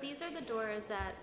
These are the doors that,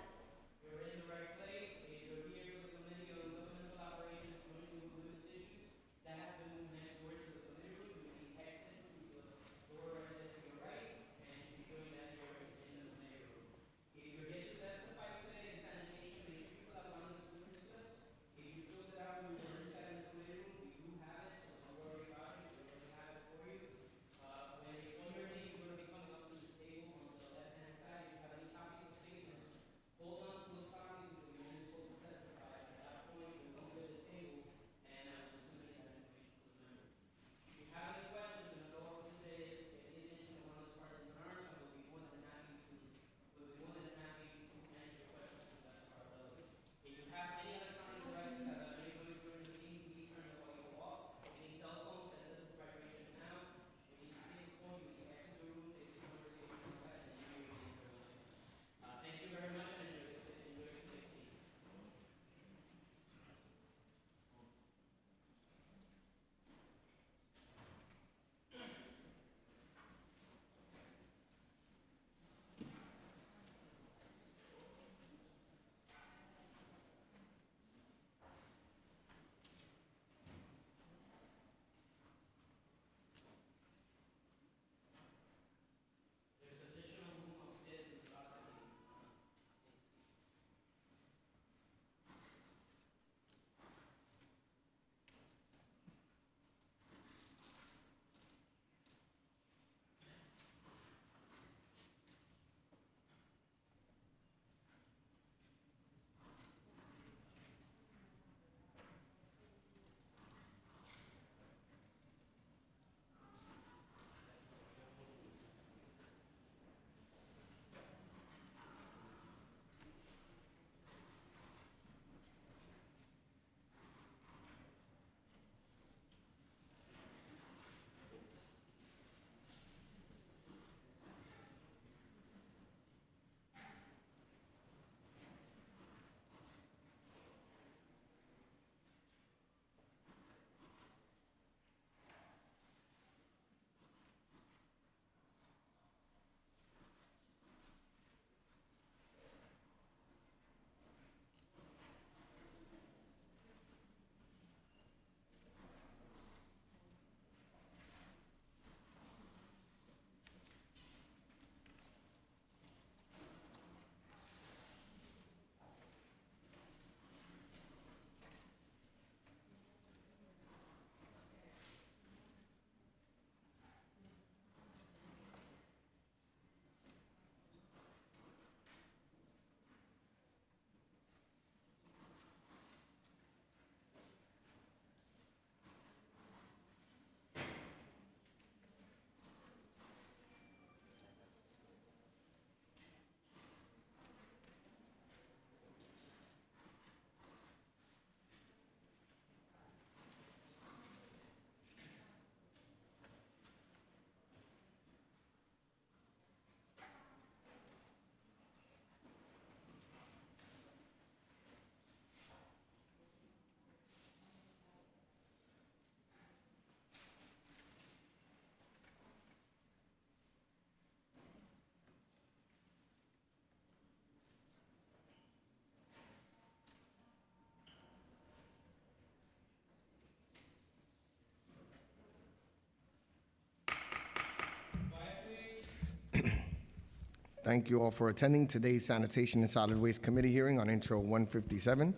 Thank you all for attending today's Sanitation and Solid Waste Committee hearing on Intro 157.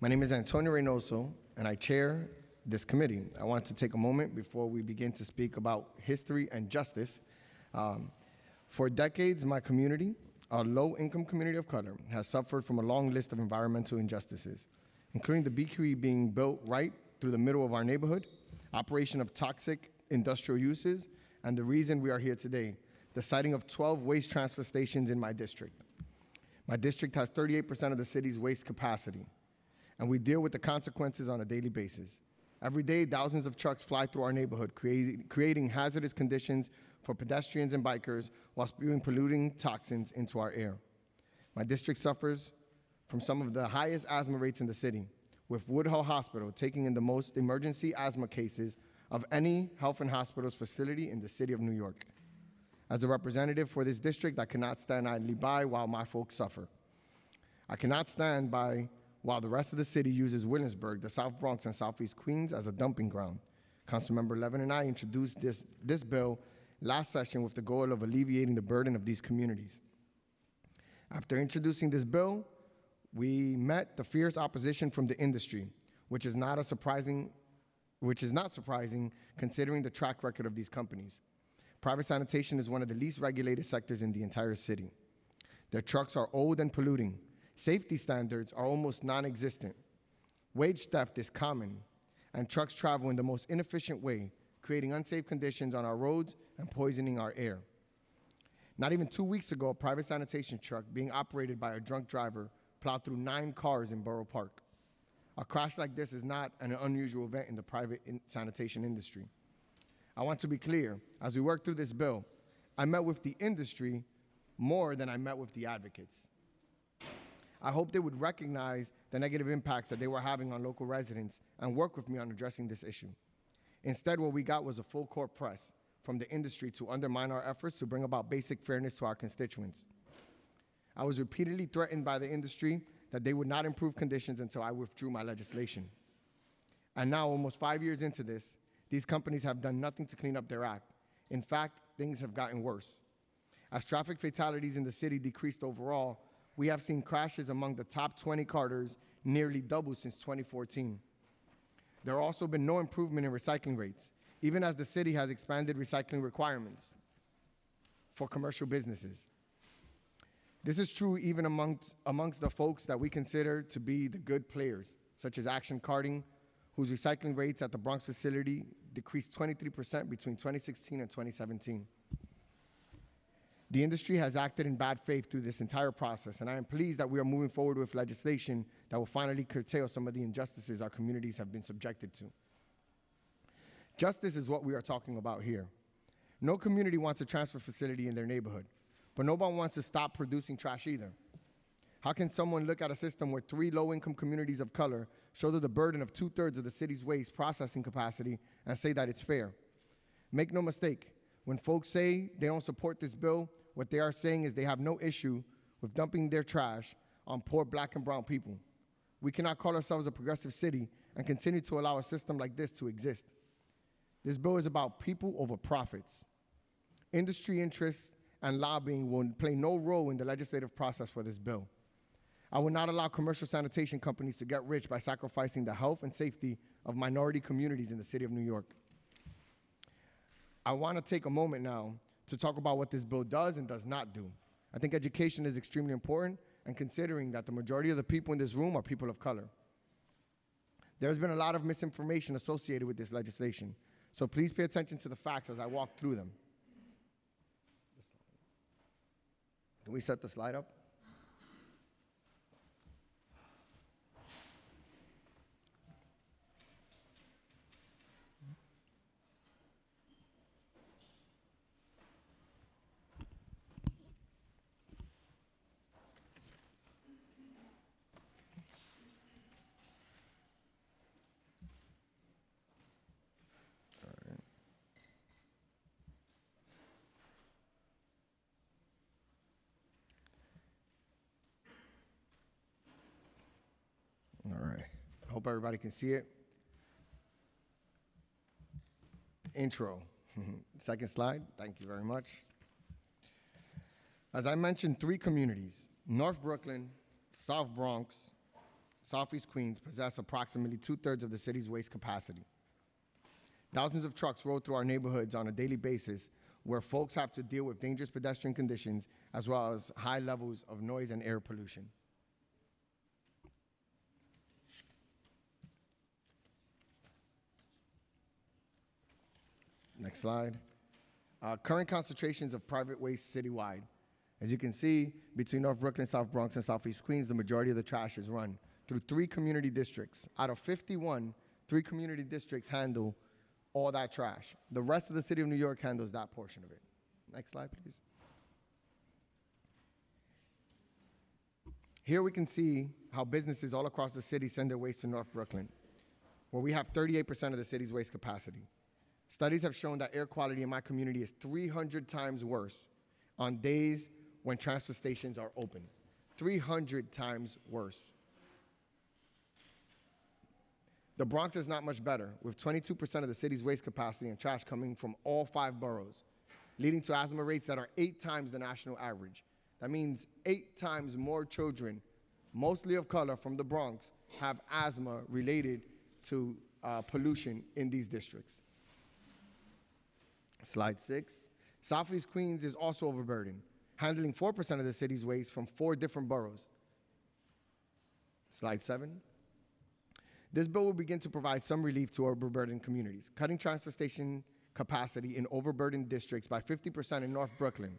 My name is Antonio Reynoso, and I chair this committee. I want to take a moment before we begin to speak about history and justice. Um, for decades, my community, a low-income community of color, has suffered from a long list of environmental injustices, including the BQE being built right through the middle of our neighborhood, operation of toxic industrial uses, and the reason we are here today, the siting of 12 waste transfer stations in my district. My district has 38% of the city's waste capacity, and we deal with the consequences on a daily basis. Every day, thousands of trucks fly through our neighborhood, creating, creating hazardous conditions for pedestrians and bikers while spewing polluting toxins into our air. My district suffers from some of the highest asthma rates in the city, with Woodhull Hospital taking in the most emergency asthma cases of any health and hospitals facility in the city of New York. As a representative for this district, I cannot stand idly by while my folks suffer. I cannot stand by while the rest of the city uses Williamsburg, the South Bronx, and Southeast Queens as a dumping ground. Councilmember Levin and I introduced this, this bill last session with the goal of alleviating the burden of these communities. After introducing this bill, we met the fierce opposition from the industry, which is not a surprising, which is not surprising considering the track record of these companies. Private sanitation is one of the least regulated sectors in the entire city. Their trucks are old and polluting. Safety standards are almost non existent. Wage theft is common, and trucks travel in the most inefficient way, creating unsafe conditions on our roads and poisoning our air. Not even two weeks ago, a private sanitation truck being operated by a drunk driver plowed through nine cars in Borough Park. A crash like this is not an unusual event in the private in- sanitation industry. I want to be clear as we work through this bill, I met with the industry more than I met with the advocates. I hope they would recognize the negative impacts that they were having on local residents and work with me on addressing this issue. Instead, what we got was a full court press from the industry to undermine our efforts to bring about basic fairness to our constituents. I was repeatedly threatened by the industry that they would not improve conditions until I withdrew my legislation. And now, almost five years into this, these companies have done nothing to clean up their act. In fact, things have gotten worse. As traffic fatalities in the city decreased overall, we have seen crashes among the top 20 carters nearly double since 2014. There have also been no improvement in recycling rates, even as the city has expanded recycling requirements for commercial businesses. This is true even amongst, amongst the folks that we consider to be the good players, such as Action Carting, whose recycling rates at the Bronx facility decreased 23% between 2016 and 2017. The industry has acted in bad faith through this entire process, and I am pleased that we are moving forward with legislation that will finally curtail some of the injustices our communities have been subjected to. Justice is what we are talking about here. No community wants a transfer facility in their neighborhood, but no one wants to stop producing trash either. How can someone look at a system where three low income communities of color shoulder the burden of two thirds of the city's waste processing capacity and say that it's fair? Make no mistake, when folks say they don't support this bill, what they are saying is they have no issue with dumping their trash on poor black and brown people. We cannot call ourselves a progressive city and continue to allow a system like this to exist. This bill is about people over profits. Industry interests and lobbying will play no role in the legislative process for this bill. I will not allow commercial sanitation companies to get rich by sacrificing the health and safety of minority communities in the city of New York. I want to take a moment now to talk about what this bill does and does not do. I think education is extremely important, and considering that the majority of the people in this room are people of color. There's been a lot of misinformation associated with this legislation, so please pay attention to the facts as I walk through them. Can we set the slide up? All right. Hope everybody can see it. Intro. Second slide. Thank you very much. As I mentioned, three communities North Brooklyn, South Bronx, Southeast Queens possess approximately two thirds of the city's waste capacity. Thousands of trucks roll through our neighborhoods on a daily basis where folks have to deal with dangerous pedestrian conditions as well as high levels of noise and air pollution. Next slide. Uh, current concentrations of private waste citywide. As you can see, between North Brooklyn, South Bronx, and Southeast Queens, the majority of the trash is run through three community districts. Out of 51, three community districts handle all that trash. The rest of the city of New York handles that portion of it. Next slide, please. Here we can see how businesses all across the city send their waste to North Brooklyn, where we have 38% of the city's waste capacity. Studies have shown that air quality in my community is 300 times worse on days when transfer stations are open. 300 times worse. The Bronx is not much better, with 22% of the city's waste capacity and trash coming from all five boroughs, leading to asthma rates that are eight times the national average. That means eight times more children, mostly of color from the Bronx, have asthma related to uh, pollution in these districts. Slide six. Southeast Queens is also overburdened, handling 4% of the city's waste from four different boroughs. Slide seven. This bill will begin to provide some relief to overburdened communities, cutting transfer station capacity in overburdened districts by 50% in North Brooklyn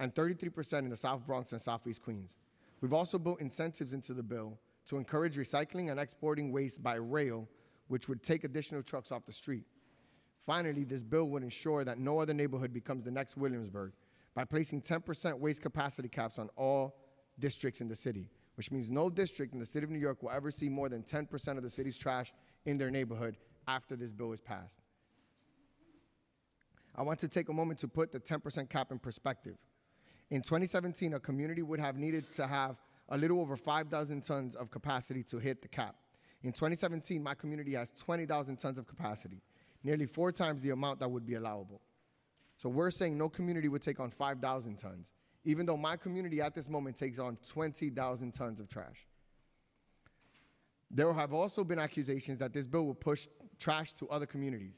and 33% in the South Bronx and Southeast Queens. We've also built incentives into the bill to encourage recycling and exporting waste by rail, which would take additional trucks off the street. Finally, this bill would ensure that no other neighborhood becomes the next Williamsburg by placing 10% waste capacity caps on all districts in the city, which means no district in the city of New York will ever see more than 10% of the city's trash in their neighborhood after this bill is passed. I want to take a moment to put the 10% cap in perspective. In 2017, a community would have needed to have a little over 5,000 tons of capacity to hit the cap. In 2017, my community has 20,000 tons of capacity, nearly four times the amount that would be allowable. So we're saying no community would take on 5,000 tons, even though my community at this moment takes on 20,000 tons of trash. There have also been accusations that this bill will push trash to other communities.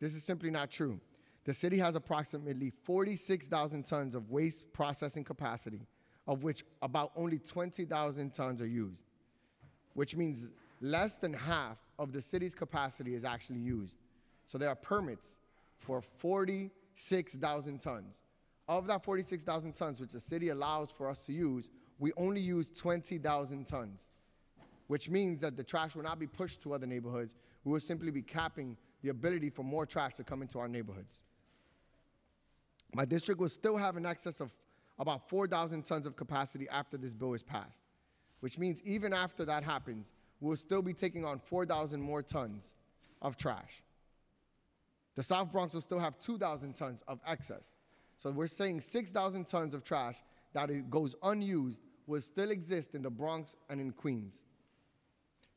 This is simply not true. The city has approximately 46,000 tons of waste processing capacity, of which about only 20,000 tons are used, which means less than half of the city's capacity is actually used. So there are permits for 46,000 tons. Of that 46,000 tons, which the city allows for us to use, we only use 20,000 tons, which means that the trash will not be pushed to other neighborhoods. We will simply be capping the ability for more trash to come into our neighborhoods. My district will still have an excess of about 4,000 tons of capacity after this bill is passed, which means even after that happens, we'll still be taking on 4,000 more tons of trash. The South Bronx will still have 2,000 tons of excess. So we're saying 6,000 tons of trash that it goes unused will still exist in the Bronx and in Queens.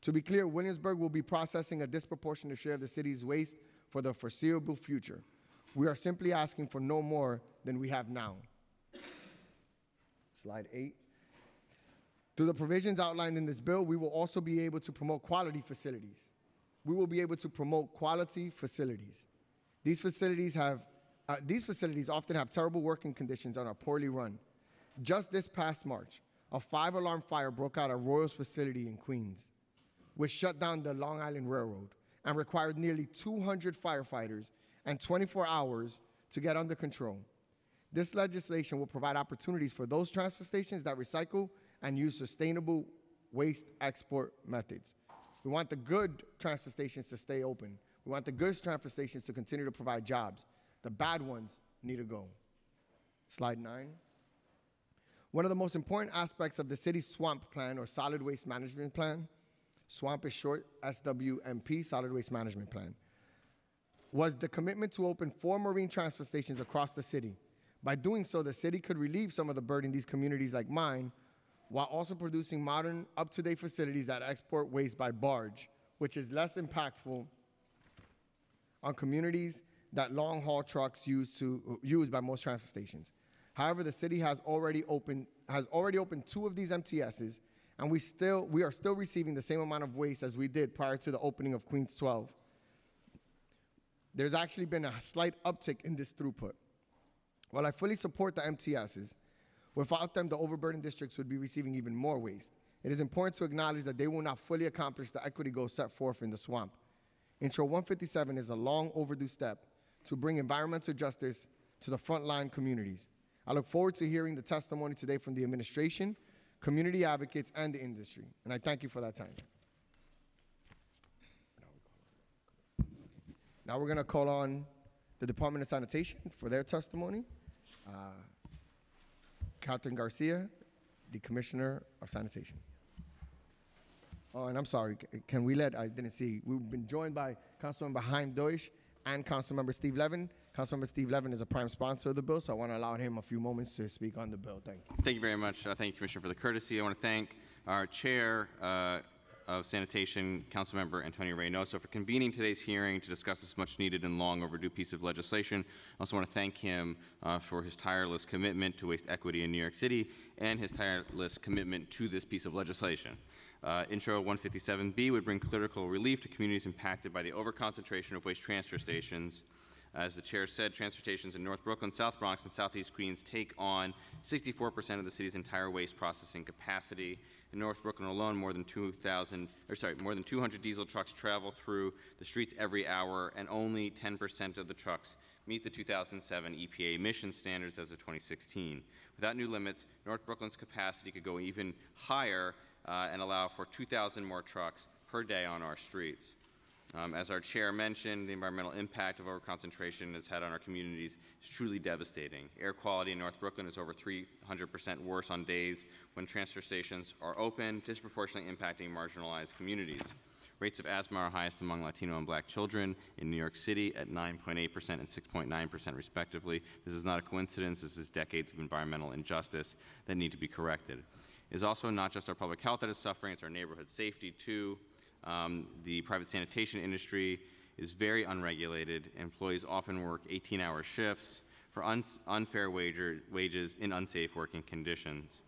To be clear, Williamsburg will be processing a disproportionate share of the city's waste for the foreseeable future. We are simply asking for no more than we have now. Slide eight. Through the provisions outlined in this bill, we will also be able to promote quality facilities. We will be able to promote quality facilities. These facilities have uh, these facilities often have terrible working conditions and are poorly run. Just this past March, a five-alarm fire broke out at Royals facility in Queens, which shut down the Long Island Railroad and required nearly 200 firefighters and 24 hours to get under control. This legislation will provide opportunities for those transfer stations that recycle and use sustainable waste export methods. We want the good transfer stations to stay open. We want the good transfer stations to continue to provide jobs. The bad ones need to go. Slide nine. One of the most important aspects of the city's SWAMP plan or Solid Waste Management Plan, SWAMP is short SWMP, Solid Waste Management Plan, was the commitment to open four marine transfer stations across the city. By doing so, the city could relieve some of the burden these communities like mine while also producing modern, up to date facilities that export waste by barge, which is less impactful on communities that long haul trucks use, to, use by most transfer stations. However, the city has already opened, has already opened two of these MTSs, and we, still, we are still receiving the same amount of waste as we did prior to the opening of Queens 12. There's actually been a slight uptick in this throughput. While I fully support the MTSs, without them, the overburdened districts would be receiving even more waste. It is important to acknowledge that they will not fully accomplish the equity goals set forth in the swamp. Intro 157 is a long overdue step to bring environmental justice to the frontline communities. I look forward to hearing the testimony today from the administration, community advocates, and the industry. And I thank you for that time. Now we're going to call on the Department of Sanitation for their testimony. Uh, Kathryn Garcia, the Commissioner of Sanitation. Oh, and I'm sorry, can we let, I didn't see, we've been joined by Councilmember Chaim Deutsch and Councilmember Steve Levin. Councilmember Steve Levin is a prime sponsor of the bill, so I want to allow him a few moments to speak on the bill. Thank you. Thank you very much. Uh, Thank you, Commissioner, for the courtesy. I want to thank our Chair uh, of Sanitation, Councilmember Antonio Reynoso, for convening today's hearing to discuss this much-needed and long overdue piece of legislation. I also want to thank him uh, for his tireless commitment to waste equity in New York City and his tireless commitment to this piece of legislation. Uh, Intro 157B would bring critical relief to communities impacted by the overconcentration of waste transfer stations as the chair said, transfer stations in North Brooklyn, South Bronx, and Southeast Queens take on 64% of the city's entire waste processing capacity. In North Brooklyn alone, more than 2,000, or sorry, more than 200 diesel trucks travel through the streets every hour, and only 10% of the trucks meet the 2007 EPA emission standards as of 2016. Without new limits, North Brooklyn's capacity could go even higher uh, and allow for 2,000 more trucks per day on our streets. Um, as our chair mentioned, the environmental impact of overconcentration has had on our communities is truly devastating. Air quality in North Brooklyn is over 300% worse on days when transfer stations are open, disproportionately impacting marginalized communities. Rates of asthma are highest among Latino and black children in New York City at 9.8% and 6.9% respectively. This is not a coincidence. This is decades of environmental injustice that need to be corrected. Is also not just our public health that is suffering, it's our neighborhood safety too. Um, the private sanitation industry is very unregulated. Employees often work 18-hour shifts for uns- unfair wager- wages in unsafe working conditions.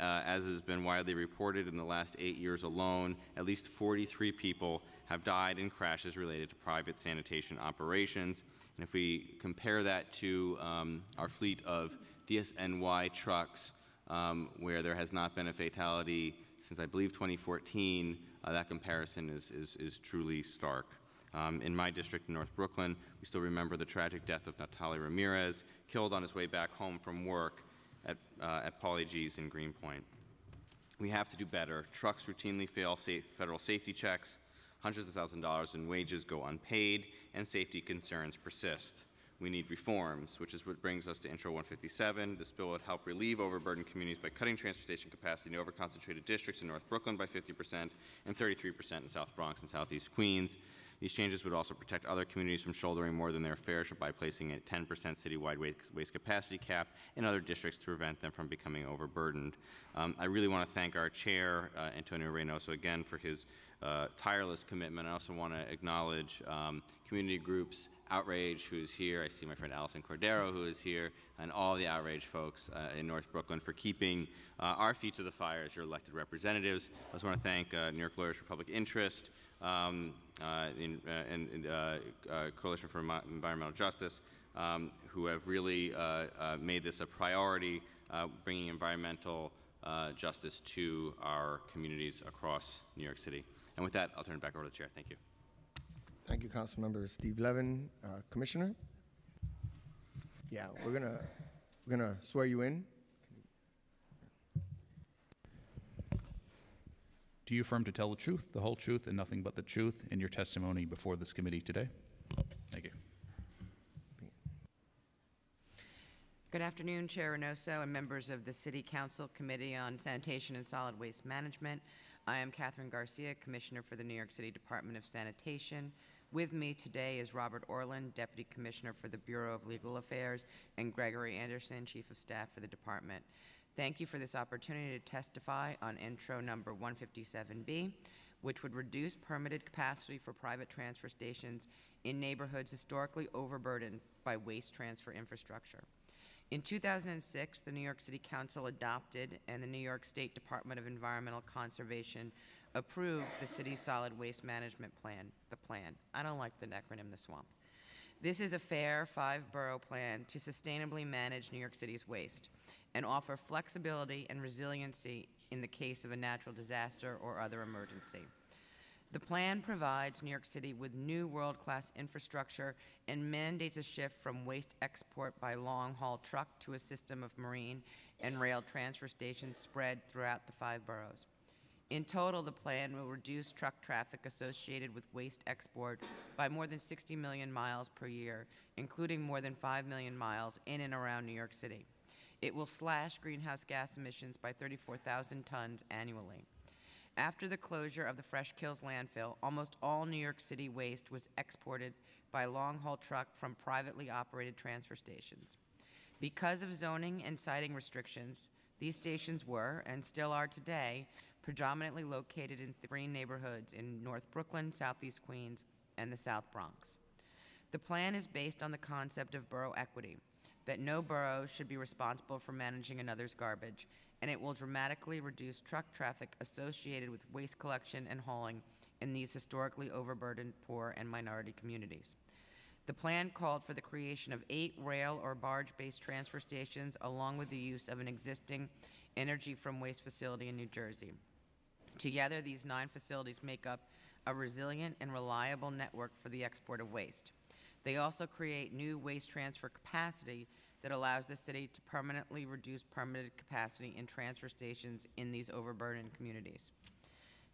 Uh, as has been widely reported in the last eight years alone, at least 43 people have died in crashes related to private sanitation operations. And if we compare that to um, our fleet of DSNY trucks, um, where there has not been a fatality since I believe 2014, uh, that comparison is, is, is truly stark. Um, in my district in North Brooklyn, we still remember the tragic death of Neftaly Ramirez, killed on his way back home from work at, uh, at Paulie Gee's in Greenpoint. We have to do better. Trucks routinely fail safe, federal safety checks. Hundreds of thousands of dollars in wages go unpaid, and safety concerns persist. We need reforms, which is what brings us to Intro 157. This bill would help relieve overburdened communities by cutting transportation capacity in overconcentrated districts in North Brooklyn by 50% and 33% in South Bronx and Southeast Queens. These changes would also protect other communities from shouldering more than their fair share by placing a 10% citywide waste, waste capacity cap in other districts to prevent them from becoming overburdened. Um, I really want to thank our chair, uh, Antonio Reynoso, again for his uh, tireless commitment. I also want to acknowledge um, community groups, Outrage, who is here. I see my friend Allison Cordero, who is here, and all the Outrage folks uh, in North Brooklyn for keeping uh, our feet to the fire as your elected representatives. I also want to thank uh, New York Lawyers for Public Interest um, uh, in, and, Coalition for Environmental Justice, um, who have really made this a priority, bringing environmental uh, justice to our communities across New York City. And with that, I'll turn it back over to the chair. Thank you. Thank you, Councilmember Steve Levin. Uh, Commissioner? Yeah, we're gonna, we're gonna swear you in. Do you affirm to tell the truth, the whole truth, and nothing but the truth in your testimony before this committee today? Thank you. Good afternoon, Chair Reynoso and members of the City Council Committee on Sanitation and Solid Waste Management. I am Kathryn Garcia, Commissioner for the New York City Department of Sanitation. With me today is Robert Orlin, Deputy Commissioner for the Bureau of Legal Affairs, and Gregory Anderson, Chief of Staff for the Department. Thank you for this opportunity to testify on intro number 157B, which would reduce permitted capacity for private transfer stations in neighborhoods historically overburdened by waste transfer infrastructure. In 2006, the New York City Council adopted and the New York State Department of Environmental Conservation approved the city's solid waste management plan, the plan. I don't like the acronym, the swamp. This is a fair five-borough plan to sustainably manage New York City's waste and offer flexibility and resiliency in the case of a natural disaster or other emergency. The plan provides New York City with new world-class infrastructure and mandates a shift from waste export by long-haul truck to a system of marine and rail transfer stations spread throughout the five boroughs. In total, the plan will reduce truck traffic associated with waste export by more than 60 million miles per year, including more than 5 million miles in and around New York City. It will slash greenhouse gas emissions by 34,000 tons annually. After the closure of the Fresh Kills landfill, almost all New York City waste was exported by long-haul truck from privately operated transfer stations. Because of zoning and siting restrictions, these stations were, and still are today, predominantly located in three neighborhoods in North Brooklyn, Southeast Queens, and the South Bronx. The plan is based on the concept of borough equity, that no borough should be responsible for managing another's garbage, and it will dramatically reduce truck traffic associated with waste collection and hauling in these historically overburdened poor and minority communities. The plan called for the creation of eight rail or barge-based transfer stations, along with the use of an existing energy from waste facility in New Jersey. Together, these nine facilities make up a resilient and reliable network for the export of waste. They also create new waste transfer capacity that allows the city to permanently reduce permitted capacity in transfer stations in these overburdened communities.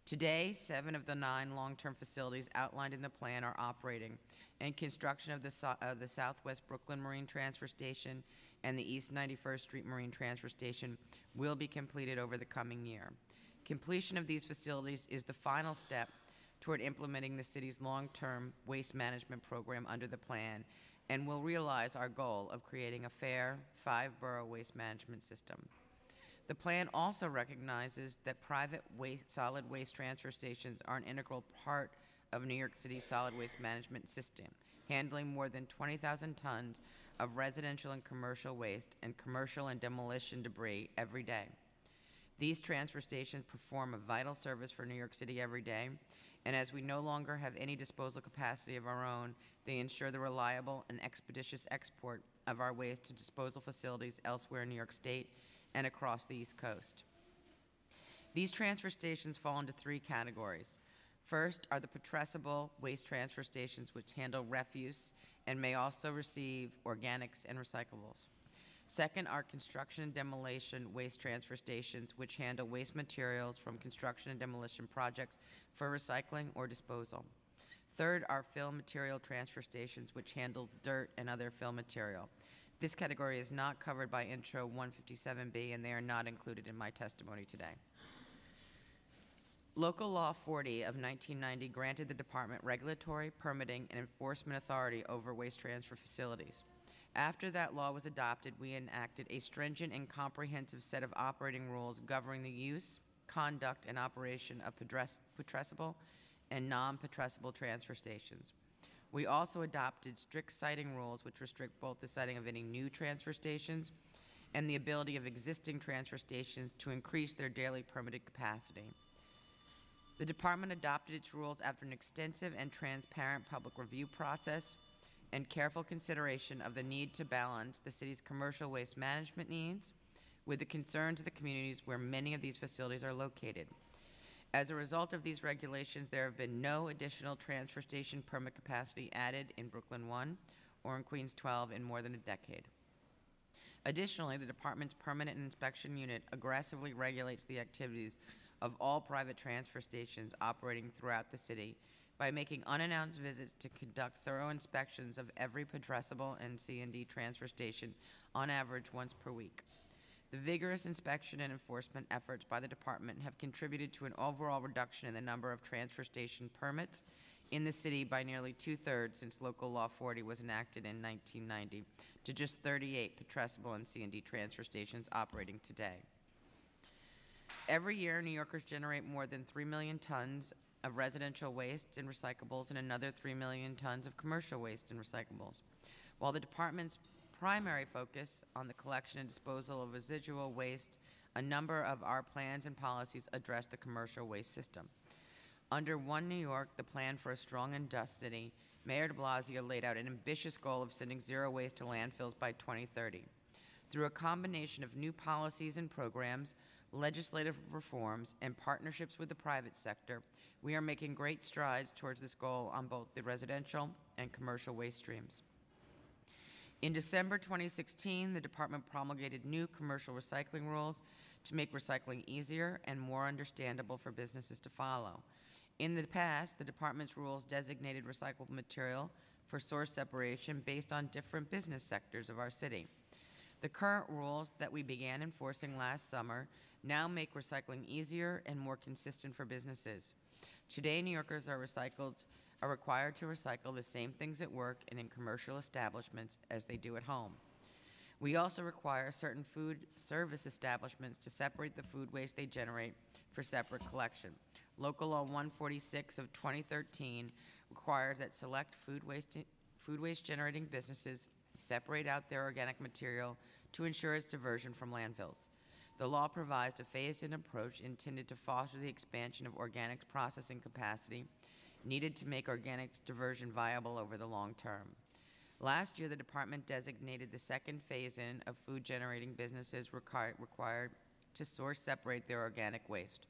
Today, seven of the nine long-term facilities outlined in the plan are operating, and construction of the, so- of the Southwest Brooklyn Marine Transfer Station and the East 91st Street Marine Transfer Station will be completed over the coming year. Completion of these facilities is the final step toward implementing the city's long-term waste management program under the plan and will realize our goal of creating a fair five-borough waste management system. The plan also recognizes that private waste, solid waste transfer stations are an integral part of New York City's solid waste management system, handling more than 20,000 tons of residential and commercial waste and commercial and demolition debris every day. These transfer stations perform a vital service for New York City every day, and as we no longer have any disposal capacity of our own, they ensure the reliable and expeditious export of our waste to disposal facilities elsewhere in New York State and across the East Coast. These transfer stations fall into three categories. First are the putrescible waste transfer stations, which handle refuse and may also receive organics and recyclables. Second are construction and demolition waste transfer stations, which handle waste materials from construction and demolition projects for recycling or disposal. Third are fill material transfer stations, which handle dirt and other fill material. This category is not covered by Intro 157B, and they are not included in my testimony today. Local Law 40 of 1990 granted the department regulatory, permitting, and enforcement authority over waste transfer facilities. After that law was adopted, we enacted a stringent and comprehensive set of operating rules governing the use, conduct, and operation of putres- putrescible and non-putrescible transfer stations. We also adopted strict siting rules which restrict both the siting of any new transfer stations and the ability of existing transfer stations to increase their daily permitted capacity. The department adopted its rules after an extensive and transparent public review process and careful consideration of the need to balance the city's commercial waste management needs with the concerns of the communities where many of these facilities are located. As a result of these regulations, there have been no additional transfer station permit capacity added in Brooklyn 1 or in Queens 12 in more than a decade. Additionally, the department's permanent inspection unit aggressively regulates the activities of all private transfer stations operating throughout the city by making unannounced visits to conduct thorough inspections of every putrescible and C and D transfer station on average once per week. The vigorous inspection and enforcement efforts by the department have contributed to an overall reduction in the number of transfer station permits in the city by nearly two-thirds since Local Law 40 was enacted in 1990 to just 38 putrescible and C and D transfer stations operating today. Every year, New Yorkers generate more than 3 million tons of residential waste and recyclables and another 3 million tons of commercial waste and recyclables. While the department's primary focus on the collection and disposal of residual waste, a number of our plans and policies address the commercial waste system. Under One New York, the plan for a strong and just city, Mayor de Blasio laid out an ambitious goal of sending zero waste to landfills by 2030. Through a combination of new policies and programs, legislative reforms, and partnerships with the private sector, we are making great strides towards this goal on both the residential and commercial waste streams. In December 2016, the department promulgated new commercial recycling rules to make recycling easier and more understandable for businesses to follow. In the past, the department's rules designated recyclable material for source separation based on different business sectors of our city. The current rules that we began enforcing last summer now make recycling easier and more consistent for businesses. Today, New Yorkers are recycled, are required to recycle the same things at work and in commercial establishments as they do at home. We also require certain food service establishments to separate the food waste they generate for separate collection. Local Law 146 of 2013 requires that select food waste, food waste generating businesses separate out their organic material to ensure its diversion from landfills. The law provides a phased-in approach intended to foster the expansion of organics processing capacity needed to make organics diversion viable over the long term. Last year, the department designated the second phase-in of food-generating businesses requir- required to source separate their organic waste.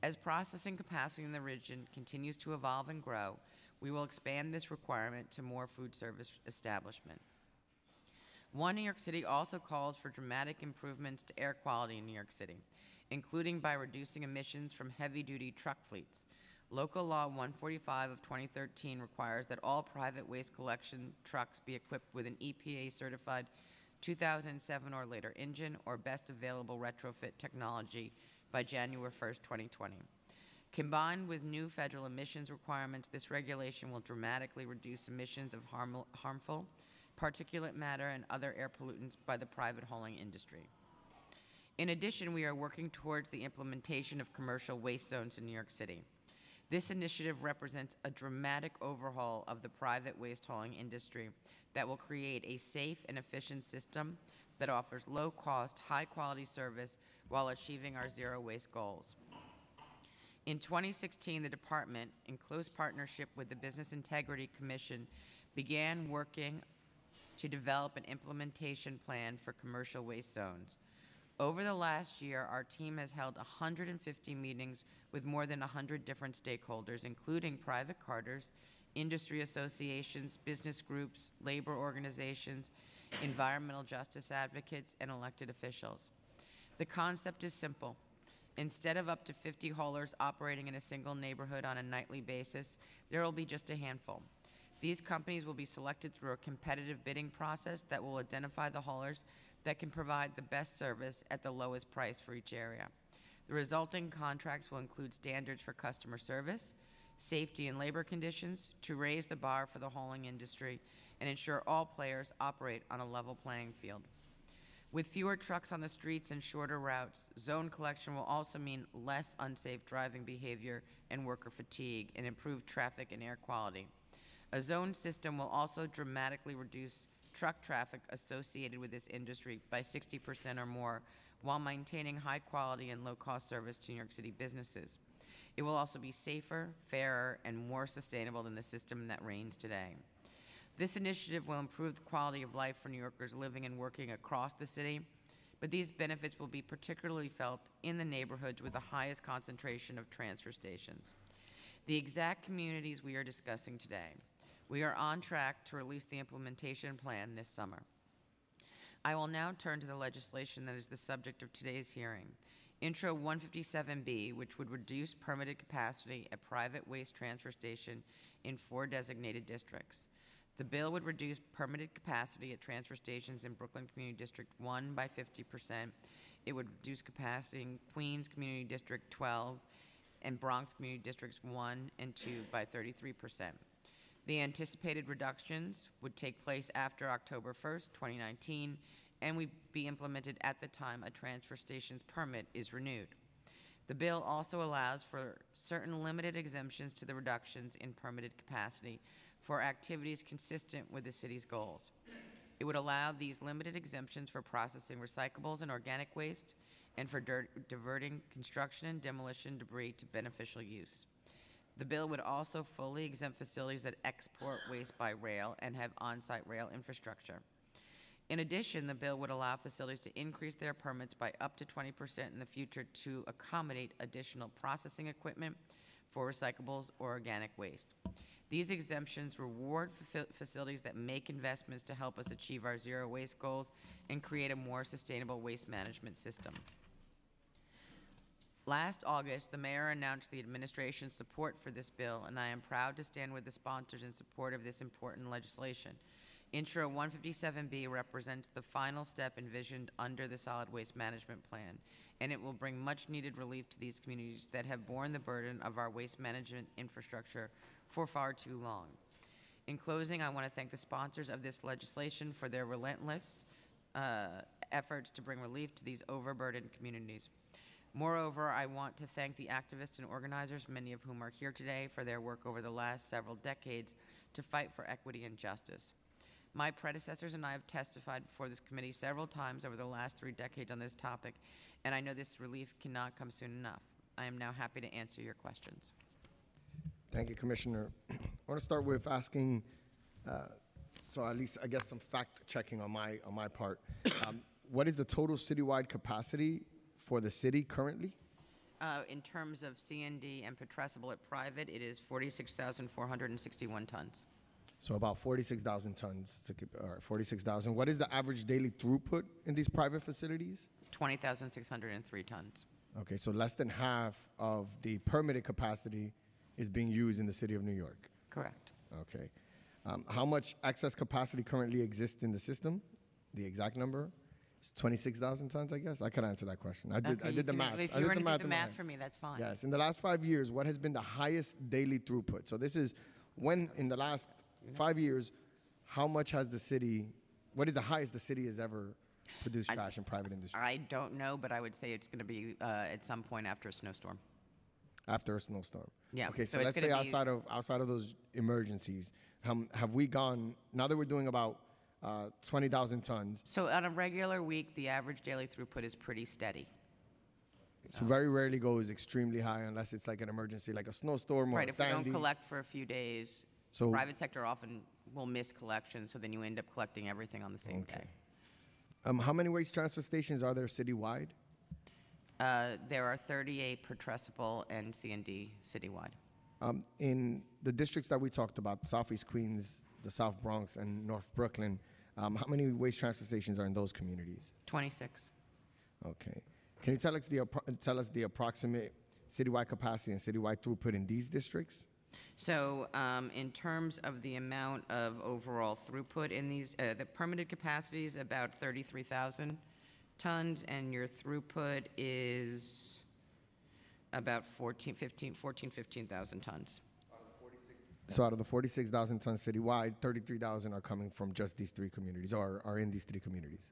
As processing capacity in the region continues to evolve and grow, we will expand this requirement to more food service establishment. One New York City also calls for dramatic improvements to air quality in New York City, including by reducing emissions from heavy-duty truck fleets. Local Law 145 of 2013 requires that all private waste collection trucks be equipped with an EPA-certified 2007 or later engine or best available retrofit technology by January 1, 2020. Combined with new federal emissions requirements, this regulation will dramatically reduce emissions of harmful particulate matter and other air pollutants by the private hauling industry. In addition, we are working towards the implementation of commercial waste zones in New York City. This initiative represents a dramatic overhaul of the private waste hauling industry that will create a safe and efficient system that offers low-cost, high-quality service while achieving our zero waste goals. In 2016, the department, in close partnership with the Business Integrity Commission, began working to develop an implementation plan for commercial waste zones. Over the last year, our team has held 150 meetings with more than 100 different stakeholders, including private carters, industry associations, business groups, labor organizations, environmental justice advocates, and elected officials. The concept is simple. Instead of up to 50 haulers operating in a single neighborhood on a nightly basis, there will be just a handful. These companies will be selected through a competitive bidding process that will identify the haulers that can provide the best service at the lowest price for each area. The resulting contracts will include standards for customer service, safety and labor conditions to raise the bar for the hauling industry and ensure all players operate on a level playing field. With fewer trucks on the streets and shorter routes, zone collection will also mean less unsafe driving behavior and worker fatigue and improved traffic and air quality. A zone system will also dramatically reduce truck traffic associated with this industry by 60% or more while maintaining high quality and low cost service to New York City businesses. It will also be safer, fairer, and more sustainable than the system that reigns today. This initiative will improve the quality of life for New Yorkers living and working across the city, but these benefits will be particularly felt in the neighborhoods with the highest concentration of transfer stations. The exact communities we are discussing today. We are on track to release the implementation plan this summer. I will now turn to the legislation that is the subject of today's hearing. Intro 157B, which would reduce permitted capacity at private waste transfer station in four designated districts. The bill would reduce permitted capacity at transfer stations in Brooklyn Community District 1 by 50%. It would reduce capacity in Queens Community District 12 and Bronx Community Districts 1 and 2 by 33%. The anticipated reductions would take place after October 1st, 2019, and would be implemented at the time a transfer station's permit is renewed. The bill also allows for certain limited exemptions to the reductions in permitted capacity for activities consistent with the city's goals. It would allow these limited exemptions for processing recyclables and organic waste and for diverting construction and demolition debris to beneficial use. The bill would also fully exempt facilities that export waste by rail and have on-site rail infrastructure. In addition, the bill would allow facilities to increase their permits by up to 20% in the future to accommodate additional processing equipment for recyclables or organic waste. These exemptions reward facilities that make investments to help us achieve our zero waste goals and create a more sustainable waste management system. Last August, the mayor announced the administration's support for this bill, and I am proud to stand with the sponsors in support of this important legislation. Intro 157B represents the final step envisioned under the solid waste management plan, and it will bring much-needed relief to these communities that have borne the burden of our waste management infrastructure for far too long. In closing, I want to thank the sponsors of this legislation for their relentless uh, efforts to bring relief to these overburdened communities. Moreover, I want to thank the activists and organizers, many of whom are here today, for their work over the last several decades to fight for equity and justice. My predecessors and I have testified before this committee several times over the last three decades on this topic, and I know this relief cannot come soon enough. I am now happy to answer your questions. Thank you, Commissioner. I want to start with asking, uh, so at least I guess some fact checking on my on my part. Um, what is the total citywide capacity for the city currently? Uh, In terms of CND and putrescible at private, it is 46,461 tons. So about 46,000 tons. To right, 46,000. What is the average daily throughput in these private facilities? 20,603 tons. Okay, so less than half of the permitted capacity is being used in the city of New York. Correct. Okay. Um, how much excess capacity currently exists in the system? The exact number? It's 26,000 tons, I guess. I can answer that question. I did, Okay, I did the can- math. If I you did want to do the math for me, that's fine. Yes, in the last five years, what has been the highest daily throughput? So this is when, in the last five years, how much has the city, what is the highest the city has ever produced trash in private industry I don't know, but I would say it's going to be uh, at some point after a snowstorm. after a snowstorm? Yeah, Okay, so so let's say outside of, outside of those emergencies, um, have we gone, now that we're doing about uh, 20,000 tons, So on a regular week, the average daily throughput is pretty steady. it very rarely goes extremely high unless it's like an emergency, like a snowstorm or Right, a if we don't collect for a few days, So- private sector often will miss collection, so then you end up collecting everything on the same day. Um, how many waste transfer stations are there citywide? Uh, There are 38 per putrescible and C and D citywide. Um, in the districts that we talked about, Southeast Queens, the South Bronx, and North Brooklyn, um, how many waste transfer stations are in those communities? 26. Okay. Can you tell us the tell us the approximate citywide capacity and citywide throughput in these districts? So um, in terms of the amount of overall throughput in these, uh, the permitted capacity is about 33,000 tons, and your throughput is about 14, 15, 14, 15,000 tons. So out of the 46,000 tons citywide, 33,000 are coming from just these three communities, or are in these three communities.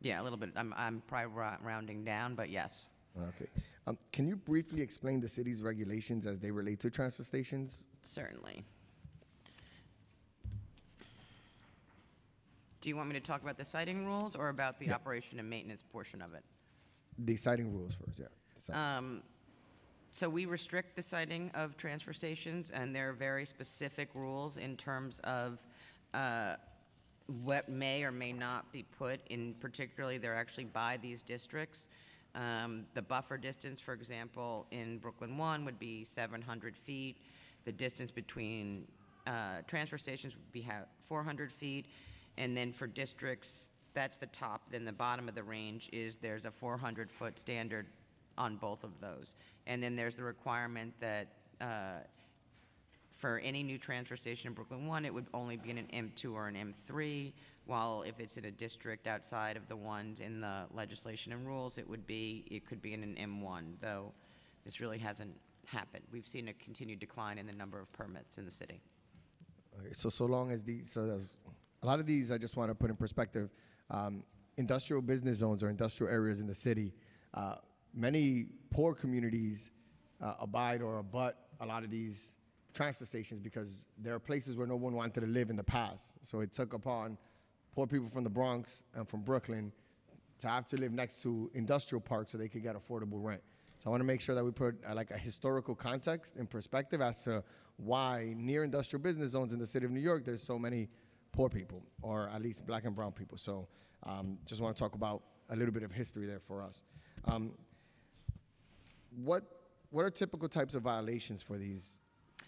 Yeah, a little bit. I'm, I'm probably ra- rounding down, but yes. Okay. Um, can you briefly explain the city's regulations as they relate to transfer stations? Certainly. Do you want me to talk about the siting rules or about the operation and maintenance portion of it? The siting rules first, yeah. The. Um, So we restrict the siting of transfer stations, and there are very specific rules in terms of uh, what may or may not be put in, particularly, they're actually by these districts. Um, The buffer distance, for example, in Brooklyn 1 would be 700 feet. The distance between uh, transfer stations would be 400 feet. And then for districts, that's the top, then the bottom of the range is there's a 400-foot standard on both of those. And then there's the requirement that uh, for any new transfer station in Brooklyn 1, it would only be in an M2 or an M3, while if it's in a district outside of the ones in the legislation and rules, it would be, it could be in an M1, though this really hasn't happened. We've seen a continued decline in the number of permits in the city. Okay, so so long as these, so a lot of these, I just want to put in perspective, um, industrial business zones or industrial areas in the city, uh, many poor communities uh, abide or abut a lot of these transfer stations because there are places where no one wanted to live in the past. So it took upon poor people from the Bronx and from Brooklyn to have to live next to industrial parks so they could get affordable rent. So I want to make sure that we put uh, like a historical context in perspective as to why near industrial business zones in the city of New York there's so many poor people, or at least black and brown people. So um, just want to talk about a little bit of history there for us. Um, what what are typical types of violations for these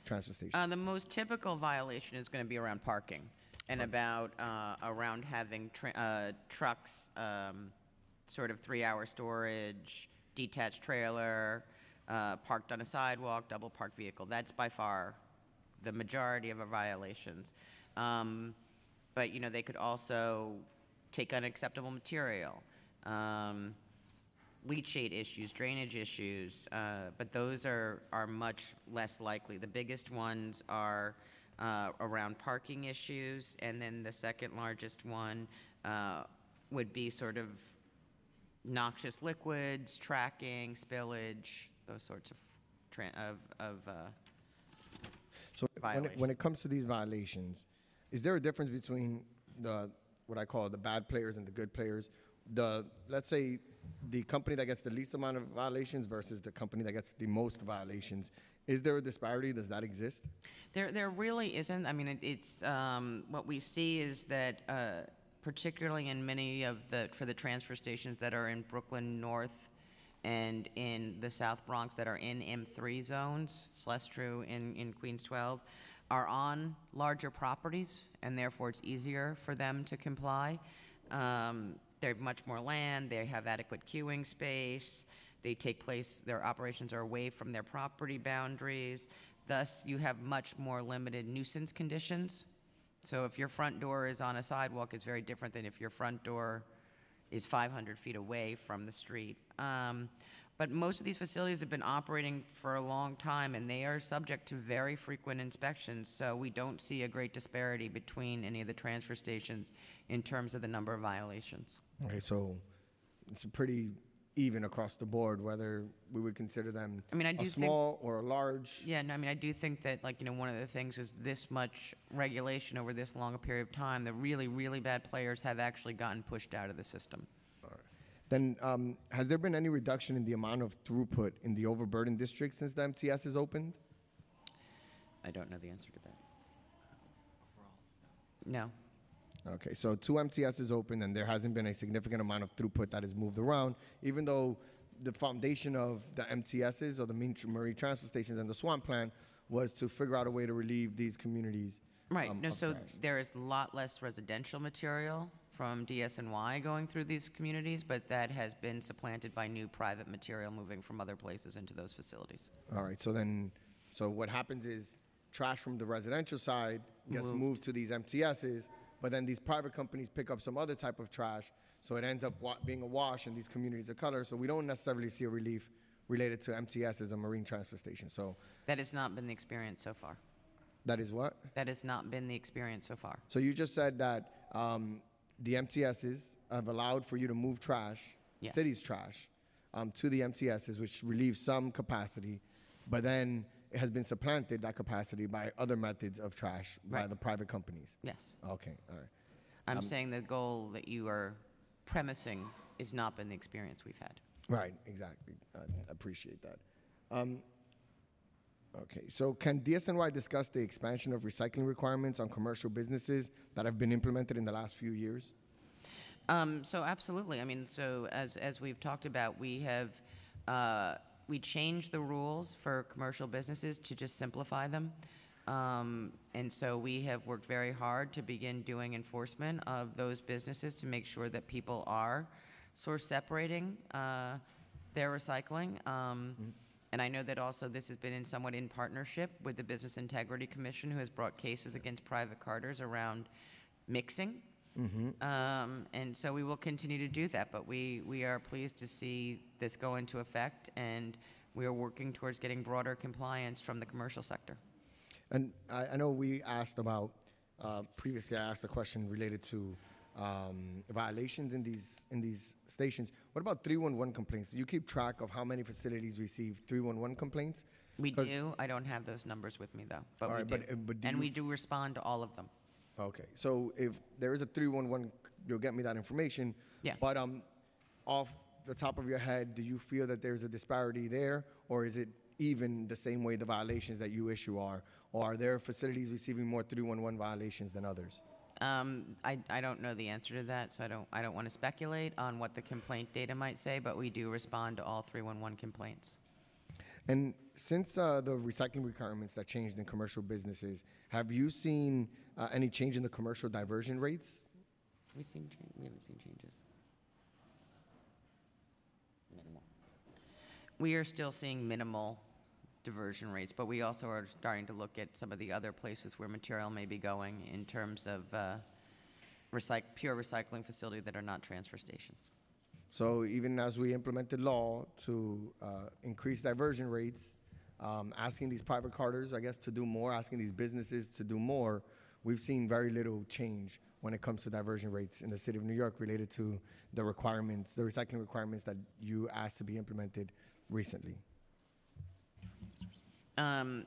transfer stations? Uh, the most typical violation is going to be around parking and about, uh, around having tra- uh, trucks, um, sort of three-hour storage, detached trailer, uh, parked on a sidewalk, double parked vehicle. That's by far the majority of our violations. Um, but, you know, they could also take unacceptable material, um, leachate issues, drainage issues, uh, but those are, are much less likely. The biggest ones are uh, around parking issues, and then the second largest one uh, would be sort of noxious liquids, tracking, spillage, those sorts of, of, of, uh, So when it, when it comes to these violations, is there a difference between the, what I call the bad players and the good players? The, let's say, the company that gets the least amount of violations versus the company that gets the most violations. Is there a disparity? Does that exist? There, there really isn't. I mean, it, it's, um, what we see is that, uh, particularly in many of the, for the transfer stations that are in Brooklyn North and in the South Bronx that are in M3 zones, true in, in Queens 12, are on larger properties, and therefore it's easier for them to comply. Um, they have much more land, they have adequate queuing space, they take place, their operations are away from their property boundaries. Thus, you have much more limited nuisance conditions. So if your front door is on a sidewalk, it's very different than if your front door is 500 feet away from the street. Um, But most of these facilities have been operating for a long time, and they are subject to very frequent inspections, so we don't see a great disparity between any of the transfer stations in terms of the number of violations. Okay, so it's pretty even across the board, whether we would consider them I mean, I do a think- small or a large. Yeah, no, I mean, I do think that, like, you know, one of the things is this much regulation over this long a period of time, the really, really bad players have actually gotten pushed out of the system. Then, um, has there been any reduction in the amount of throughput in the overburdened district since the MTS is opened? I don't know the answer to that. No. Okay, so two MTS is open, and there hasn't been a significant amount of throughput that has moved around, even though the foundation of the MTSs or the main tr- marine transfer stations and the SWMP plan was to figure out a way to relieve these communities. Right, um, no, so trash. there is a lot less residential material from DSNY going through these communities, but that has been supplanted by new private material moving from other places into those facilities. All right, so then, so what happens is trash from the residential side gets moved to these MTSs, but then these private companies pick up some other type of trash, so it ends up being a wash in these communities of color. So we don't necessarily see a relief related to MTSs or marine transfer stations. So That has not been the experience so far. that is what? That has not been the experience so far. So you just said that um, the MTSs have allowed for you to move trash, Yeah. city's trash, um, to the MTSs, which relieves some capacity, but then it has been supplanted, that capacity, by other methods of trash by Right. the private companies. Yes. Okay, all right. I'm saying the goal that you are premising has not been the experience we've had. Right, exactly. I appreciate that. Um, okay, so can DSNY discuss the expansion of recycling requirements on commercial businesses that have been implemented in the last few years? Um, so absolutely. I mean, so as, as we've talked about, we have, uh, we changed the rules for commercial businesses to just simplify them. Um, and so we have worked very hard to begin doing enforcement of those businesses to make sure that people are source separating, uh, their recycling. Um, And I know that also this has been in somewhat in partnership with the Business Integrity Commission, who has brought cases against private carters around mixing. Um, and so we will continue to do that, but we, we are pleased to see this go into effect, and we are working towards getting broader compliance from the commercial sector. And I, I know we asked about, uh, previously I asked a question related to um, violations in these, in these stations. What about 311 complaints? Do you keep track of how many facilities receive 311 complaints? We 'Cause- do, I don't have those numbers with me, though, but All we right, do. but, uh, but do And you we do respond to all of them. Okay, so if there is a 311, you'll get me that information. Yeah. But um, off the top of your head, do you feel that there's a disparity there? Or is it even the same way the violations that you issue are? Or are there facilities receiving more 311 violations than others? Um, I, I don't know the answer to that, so I don't, I don't want to speculate on what the complaint data might say, but we do respond to all 311 complaints. And since uh, the recycling requirements that changed in commercial businesses, have you seen uh, any change in the commercial diversion rates? We seen, we haven't seen changes. Minimal. We are still seeing minimal diversion rates, but we also are starting to look at some of the other places where material may be going in terms of uh, pure recycling facility that are not transfer stations. So even as we implemented law to uh, increase diversion rates, um, asking these private carters, I guess, to do more, asking these businesses to do more, we've seen very little change when it comes to diversion rates in the city of New York related to the requirements, the recycling requirements that you asked to be implemented recently. Um,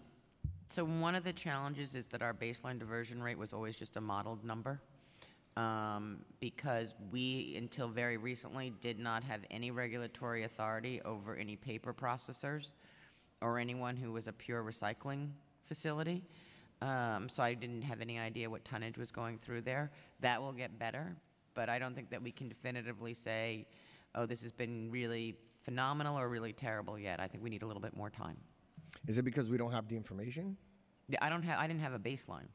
so one of the challenges is that our baseline diversion rate was always just a modeled number. Um, because we, until very recently, did not have any regulatory authority over any paper processors or anyone who was a pure recycling facility. Um, so I didn't have any idea what tonnage was going through there. That will get better, but I don't think that we can definitively say, oh, this has been really phenomenal or really terrible yet. I think we need a little bit more time. Is it because we don't have the information? Yeah, I don't have, I didn't have a baseline.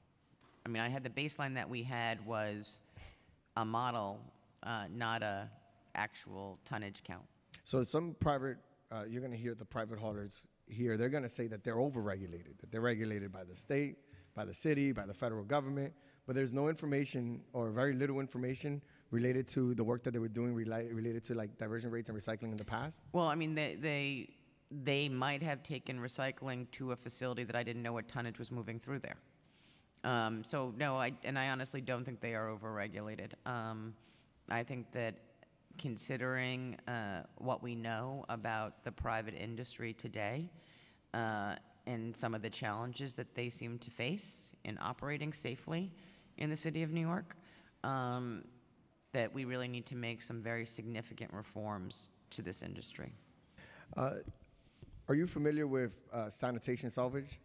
I mean, I had the baseline that we had was a model, uh, not a actual tonnage count. So some private, uh, you're going to hear the private haulers here. They're going to say that they're overregulated, that they're regulated by the state, by the city, by the federal government. But there's no information or very little information related to the work that they were doing related to like diversion rates and recycling in the past. Well, I mean, they, they, they might have taken recycling to a facility that I didn't know what tonnage was moving through there. Um, so no, I, and I honestly don't think they are overregulated. Um, I think that considering uh, what we know about the private industry today uh, and some of the challenges that they seem to face in operating safely in the city of New York, um, that we really need to make some very significant reforms to this industry. Are you familiar with uh, sanitation salvage?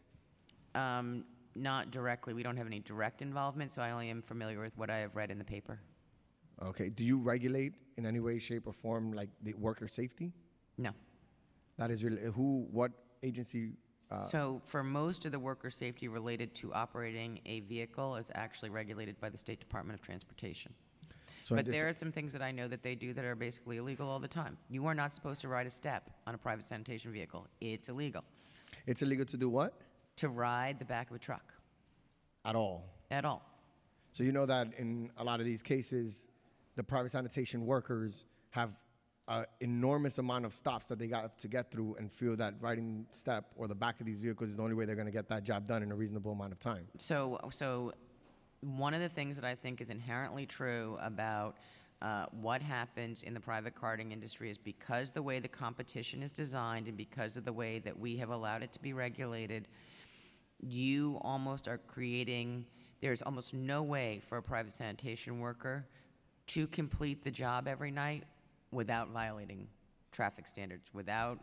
Um, not directly. We don't have any direct involvement, so I only am familiar with what I have read in the paper. Okay. Do you regulate in any way, shape, or form like the worker safety? No. That is, rela- who, what agency? Uh, So for most of the worker safety related to operating a vehicle is actually regulated by the State Department of Transportation. So But there are some things that I know that they do that are basically illegal all the time. You are not supposed to ride a step on a private sanitation vehicle. It's illegal it's illegal to do what? to ride the back of a truck At all. at all. So you know that in a lot of these cases, the private sanitation workers have an enormous amount of stops that they got to get through and feel that riding step or the back of these vehicles is the only way they're going to get that job done in a reasonable amount of time. So, so one of the things that I think is inherently true about uh, what happens in the private carting industry is because the way the competition is designed and because of the way that we have allowed it to be regulated, you almost are creating, there's almost no way for a private sanitation worker to complete the job every night without violating traffic standards, without,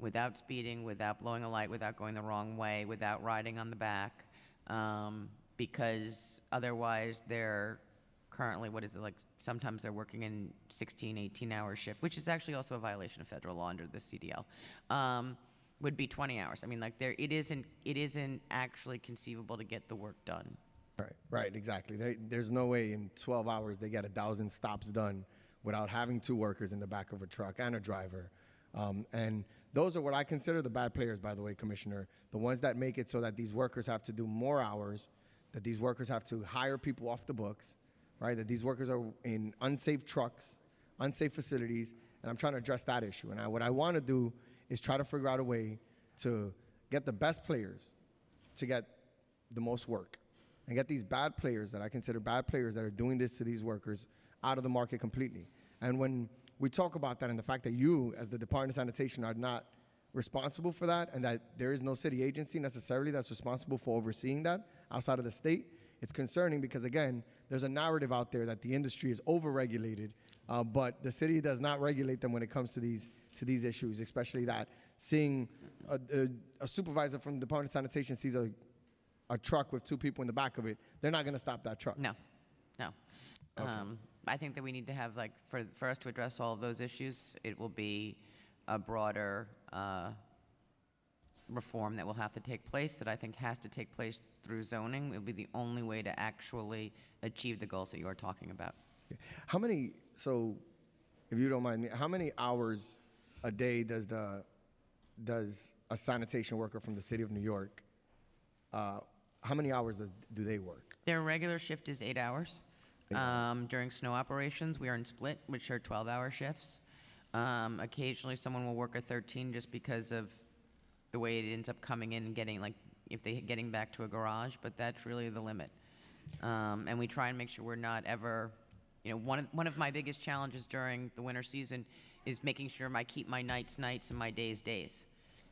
without speeding, without blowing a light, without going the wrong way, without riding on the back, um, because otherwise they're currently, what is it, like, sometimes they're working in 16, 18-hour shift, which is actually also a violation of federal law under the CDL, um, would be 20 hours. I mean, like, there, it isn't, it isn't actually conceivable to get the work done. Right, right, exactly. There, there's no way in 12 hours they get a thousand stops done without having two workers in the back of a truck and a driver. Um, and those are what I consider the bad players, by the way, Commissioner. The ones that make it so that these workers have to do more hours, that these workers have to hire people off the books, right? That these workers are in unsafe trucks, unsafe facilities, and I'm trying to address that issue. And I, what I want to do is try to figure out a way to get the best players to get the most work and get these bad players that I consider bad players that are doing this to these workers out of the market completely. And when we talk about that and the fact that you, as the Department of Sanitation, are not responsible for that and that there is no city agency necessarily that's responsible for overseeing that outside of the state, it's concerning because, again, there's a narrative out there that the industry is overregulated, uh, but the city does not regulate them when it comes to these, to these issues, especially that seeing a, a, a supervisor from the Department of Sanitation sees a a truck with two people in the back of it, they're not going to stop that truck. No, no. Um, I think that we need to have, like, for, for us to address all of those issues, it will be a broader uh, reform that will have to take place, that I think has to take place through zoning. It will be the only way to actually achieve the goals that you are talking about. How many? So, if you don't mind me, how many hours a day does the does a sanitation worker from the city of New York? Uh, how many hours does, do they work? Their regular shift is eight hours. Um, during snow operations, we are in split, which are 12-hour shifts. Um, occasionally, someone will work a 13 just because of the way it ends up coming in and getting, like, if they getting back to a garage, but that's really the limit. Um, and we try and make sure we're not ever, you know, one of, one of my biggest challenges during the winter season is making sure I keep my nights nights and my days days.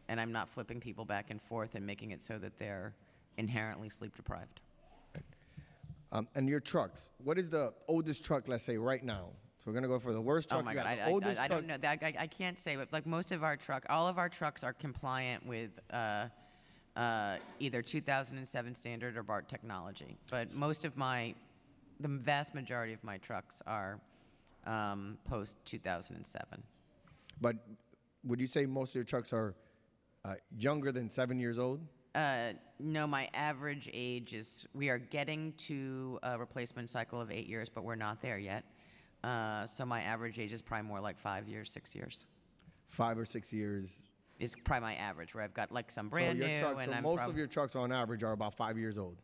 And I'm not flipping people back and forth and making it so that they're inherently sleep deprived. Um, and your trucks, what is the oldest truck, let's say, right now? So we're gonna go for the worst truck. Oh my God, I, I, I, I don't know, that, I, I can't say, but like most of our truck, all of our trucks are compliant with, uh, uh, either 2007 standard or BART technology. But most of my, the vast majority of my trucks are, um, post 2007. But would you say most of your trucks are uh, younger than seven years old? Uh, no, my average age is, we are getting to a replacement cycle of eight years, but we're not there yet. Uh, so my average age is probably more like five years, six years. Five or six years? Is probably my average, where I've got like some So brand your new, trucks- and so I'm most prob- of your trucks on average are about five years old.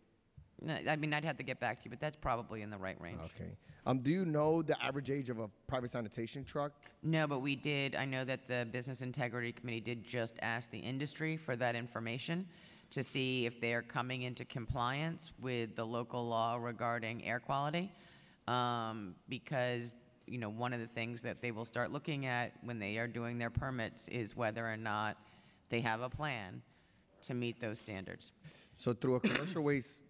No, I mean, I'd have to get back to you, but that's probably in the right range. Okay. Um, do you know the average age of a private sanitation truck? No, but we did, I know that the Business Integrity Committee did just ask the industry for that information to see if they're coming into compliance with the local law regarding air quality. Um, because, you know, one of the things that they will start looking at when they are doing their permits is whether or not they have a plan to meet those standards. So through a commercial waste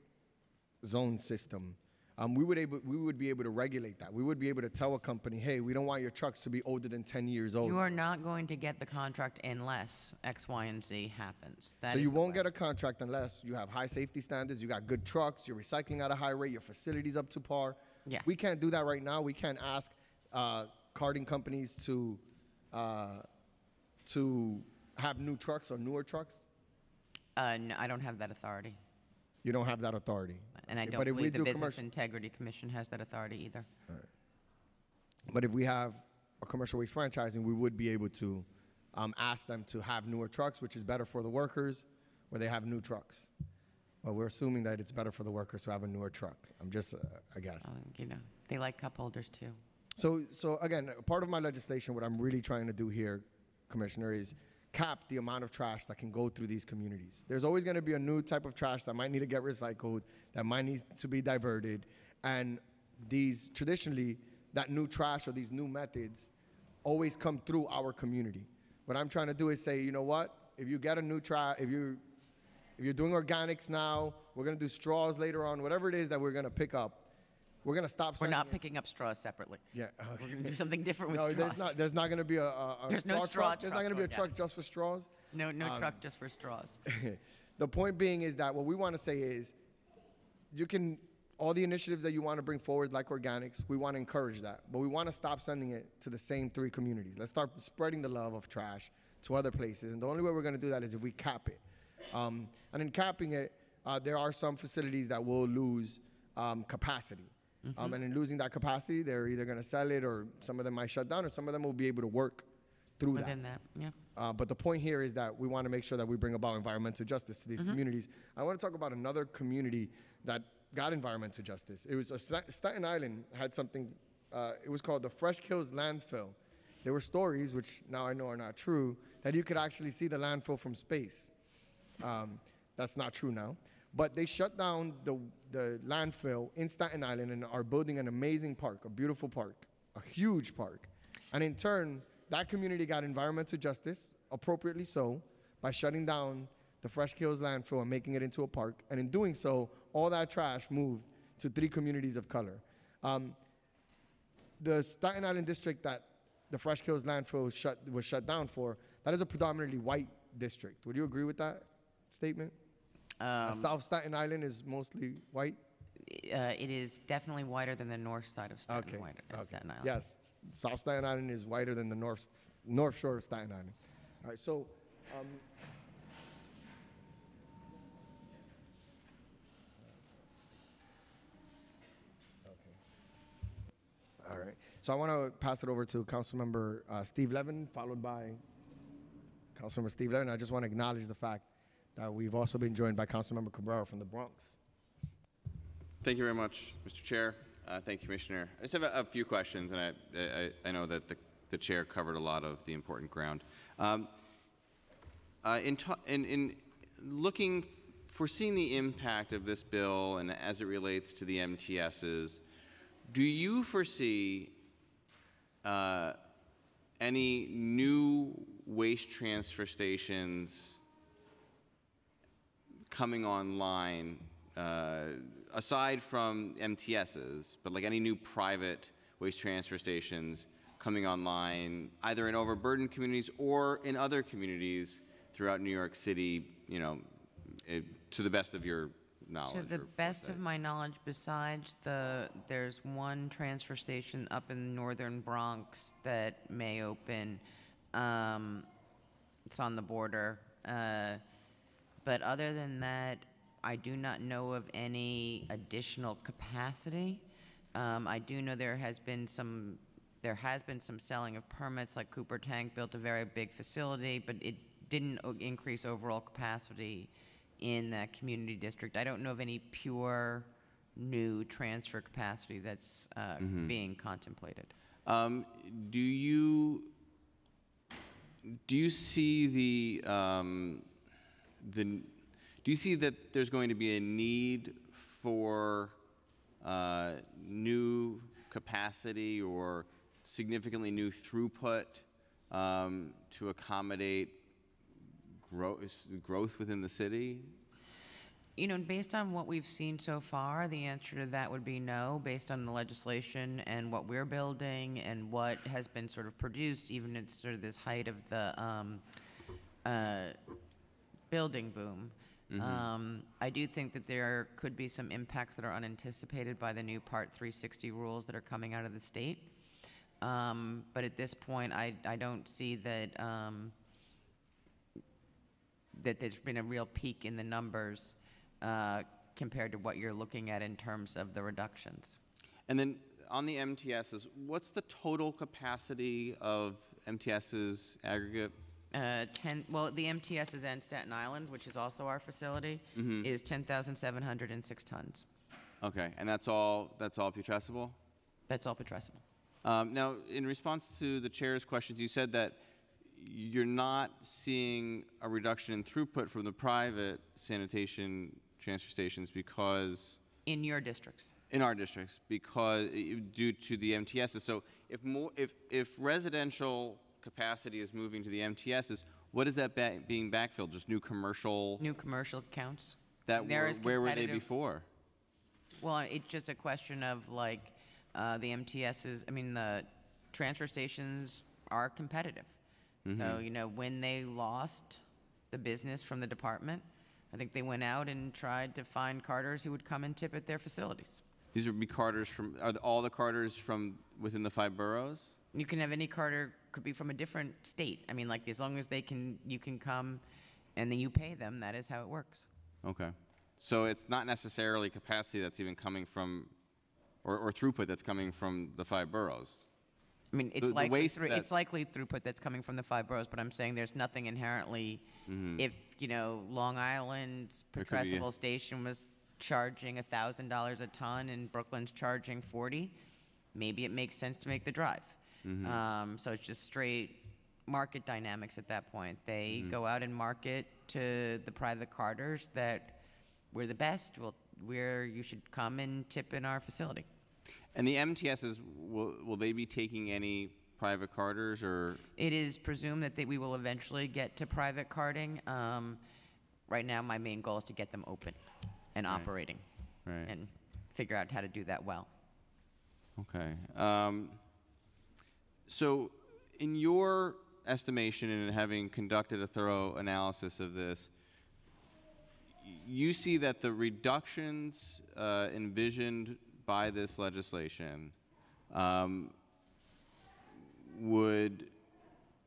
zone system, um, we would able we would be able to regulate that. We would be able to tell a company, hey, we don't want your trucks to be older than 10 years old. You are not going to get the contract unless X, Y, and Z happens. That so you won't way. get a contract unless you have high safety standards, you got good trucks, you're recycling at a high rate, your facility's up to par. Yes. We can't do that right now. We can't ask uh, carting companies to uh, to have new trucks or newer trucks. Uh, no, I don't have that authority. You don't have that authority. And I don't but if we believe the do Business Integrity Commission has that authority either. But if we have a commercial waste franchising, we would be able to um, ask them to have newer trucks, which is better for the workers, where they have new trucks. Well, we're assuming that it's better for the workers to have a newer truck. I'm just, uh, I guess. Uh, You know, they like cup holders too. So, so again, part of my legislation, what I'm really trying to do here, Commissioner, is cap the amount of trash that can go through these communities. There's always going to be a new type of trash that might need to get recycled, that might need to be diverted, and these traditionally, that new trash or these new methods always come through our community. What I'm trying to do is say, you know what? If you get a new trash, if you if you're doing organics now, we're gonna do straws later on, whatever it is that we're gonna pick up, we're gonna stop. We're not it- picking up straws separately. Yeah. We're going to do something different with No, straws. there's not. There's not going to be a, a, a There's no straw straw truck. There's not going to be a truck down. just for straws. No, no Um, truck just for straws. The point being is that what we want to say is, you can all the initiatives that you want to bring forward, like organics, we want to encourage that, but we want to stop sending it to the same three communities. Let's start spreading the love of trash to other places, and the only way we're going to do that is if we cap it. Um, and in capping it, uh, there are some facilities that will lose um, capacity. Mm-hmm. Um, and in losing that capacity, they're either going to sell it, or some of them might shut down, or some of them will be able to work through that. Within that, yeah. Uh, but the point here is that we want to make sure that we bring about environmental justice to these communities. I want to talk about another community that got environmental justice. It was a, Staten Island had something. Uh, it was called the Fresh Kills landfill. There were stories, which now I know are not true, that you could actually see the landfill from space. Um, that's not true now. But they shut down the, the landfill in Staten Island and are building an amazing park, a beautiful park, a huge park. And in turn, that community got environmental justice, appropriately so, by shutting down the Fresh Kills landfill and making it into a park. And in doing so, all that trash moved to three communities of color. Um, the Staten Island district that the Fresh Kills landfill shut, was shut down for, that is a predominantly white district. Would you agree with that statement? Uh, South Staten Island is mostly white? Uh, it is definitely whiter than the north side of Staten, Okay. White, okay. Staten Island. Yes, South Staten Island is whiter than the north, north shore of Staten Island. All right, so, um, All right. So I want to pass it over to Councilmember uh, Steve Levin, followed by Councilmember Steve Levin. I just want to acknowledge the fact that we've also been joined by Councilmember Cabrera from the Bronx. Thank you very much, Mr. Chair. Uh, Thank you, Commissioner. I just have a, a few questions, and I, I, I know that the, the chair covered a lot of the important ground. Um, uh, in, in, in looking, foreseeing the impact of this bill and as it relates to the MTSs, do you foresee uh, any new waste transfer stations coming online, uh, aside from MTSs, but like any new private waste transfer stations coming online, either in overburdened communities or in other communities throughout New York City, you know, eh, to the best of your knowledge? To the best of my knowledge, besides the, there's one transfer station up in northern Bronx that may open. Um, It's on the border. Uh, But other than that, I do not know of any additional capacity. Um, I do know there has been some, there has been some selling of permits, like Cooper Tank built a very big facility, but it didn't o- increase overall capacity in that community district. I don't know of any pure new transfer capacity that's uh, being contemplated. Um, do you do you see the um, the do you see that there's going to be a need for uh, new capacity or significantly new throughput um, to accommodate growth growth within the city? You know, based on what we've seen so far, the answer to that would be no, based on the legislation and what we're building and what has been sort of produced, even at sort of this height of the um, uh, building boom. Um, I do think that there could be some impacts that are unanticipated by the new Part 360 rules that are coming out of the state. Um, but at this point, I, I don't see that. Um, that there's been a real peak in the numbers uh, compared to what you're looking at in terms of the reductions. And then on the MTSs, what's the total capacity of MTSs aggregate? Uh, 10, well, the MTS is in Staten Island, which is also our facility, is 10,706 tons. Okay, and that's all, that's all putrescible? That's all putrescible. Um, now, in response to the chair's questions, you said that you're not seeing a reduction in throughput from the private sanitation transfer stations because, In your districts. in our districts, because, due to the MTSs. So if more, if, if residential capacity is moving to the MTSs, what is that ba- being backfilled? Just new commercial New commercial accounts. that There were, is where were they competitive- before? Well, it's just a question of like, uh, the MTSs, I mean, the transfer stations are competitive. So, you know, when they lost the business from the department, I think they went out and tried to find carters who would come and tip at their facilities. These would be carters from, are the- all the carters from within the five boroughs? You can have any carter, could be from a different state. I mean, like, as long as they can, you can come and then you pay them, that is how it works. Okay. So it's not necessarily capacity that's even coming from, or, or throughput that's coming from the five boroughs? I mean, it's The- the likely, waste through- it's likely throughput that's coming from the five boroughs, but I'm saying there's nothing inherently, mm-hmm. if, you know, Long Island's There could be, yeah. Station was charging a thousand dollars a ton and Brooklyn's charging forty, maybe it makes sense to make the drive. Um, so it's just straight market dynamics at that point. They go out and market to the private carters that we're the best, well, where you should come and tip in our facility. And the MTSs, will, will they be taking any private carters or, It is presumed that they, we will eventually get to private carting. Um, right now, my main goal is to get them open and operating, right, and figure out how to do that well. okay. Um, so in your estimation and having conducted a thorough analysis of this, you see that the reductions uh, envisioned by this legislation um, would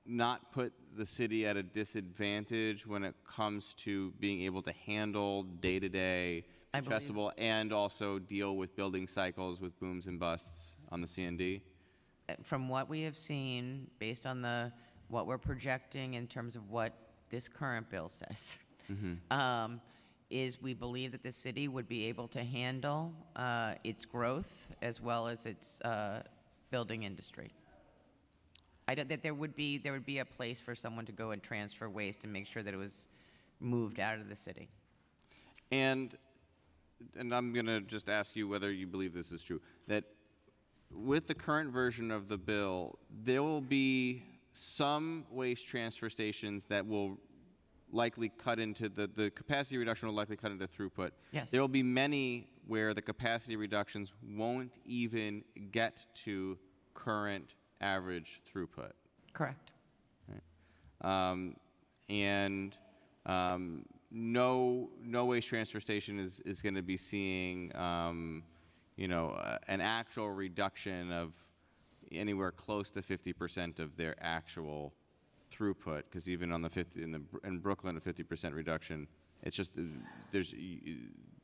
not put the city at a disadvantage when it comes to being able to handle day-to-day I believe- accessible and also deal with building cycles with booms and busts on the CND? From what we have seen, based on the, what we're projecting in terms of what this current bill says, um, is we believe that the city would be able to handle uh, its growth as well as its uh, building industry. I don't, that there would be, there would be a place for someone to go and transfer waste and make sure that it was moved out of the city. And, and I'm going to just ask you whether you believe this is true, that with the current version of the bill, there will be some waste transfer stations that will likely cut into, the, the capacity reduction will likely cut into throughput. Yes. There will be many where the capacity reductions won't even get to current average throughput. Correct. Um, and um, no, no waste transfer station is, is going to be seeing, um, you know, uh, an actual reduction of anywhere close to 50% of their actual throughput. Because even on the 50 in the in Brooklyn, a 50% reduction, it's just uh, there's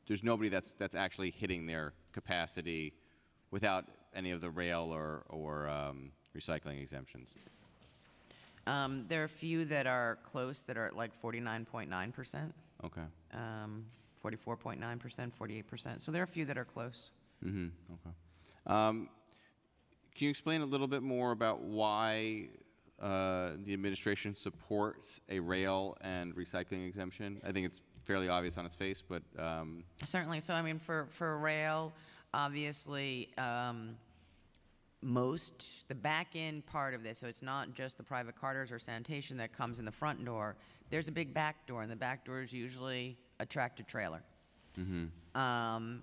there's nobody that's that's actually hitting their capacity without any of the rail or or um, recycling exemptions. Um, There are a few that are close, that are at like 49.9%, Okay. um, 44.9%, 48%. So there are a few that are close. Mm-hmm, okay. Um, Can you explain a little bit more about why uh, the administration supports a rail and recycling exemption? I think it's fairly obvious on its face, but, um, Certainly. So, I mean, for, for rail, obviously, um, most, the back end part of this, so it's not just the private carters or sanitation that comes in the front door. There's a big back door, and the back door is usually a tractor trailer. Um,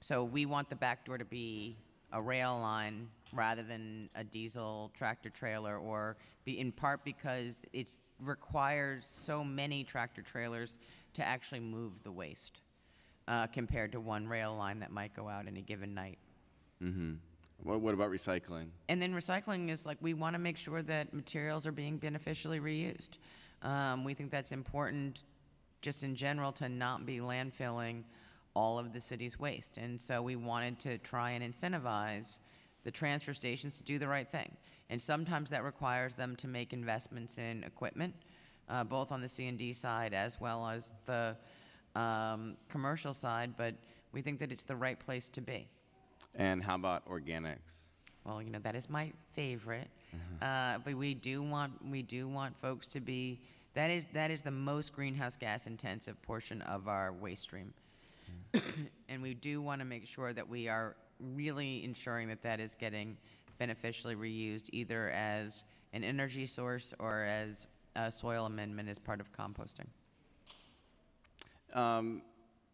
so we want the back door to be a rail line rather than a diesel tractor trailer, or be in part because it requires so many tractor trailers to actually move the waste uh, compared to one rail line that might go out any given night. what what about recycling? And then recycling is like we want to make sure that materials are being beneficially reused. Um, we think that's important, just in general, to not be landfilling all of the city's waste. And so we wanted to try and incentivize the transfer stations to do the right thing. And sometimes that requires them to make investments in equipment, uh, both on the C and D side as well as the um, commercial side. But we think that it's the right place to be. And how about organics? Well, you know that is my favorite, uh, but we do want we do want folks to be that is that is the most greenhouse gas intensive portion of our waste stream, and we do want to make sure that we are really ensuring that that is getting beneficially reused either as an energy source or as a soil amendment as part of composting. Um,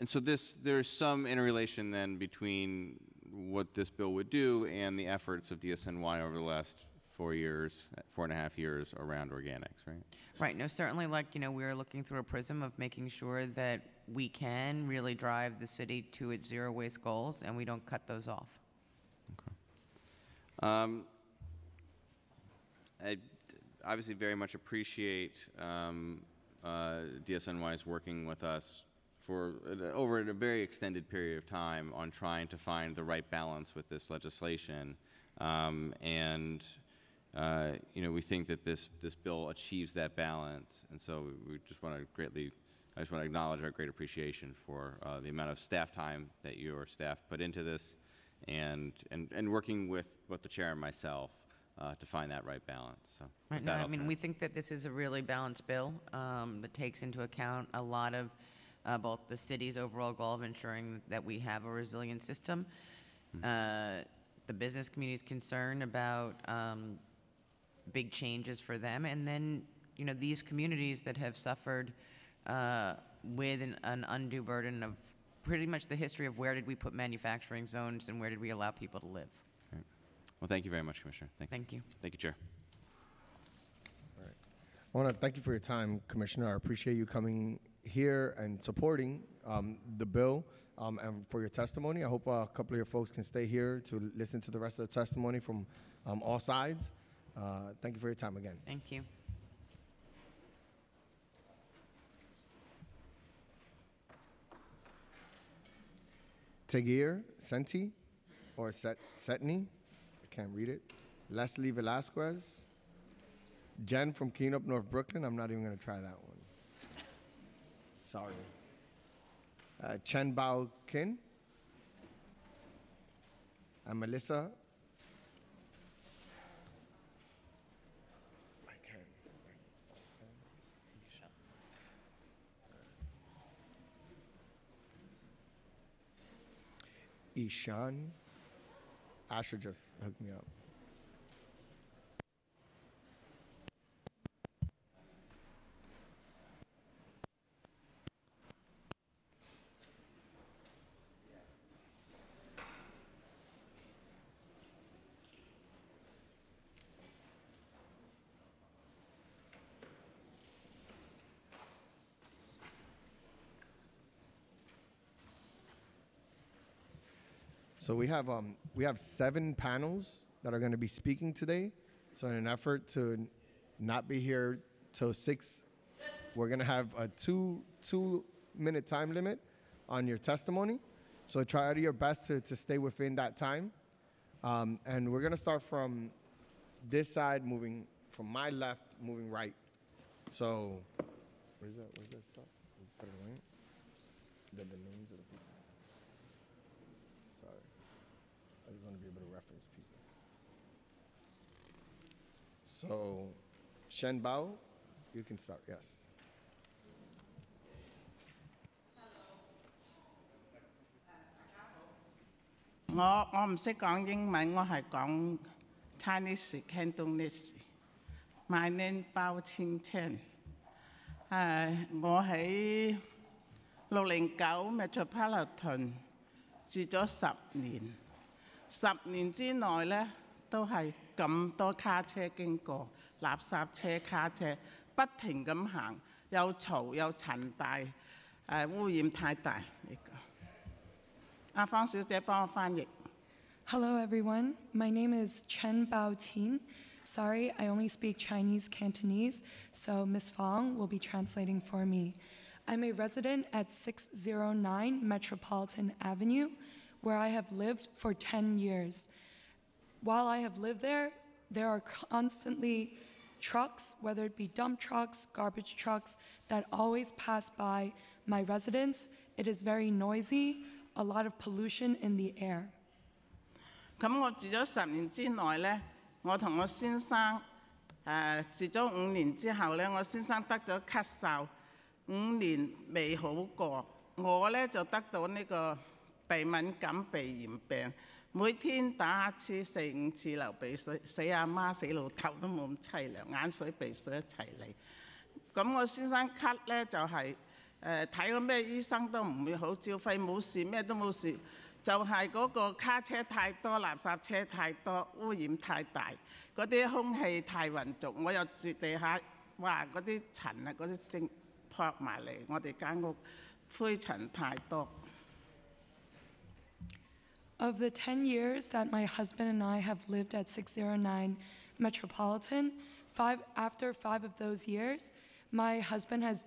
And so this, there's some interrelation then between what this bill would do and the efforts of DSNY over the last four years, four and a half years around organics, right? Right. No, certainly, like, you know, we're looking through a prism of making sure that we can really drive the city to its zero waste goals and we don't cut those off. Um, I obviously very much appreciate um, uh, DSNY's working with us for uh, over a very extended period of time on trying to find the right balance with this legislation. Um, and uh, you know, we think that this this bill achieves that balance, and so we, we just want to greatly. I just want to acknowledge our great appreciation for uh, the amount of staff time that your staff put into this, and and, and working with both the chair and myself uh, to find that right balance. So, Right. No, I mean, we think that this is a really balanced bill um, that takes into account a lot of uh, both the city's overall goal of ensuring that we have a resilient system, uh, the business community's concern about um, big changes for them, and then you know these communities that have suffered uh, with an, an undue burden of pretty much the history of where did we put manufacturing zones and where did we allow people to live. well, thank you very much, Commissioner. Thank you. Thank you. Thank you, Chair. I want to thank you for your time, Commissioner. I appreciate you coming here and supporting um, the bill um, and for your testimony. I hope uh, a couple of your folks can stay here to listen to the rest of the testimony from um, all sides. Uh, Thank you for your time again. Thank you. Tegir Senti or Set Setney, I can't read it. Leslie Velasquez. Jen from Keenup, North Brooklyn. I'm not even going to try that one. Sorry. uh, Chen Bao Kin, and Melissa. Ishan. Asher just hooked me up. So we have um, we have seven panels that are going to be speaking today. So in an effort to not be here till six, we're going to have a two two minute time limit on your testimony. So try your best to, to stay within that time. Um, and we're going to start from this side, moving from my left, moving right. So where's that? Where's that stuff? Put it away. The, the names of the people. Sorry. I just want to be able to reference people. So, Shen Bao, you can start. Yes. 我我唔识讲英文，我系讲 Chinese Cantonese。My name 包千千。诶，我喺六零九 Metropolitan 住咗十年，十年之内咧都系 咁多卡车经过，垃圾车、卡车不停咁行，又嘈又尘大，诶、污染太大呢个。阿方小姐帮我翻译。 Hello, everyone. My name is Chen Bao Tin. Sorry, I only speak Chinese Cantonese, so Ms. Fong will be translating for me. I'm a resident at 609 Metropolitan Avenue, where I have lived for 10 years. While I have lived there, there are constantly trucks, whether it be dump trucks, garbage trucks, that always pass by my residence. It is very noisy, a lot of pollution in the air. 咁我住咗十年之内呢，我同我先生诶、呃住咗五年之后呢，我先生得咗咳嗽，五年未好过。我呢就得到呢个鼻敏感鼻炎病， 每天打乞嗤四五次流鼻水，死阿媽死老豆都冇咁凄涼，眼水鼻水一齊嚟。咁我先生咳呢，就係誒睇過咩醫生都唔會好，照肺冇事，咩都冇事，就係、嗰個卡車太多，垃圾車太多，污染太大，嗰啲空氣太混濁，我又住地下，哇！嗰啲塵啊，嗰啲聲撲埋嚟，我哋間屋灰塵太多。 Of the 10 years that my husband and I have lived at 609 Metropolitan, five, after five of those years, my husband has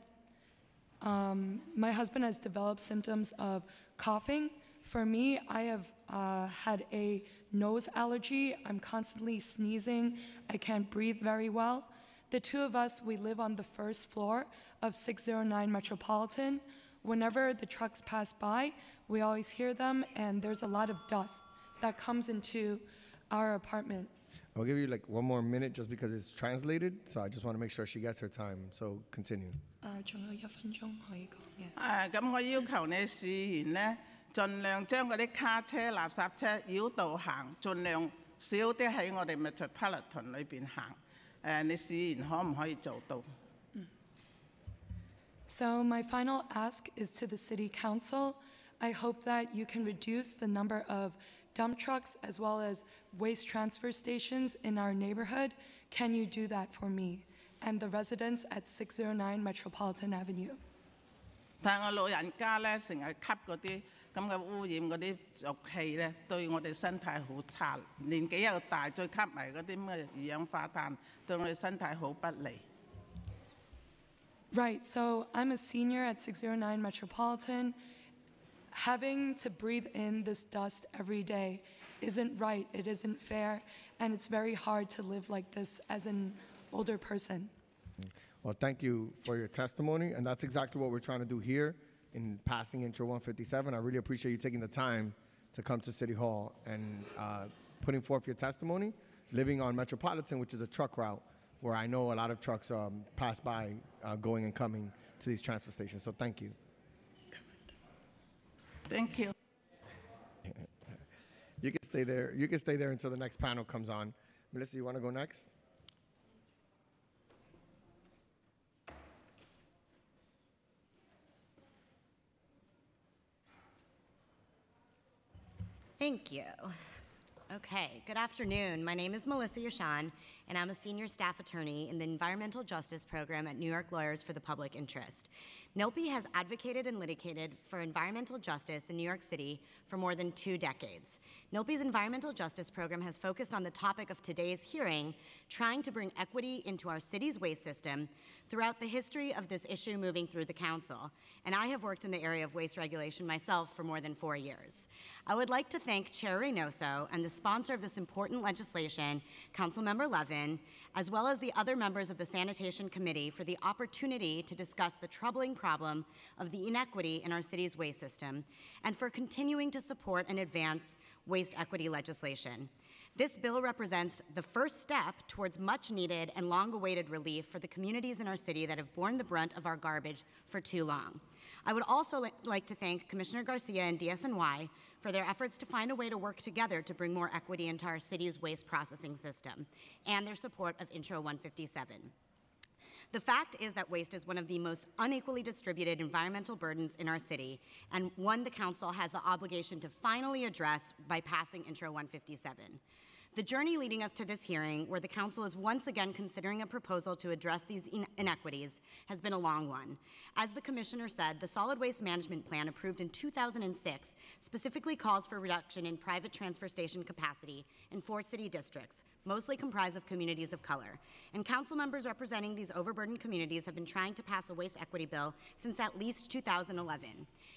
um, my husband has developed symptoms of coughing. For me, I have uh, had a nose allergy. I'm constantly sneezing. I can't breathe very well. The two of us, we live on the first floor of 609 Metropolitan Whenever the trucks pass by, we always hear them, and there's a lot of dust that comes into our apartment. I'll give you like one more minute just because it's translated. So I just want to make sure she gets her time. So continue. 啊，仲有一分钟可以讲嘅。诶咁、我要求你试完呢，尽量将嗰啲卡车、垃圾车绕道行，尽量少啲喺我哋 Metropolitan 里边行。诶、你试完可唔可以做到？ So, my final ask is to the City Council. I hope that you can reduce the number of dump trucks as well as waste transfer stations in our neighborhood. Can you do that for me and the residents at 609 Metropolitan Avenue? 但系我老人家咧，成日吸嗰啲咁嘅污染嗰啲浊气咧，对我哋身体好差。年纪又大，再吸埋嗰啲咩二氧化碳，对我哋身体好不利。 Right, so I'm a senior at 609 Metropolitan. Having to breathe in this dust every day isn't right, it isn't fair, and it's very hard to live like this as an older person. Well, thank you for your testimony, and that's exactly what we're trying to do here in passing Intro 157. I really appreciate you taking the time to come to City Hall and uh, putting forth your testimony, living on Metropolitan, which is a truck route where I know a lot of trucks um, pass by uh, going and coming to these transfer stations. So thank you. Thank you. You can stay there. You can stay there until the next panel comes on. Melissa, you want to go next? Thank you. Okay, good afternoon. My name is Melissa Iachan, and I'm a senior staff attorney in the Environmental Justice Program at New York Lawyers for the Public Interest. NYLPI has advocated and litigated for environmental justice in New York City for more than two decades. NYLPI's environmental justice program has focused on the topic of today's hearing, trying to bring equity into our city's waste system throughout the history of this issue moving through the council. And I have worked in the area of waste regulation myself for more than four years. I would like to thank Chair Reynoso and the sponsor of this important legislation, Councilmember Levin, as well as the other members of the Sanitation Committee for the opportunity to discuss the troubling problem of the inequity in our city's waste system, and for continuing to support and advance waste equity legislation. This bill represents the first step towards much needed and long awaited relief for the communities in our city that have borne the brunt of our garbage for too long. I would also li- like to thank Commissioner Garcia and DSNY for their efforts to find a way to work together to bring more equity into our city's waste processing system and their support of Intro 157. The fact is that waste is one of the most unequally distributed environmental burdens in our city, and one the council has the obligation to finally address by passing Intro 157. The journey leading us to this hearing, where the council is once again considering a proposal to address these in- inequities, has been a long one. As the commissioner said, the solid waste management plan approved in 2006 specifically calls for reduction in private transfer station capacity in four city districts, mostly comprised of communities of color. And council members representing these overburdened communities have been trying to pass a waste equity bill since at least 2011.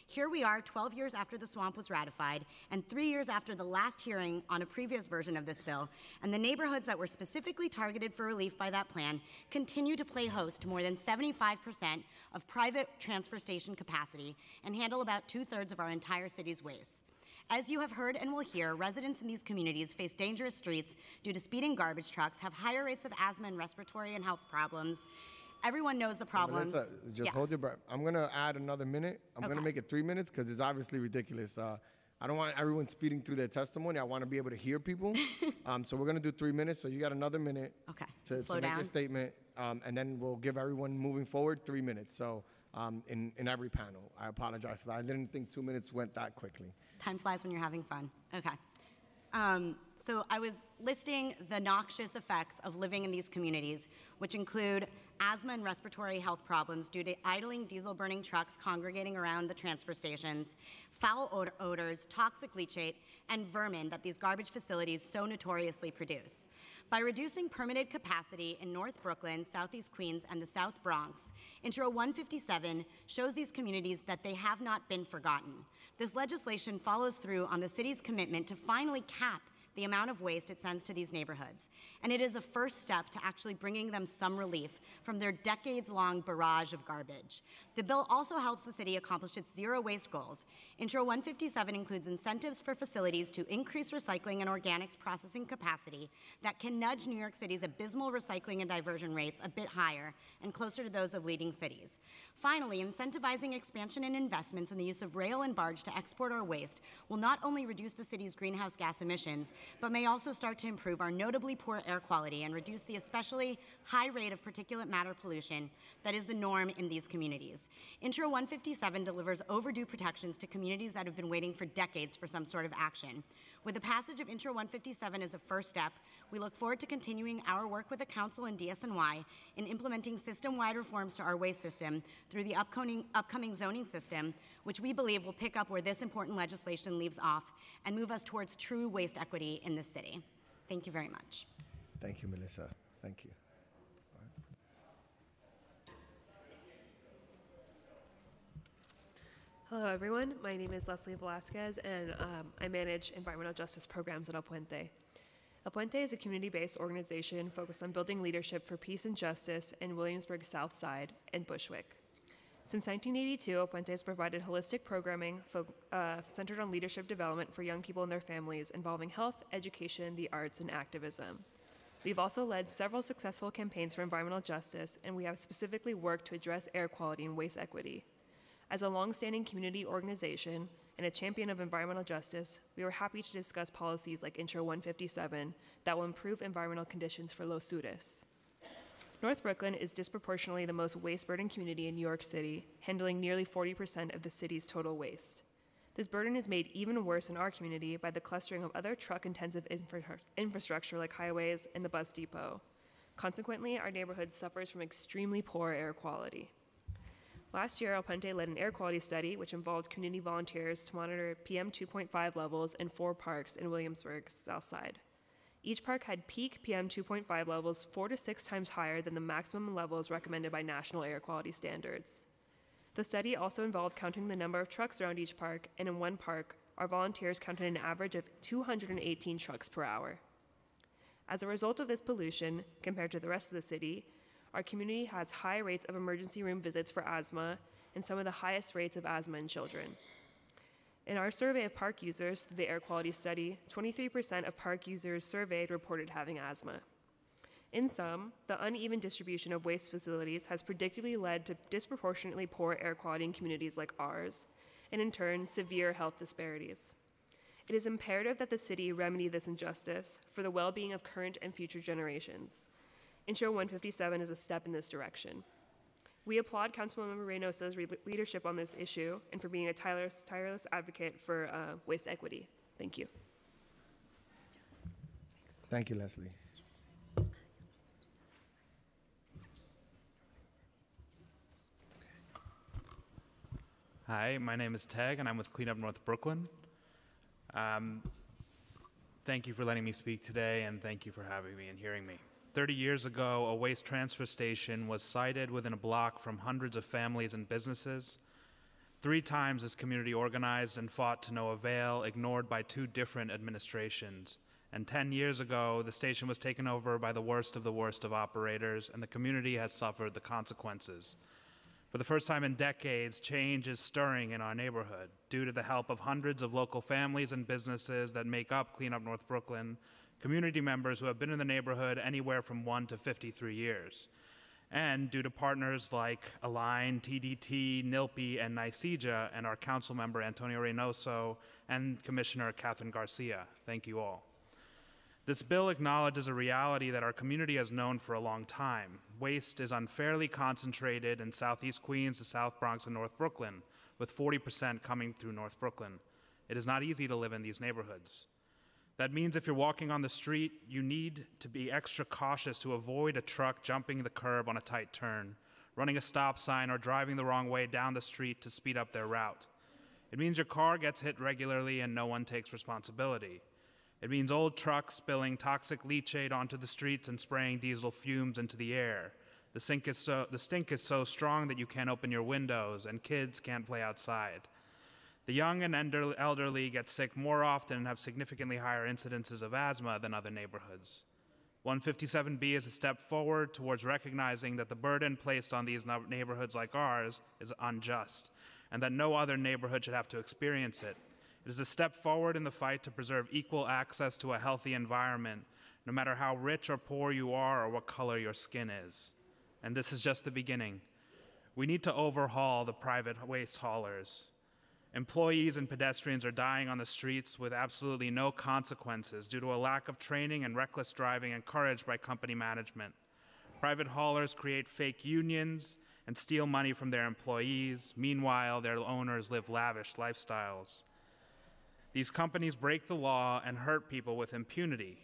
Here we are 12 years after the SWMP was ratified and three years after the last hearing on a previous version of this bill, and the neighborhoods that were specifically targeted for relief by that plan continue to play host to more than 75% of private transfer station capacity and handle about two thirds of our entire city's waste. As you have heard and will hear, residents in these communities face dangerous streets due to speeding garbage trucks, have higher rates of asthma and respiratory and health problems. Everyone knows the problems. Melissa, just Yeah. hold your breath. I'm going to add another minute. I'm going to make it three minutes because it's obviously ridiculous. Uh, I don't want everyone speeding through their testimony. I want to be able to hear people. um, so we're going to do three minutes. So you got another minute Okay, to, slow to make a statement. Um, and then we'll give everyone moving forward three minutes. So um, in, in every panel. I apologize for that. I didn't think two minutes went that quickly. Time flies when you're having fun. Okay. Um, so I was listing the noxious effects of living in these communities, which include asthma and respiratory health problems due to idling diesel burning trucks congregating around the transfer stations, foul od- odors, toxic leachate, and vermin that these garbage facilities so notoriously produce. By reducing permitted capacity in North Brooklyn, Southeast Queens, and the South Bronx, Intro 157 shows these communities that they have not been forgotten. This legislation follows through on the city's commitment to finally cap the amount of waste it sends to these neighborhoods. And it is a first step to actually bringing them some relief from their decades long barrage of garbage. The bill also helps the city accomplish its zero waste goals. Intro 157 includes incentives for facilities to increase recycling and organics processing capacity that can nudge New York City's abysmal recycling and diversion rates a bit higher and closer to those of leading cities. Finally, incentivizing expansion and investments in the use of rail and barge to export our waste will not only reduce the city's greenhouse gas emissions, but may also start to improve our notably poor air quality and reduce the especially high rate of particulate matter pollution that is the norm in these communities. Intro 157 delivers overdue protections to communities that have been waiting for decades for some sort of action. With the passage of Intro 157 as a first step, we look forward to continuing our work with the Council and DSNY in implementing system-wide reforms to our waste system through the upcoming, upcoming zoning system, which we believe will pick up where this important legislation leaves off and move us towards true waste equity in the city. Thank you very much. Thank you, Melissa. Thank you. Hello, everyone. My name is Leslie Velasquez, and um, I manage environmental justice programs at El Puente. El Puente is a community based organization focused on building leadership for peace and justice in Williamsburg South Side and Bushwick. Since 1982, El Puente has provided holistic programming uh, centered on leadership development for young people and their families involving health, education, the arts, and activism. We've also led several successful campaigns for environmental justice, and we have specifically worked to address air quality and waste equity. As a longstanding community organization and a champion of environmental justice, we were happy to discuss policies like Intro 157 that will improve environmental conditions for Los Sures. North Brooklyn is disproportionately the most waste burdened community in New York City, handling nearly 40% of the city's total waste. This burden is made even worse in our community by the clustering of other truck intensive infra- infrastructure like highways and the bus depot. Consequently, our neighborhood suffers from extremely poor air quality. Last year, El led an air quality study which involved community volunteers to monitor PM 2.5 levels in four parks in Williamsburg's South Side. Each park had peak PM 2.5 levels four to six times higher than the maximum levels recommended by national air quality standards. The study also involved counting the number of trucks around each park, and in one park, our volunteers counted an average of 218 trucks per hour. As a result of this pollution, compared to the rest of the city, our community has high rates of emergency room visits for asthma and some of the highest rates of asthma in children. In our survey of park users through the air quality study, 23% of park users surveyed reported having asthma. In sum, the uneven distribution of waste facilities has predictably led to disproportionately poor air quality in communities like ours, and in turn, severe health disparities. It is imperative that the city remedy this injustice for the well being of current and future generations. Intro 157 is a step in this direction. We applaud Councilmember Reynoso's re- leadership on this issue and for being a tireless, tireless advocate for uh, waste equity. Thank you. Thank you, Leslie. Hi, my name is Tag, and I'm with Cleanup North Brooklyn. Um, thank you for letting me speak today, and thank you for having me and hearing me. 30 years ago, a waste transfer station was sited within a block from hundreds of families and businesses. Three times this community organized and fought to no avail, ignored by two different administrations. And 10 years ago, the station was taken over by the worst of the worst of operators, and the community has suffered the consequences. For the first time in decades, change is stirring in our neighborhood. Due to the help of hundreds of local families and businesses that make up Clean Up North Brooklyn, community members who have been in the neighborhood anywhere from 1 to 53 years. And due to partners like Align, TDT, NYLPI, and NYC-EJA, and our council member Antonio Reynoso and Commissioner Kathryn Garcia. Thank you all. This bill acknowledges a reality that our community has known for a long time. Waste is unfairly concentrated in southeast Queens, the South Bronx, and North Brooklyn, with 40% coming through North Brooklyn. It is not easy to live in these neighborhoods. That means if you're walking on the street, you need to be extra cautious to avoid a truck jumping the curb on a tight turn, running a stop sign, or driving the wrong way down the street to speed up their route. It means your car gets hit regularly and no one takes responsibility. It means old trucks spilling toxic leachate onto the streets and spraying diesel fumes into the air. The, so, the stink is so strong that you can't open your windows and kids can't play outside. The young and elderly get sick more often and have significantly higher incidences of asthma than other neighborhoods. 157B is a step forward towards recognizing that the burden placed on these neighborhoods like ours is unjust and that no other neighborhood should have to experience it. It is a step forward in the fight to preserve equal access to a healthy environment, no matter how rich or poor you are or what color your skin is. And this is just the beginning. We need to overhaul the private waste haulers. Employees and pedestrians are dying on the streets with absolutely no consequences due to a lack of training and reckless driving encouraged by company management. Private haulers create fake unions and steal money from their employees. Meanwhile, their owners live lavish lifestyles. These companies break the law and hurt people with impunity.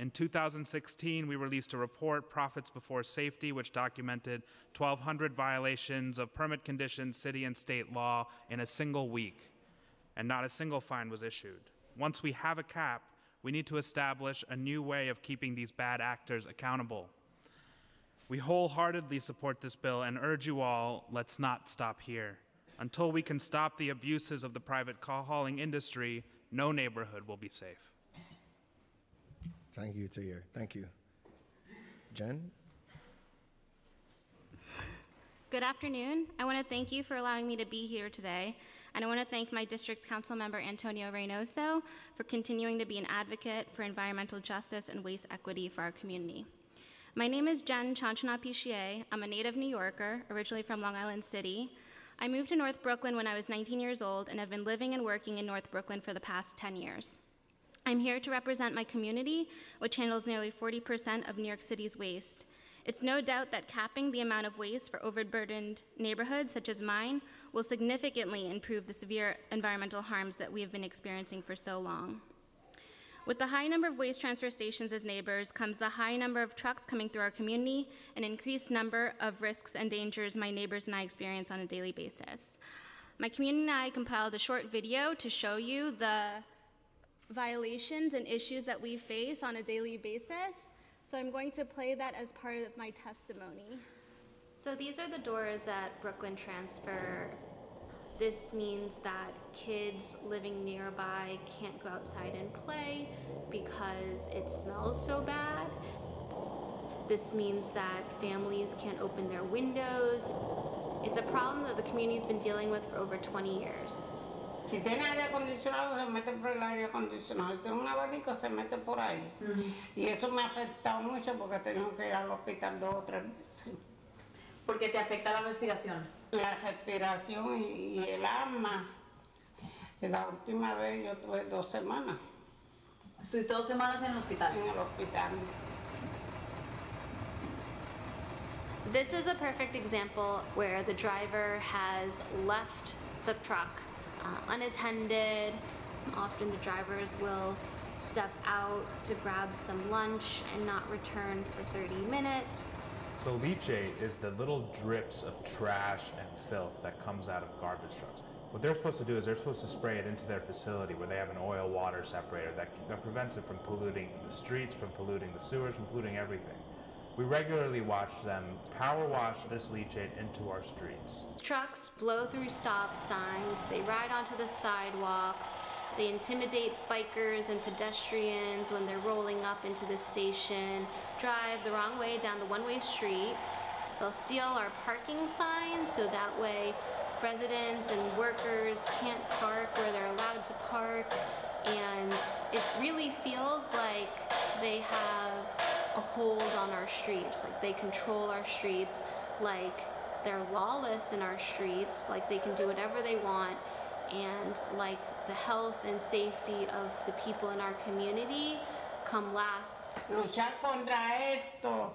In 2016, we released a report, Profits Before Safety, which documented 1,200 violations of permit conditions, city and state law in a single week, and not a single fine was issued. Once we have a cap, we need to establish a new way of keeping these bad actors accountable. We wholeheartedly support this bill and urge you all, let's not stop here. Until we can stop the abuses of the private car hauling industry, no neighborhood will be safe. Thank you, to Tahir. Thank you. Jen? Good afternoon. I want to thank you for allowing me to be here today. And I want to thank my district's council member Antonio Reynoso for continuing to be an advocate for environmental justice and waste equity for our community. My name is Jen Chanchana. I'm a native New Yorker, originally from Long Island City. I moved to North Brooklyn when I was 19 years old and have been living and working in North Brooklyn for the past 10 years. I'm here to represent my community, which handles nearly 40% of New York City's waste. It's no doubt that capping the amount of waste for overburdened neighborhoods such as mine will significantly improve the severe environmental harms that we have been experiencing for so long. With the high number of waste transfer stations as neighbors comes the high number of trucks coming through our community, an increased number of risks and dangers my neighbors and I experience on a daily basis. My community and I compiled a short video to show you the violations and issues that we face on a daily basis. So I'm going to play that as part of my testimony. So these are the doors at Brooklyn Transfer. This means that kids living nearby can't go outside and play because it smells so bad. This means that families can't open their windows. It's a problem that the community's been dealing with for over 20 years. Si tiene aire acondicionado, se mete por el aire acondicionado. Si tiene un abanico, se mete por ahí. Y eso me ha afectado mucho porque he tenido que ir al hospital dos o tres veces. Porque te afecta la respiración. La respiración y, y el asma. Y la última vez yo tuve dos semanas Estuviste dos semanas en el hospital. en el hospital. This is a perfect example where the driver has left the truck uh, unattended. Often the drivers will step out to grab some lunch and not return for 30 minutes. So leachate is the little drips of trash and filth that comes out of garbage trucks. What they're supposed to do is they're supposed to spray it into their facility where they have an oil water separator that, that prevents it from polluting the streets, from polluting the sewers, from polluting everything. We regularly watch them power wash this leachate into our streets. Trucks blow through stop signs, they ride onto the sidewalks, they intimidate bikers and pedestrians when they're rolling up into the station, drive the wrong way down the one way street. They'll steal our parking signs so that way residents and workers can't park where they're allowed to park. And it really feels like they have a hold on our streets, like they control our streets, like they're lawless in our streets, like they can do whatever they want, and like the health and safety of the people in our community come last. Luchar contra esto.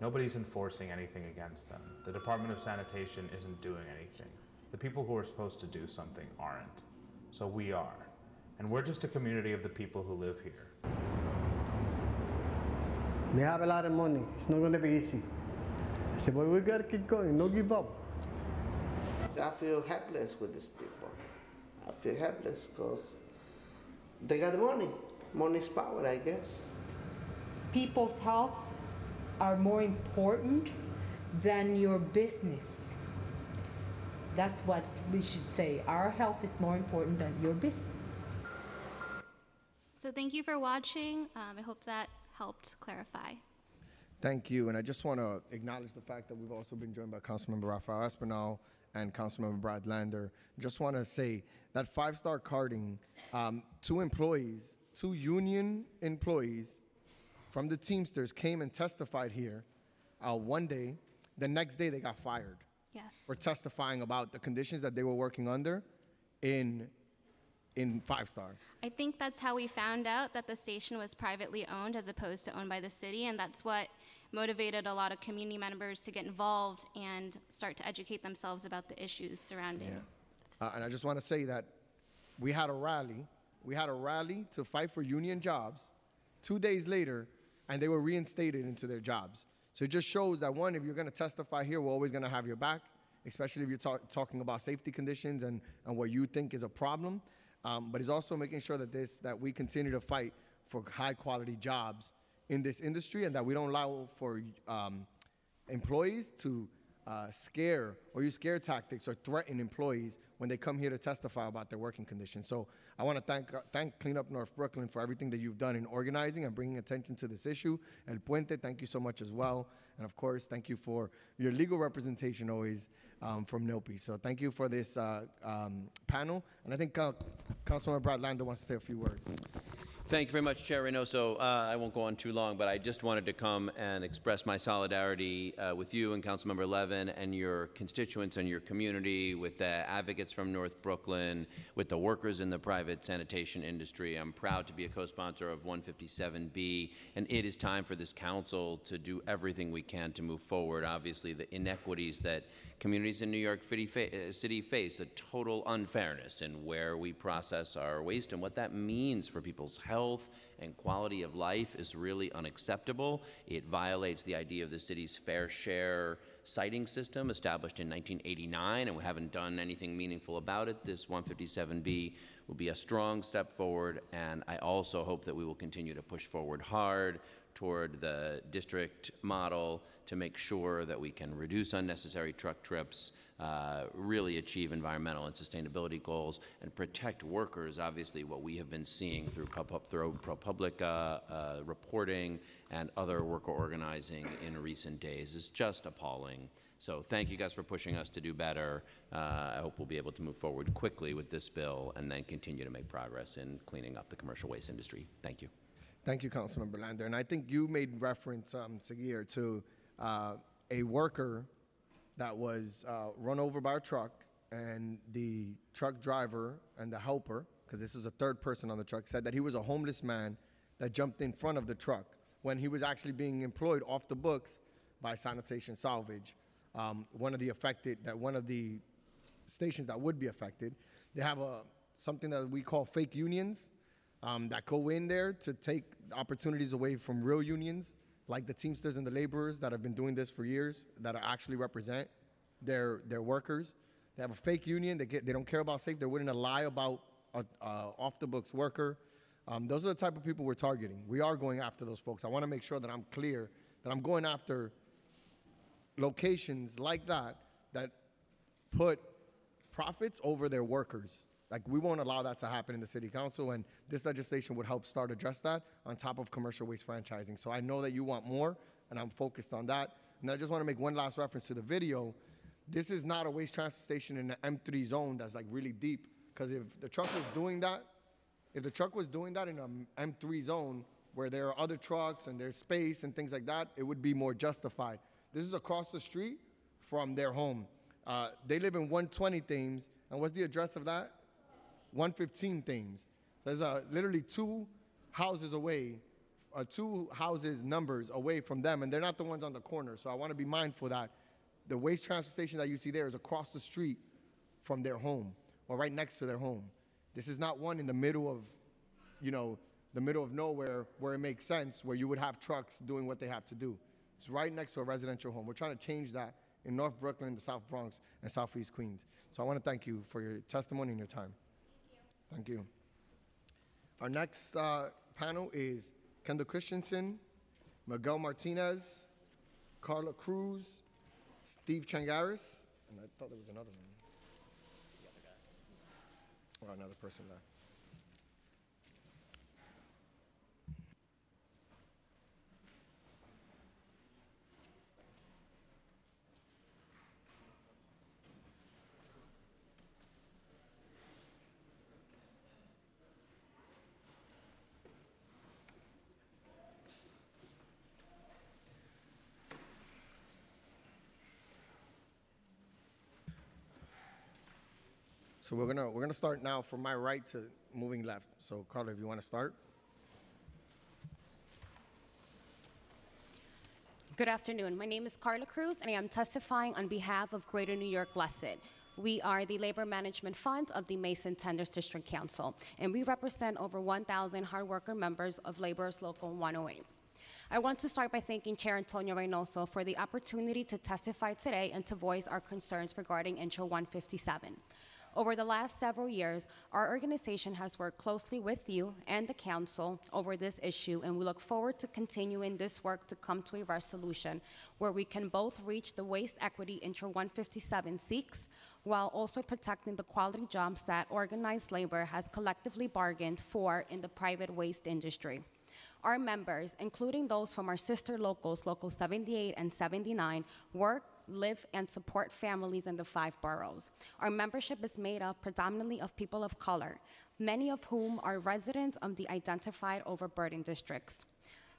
Nobody's enforcing anything against them. The Department of Sanitation isn't doing anything. The people who are supposed to do something aren't. So we are. And we're just a community of the people who live here. They have a lot of money. It's not going to be easy. I said, but we got to keep going. No give up. I feel helpless with these people. I feel helpless because they got the money. Money's power, I guess. people's health are more important than your business. That's what we should say. Our health is more important than your business. So thank you for watching. Um, I hope that helped clarify. Thank you, and I just want to acknowledge the fact that we've also been joined by Councilmember Rafael Espinal and Councilmember Brad Lander. Just want to say that five-star carting, um, two employees, two union employees from the Teamsters came and testified here uh, one day. The next day, they got fired Yes. for testifying about the conditions that they were working under in in Five Star. I think that's how we found out that the station was privately owned as opposed to owned by the city, and that's what motivated a lot of community members to get involved and start to educate themselves about the issues surrounding. Uh, and I just want to say that we had a rally. We had a rally to fight for union jobs. Two days later, and they were reinstated into their jobs. So it just shows that one, if you're going to testify here, we're always going to have your back, especially if you're talk- talking about safety conditions and, and what you think is a problem. Um, but it's also making sure that this that we continue to fight for high quality jobs in this industry and that we don't allow for um, employees to uh, scare or use scare tactics or threaten employees when they come here to testify about their working conditions. So I want to thank uh, thank Clean Up North Brooklyn for everything that you've done in organizing and bringing attention to this issue. El Puente, thank you so much as well. And of course, thank you for your legal representation always um, from NYLPI. So thank you for this uh, um, panel. And I think uh, Councilman Brad Lander wants to say a few words. Thank you very much, Chair Reynoso. Uh, I won't go on too long, but I just wanted to come and express my solidarity uh, with you and Councilmember Levin and your constituents and your community, with the advocates from North Brooklyn, with the workers in the private sanitation industry. I'm proud to be a co-sponsor of 157B, and it is time for this council to do everything we can to move forward. Obviously, the inequities that communities in New York City, uh, City face, a total unfairness in where we process our waste and what that means for people's health and quality of life is really unacceptable. It violates the idea of the city's fair share siting system established in 1989, and we haven't done anything meaningful about it. This 157B will be a strong step forward, and I also hope that we will continue to push forward hard toward the district model to make sure that we can reduce unnecessary truck trips, uh, really achieve environmental and sustainability goals, and protect workers. Obviously, what we have been seeing through, pub- through ProPublica uh, reporting and other worker organizing in recent days is just appalling. So thank you guys for pushing us to do better. Uh, I hope we'll be able to move forward quickly with this bill and then continue to make progress in cleaning up the commercial waste industry. Thank you. Thank you, Councilmember Lander. And I think you made reference, um, Sagir, to uh, a worker that was uh, run over by a truck, and the truck driver and the helper, because this is a third person on the truck, said that he was a homeless man that jumped in front of the truck when he was actually being employed off the books by Sanitation Salvage. Um, one of the affected, that one of the stations that would be affected, they have a something that we call fake unions um, that go in there to take opportunities away from real unions, like the Teamsters and the laborers that have been doing this for years, that actually represent their their workers. They have a fake union. They get they don't care about safety. They're willing to lie about a, a off the books worker. Um, those are the type of people we're targeting. We are going after those folks. I want to make sure that I'm clear that I'm going after locations like that that put profits over their workers. Like we won't allow that to happen in the city council, and this legislation would help start address that on top of commercial waste franchising. So I know that you want more, and I'm focused on that. And I just want to make one last reference to the video. This is not a waste transfer station in the M3 zone that's like really deep, because if the truck was doing that, if the truck was doing that in an M3 zone where there are other trucks and there's space and things like that, it would be more justified. This is across the street from their home. Uh, they live in 120 Thames, and what's the address of that? 115 Thames. So there's uh, literally two houses away, uh, two houses numbers away from them, and they're not the ones on the corner. So I want to be mindful that the waste transfer station that you see there is across the street from their home, or right next to their home. This is not one in the middle of, you know, the middle of nowhere where it makes sense, where you would have trucks doing what they have to do. It's right next to a residential home. We're trying to change that in North Brooklyn, the South Bronx, and Southeast Queens. So I want to thank you for your testimony and your time. Thank you. Our next uh, panel is Kendall Christensen, Miguel Martinez, Carla Cruz, Steve Changaris, and I thought there was another one. Or another person left. So we're gonna we're gonna start now from my right to moving left. So Carla, if you want to start. Good afternoon. My name is Carla Cruz, and I am testifying on behalf of Greater New York LECET. We are the Labor Management Fund of the Mason Tenders District Council, and we represent over 1,000 hard worker members of Laborers Local 108. I want to start by thanking Chair Antonio Reynoso for the opportunity to testify today and to voice our concerns regarding Intro 157. Over the last several years, our organization has worked closely with you and the council over this issue, and we look forward to continuing this work to come to a resolution where we can both reach the waste equity Intro 157 seeks while also protecting the quality jobs that organized labor has collectively bargained for in the private waste industry. Our members, including those from our sister locals, Local 78 and 79, work, live, and support families in the five boroughs. Our membership is made up predominantly of people of color, many of whom are residents of the identified overburdened districts.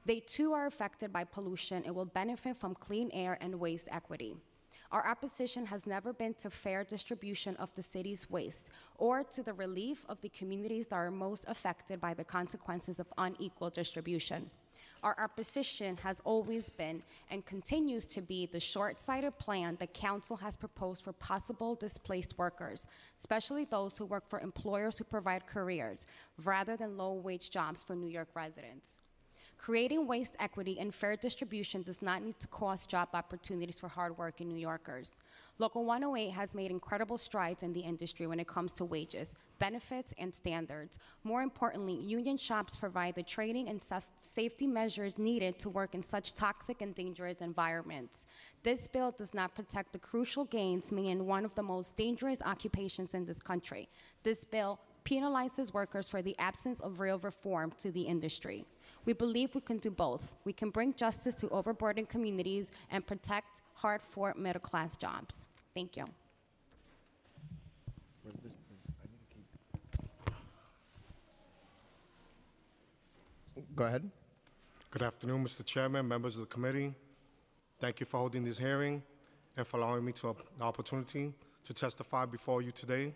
They too are affected by pollution and will benefit from clean air and waste equity. Our opposition has never been to fair distribution of the city's waste or to the relief of the communities that are most affected by the consequences of unequal distribution. Our opposition has always been and continues to be the short sighted plan the council has proposed for possible displaced workers, especially those who work for employers who provide careers, rather than low wage jobs for New York residents. Creating waste equity and fair distribution does not need to cost job opportunities for hardworking New Yorkers. Local 108 has made incredible strides in the industry when it comes to wages, benefits, and standards. More importantly, union shops provide the training and safety measures needed to work in such toxic and dangerous environments. This bill does not protect the crucial gains made in one of the most dangerous occupations in this country. This bill penalizes workers for the absence of real reform to the industry. We believe we can do both. We can bring justice to overburdened communities and protect hard fought middle class jobs. Thank you. Go ahead. Good afternoon, Mr. Chairman, members of the committee. Thank you for holding this hearing and for allowing me to the opportunity to testify before you today.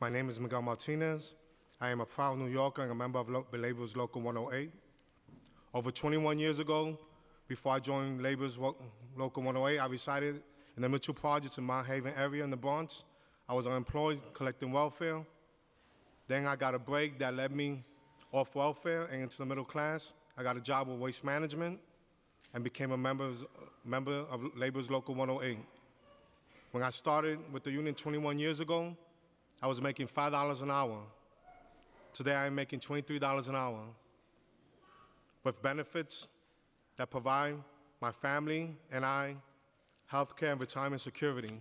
My name is Miguel Martinez. I am a proud New Yorker and a member of Lo- Labor's Local 108. Over 21 years ago, before I joined Labor's Wo- Local 108, I resided in the Mitchell Projects in Mott Haven area in the Bronx. I was unemployed, collecting welfare. Then I got a break that led me off welfare and into the middle class. I got a job with waste management and became a member, member of Labor's Local 108. When I started with the union 21 years ago, I was making $5 an hour. Today I am making $23 an hour with benefits that provide my family and I health care and retirement security.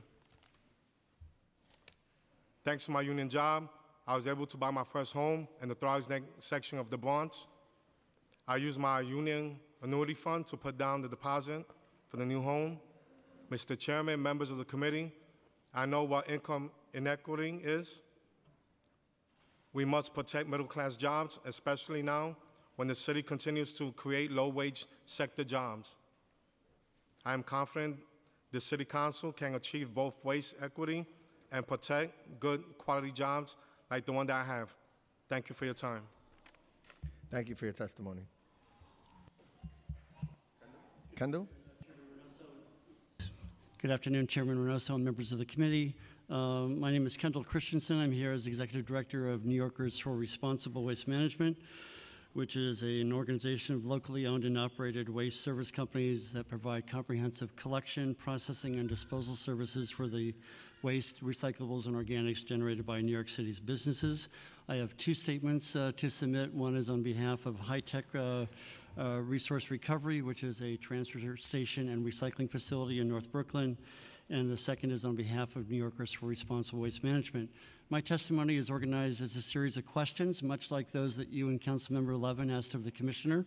Thanks to my union job, I was able to buy my first home in the Throggs Neck section of the Bronx. I used my union annuity fund to put down the deposit for the new home. Mr. Chairman, members of the committee, I know what income inequity is. We must protect middle class jobs, especially now when the city continues to create low wage sector jobs. I am confident the City Council can achieve both waste equity and protect good quality jobs like the one that I have. Thank you for your time. Thank you for your testimony. Kendall? Good afternoon, Chairman Reynoso and members of the committee. Um, my name is Kendall Christensen. I'm here as Executive Director of New Yorkers for Responsible Waste Management, which is an organization of locally owned and operated waste service companies that provide comprehensive collection, processing, and disposal services for the waste, recyclables, and organics generated by New York City's businesses. I have two statements uh, to submit. One is on behalf of High Tech uh, uh, Resource Recovery, which is a transfer station and recycling facility in North Brooklyn. And the second is on behalf of New Yorkers for Responsible Waste Management. My testimony is organized as a series of questions, much like those that you and Councilmember Levin asked of the Commissioner.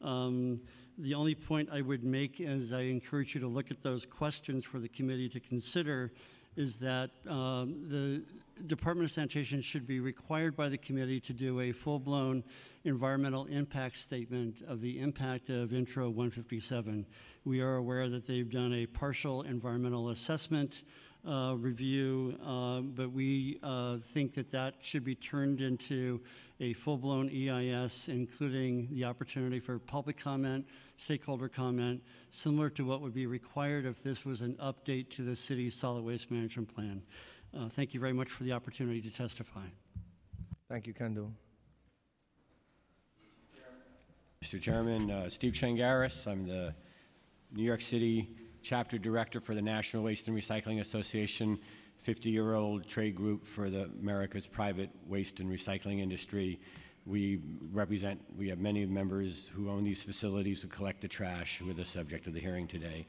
Um, the only point I would make is I encourage you to look at those questions for the committee to consider is that um, the Department of Sanitation should be required by the committee to do a full-blown environmental impact statement of the impact of Intro 157. We are aware that they've done a partial environmental assessment uh, review, uh, but we uh, think that that should be turned into a full-blown EIS, including the opportunity for public comment, stakeholder comment, similar to what would be required if this was an update to the city's solid waste management plan. Uh, Thank you very much for the opportunity to testify. Thank you, Kendall. Mr. Chairman, uh, Steve Changaris, I'm the New York City Chapter Director for the National Waste and Recycling Association. 50-year-old trade group for the America's private waste and recycling industry. We represent, we have many members who own these facilities who collect the trash who are the subject of the hearing today.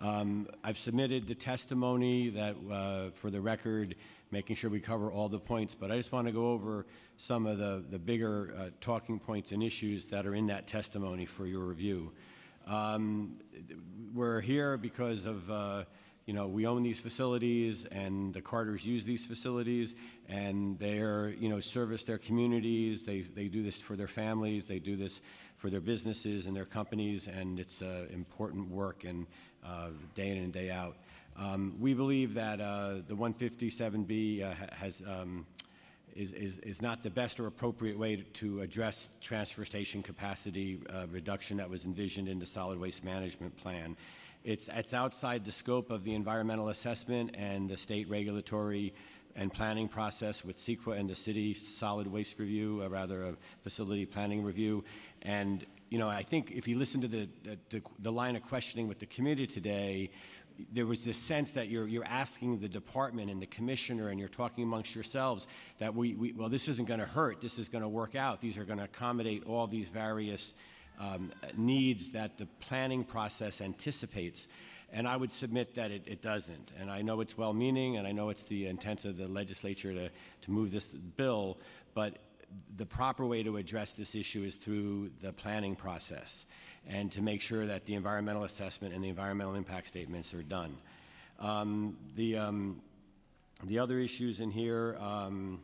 Um, I've submitted the testimony that, uh, for the record, making sure we cover all the points, but I just want to go over some of the, the bigger uh, talking points and issues that are in that testimony for your review. Um, we're here because of, uh, you know, we own these facilities and the Carters use these facilities and they're, you know, service their communities. They, they do this for their families. They do this for their businesses and their companies and it's uh, important work and uh, day in and day out. Um, we believe that uh, the 157B uh, has um, is, is, is not the best or appropriate way to, address transfer station capacity uh, reduction that was envisioned in the solid waste management plan. It's, it's outside the scope of the environmental assessment and the state regulatory and planning process with CEQA and the city solid waste review, or rather a facility planning review. And, you know, I think if you listen to the, the, the line of questioning with the committee today, there was this sense that you're, you're asking the department and the commissioner and you're talking amongst yourselves that we, we well, this isn't going to hurt. This is going to work out. These are going to accommodate all these various um, needs that the planning process anticipates. And I would submit that it, it doesn't. And I know it's well-meaning, and I know it's the intent of the legislature to, to move this bill, but the proper way to address this issue is through the planning process and to make sure that the environmental assessment and the environmental impact statements are done. Um, the, um, the other issues in here, um,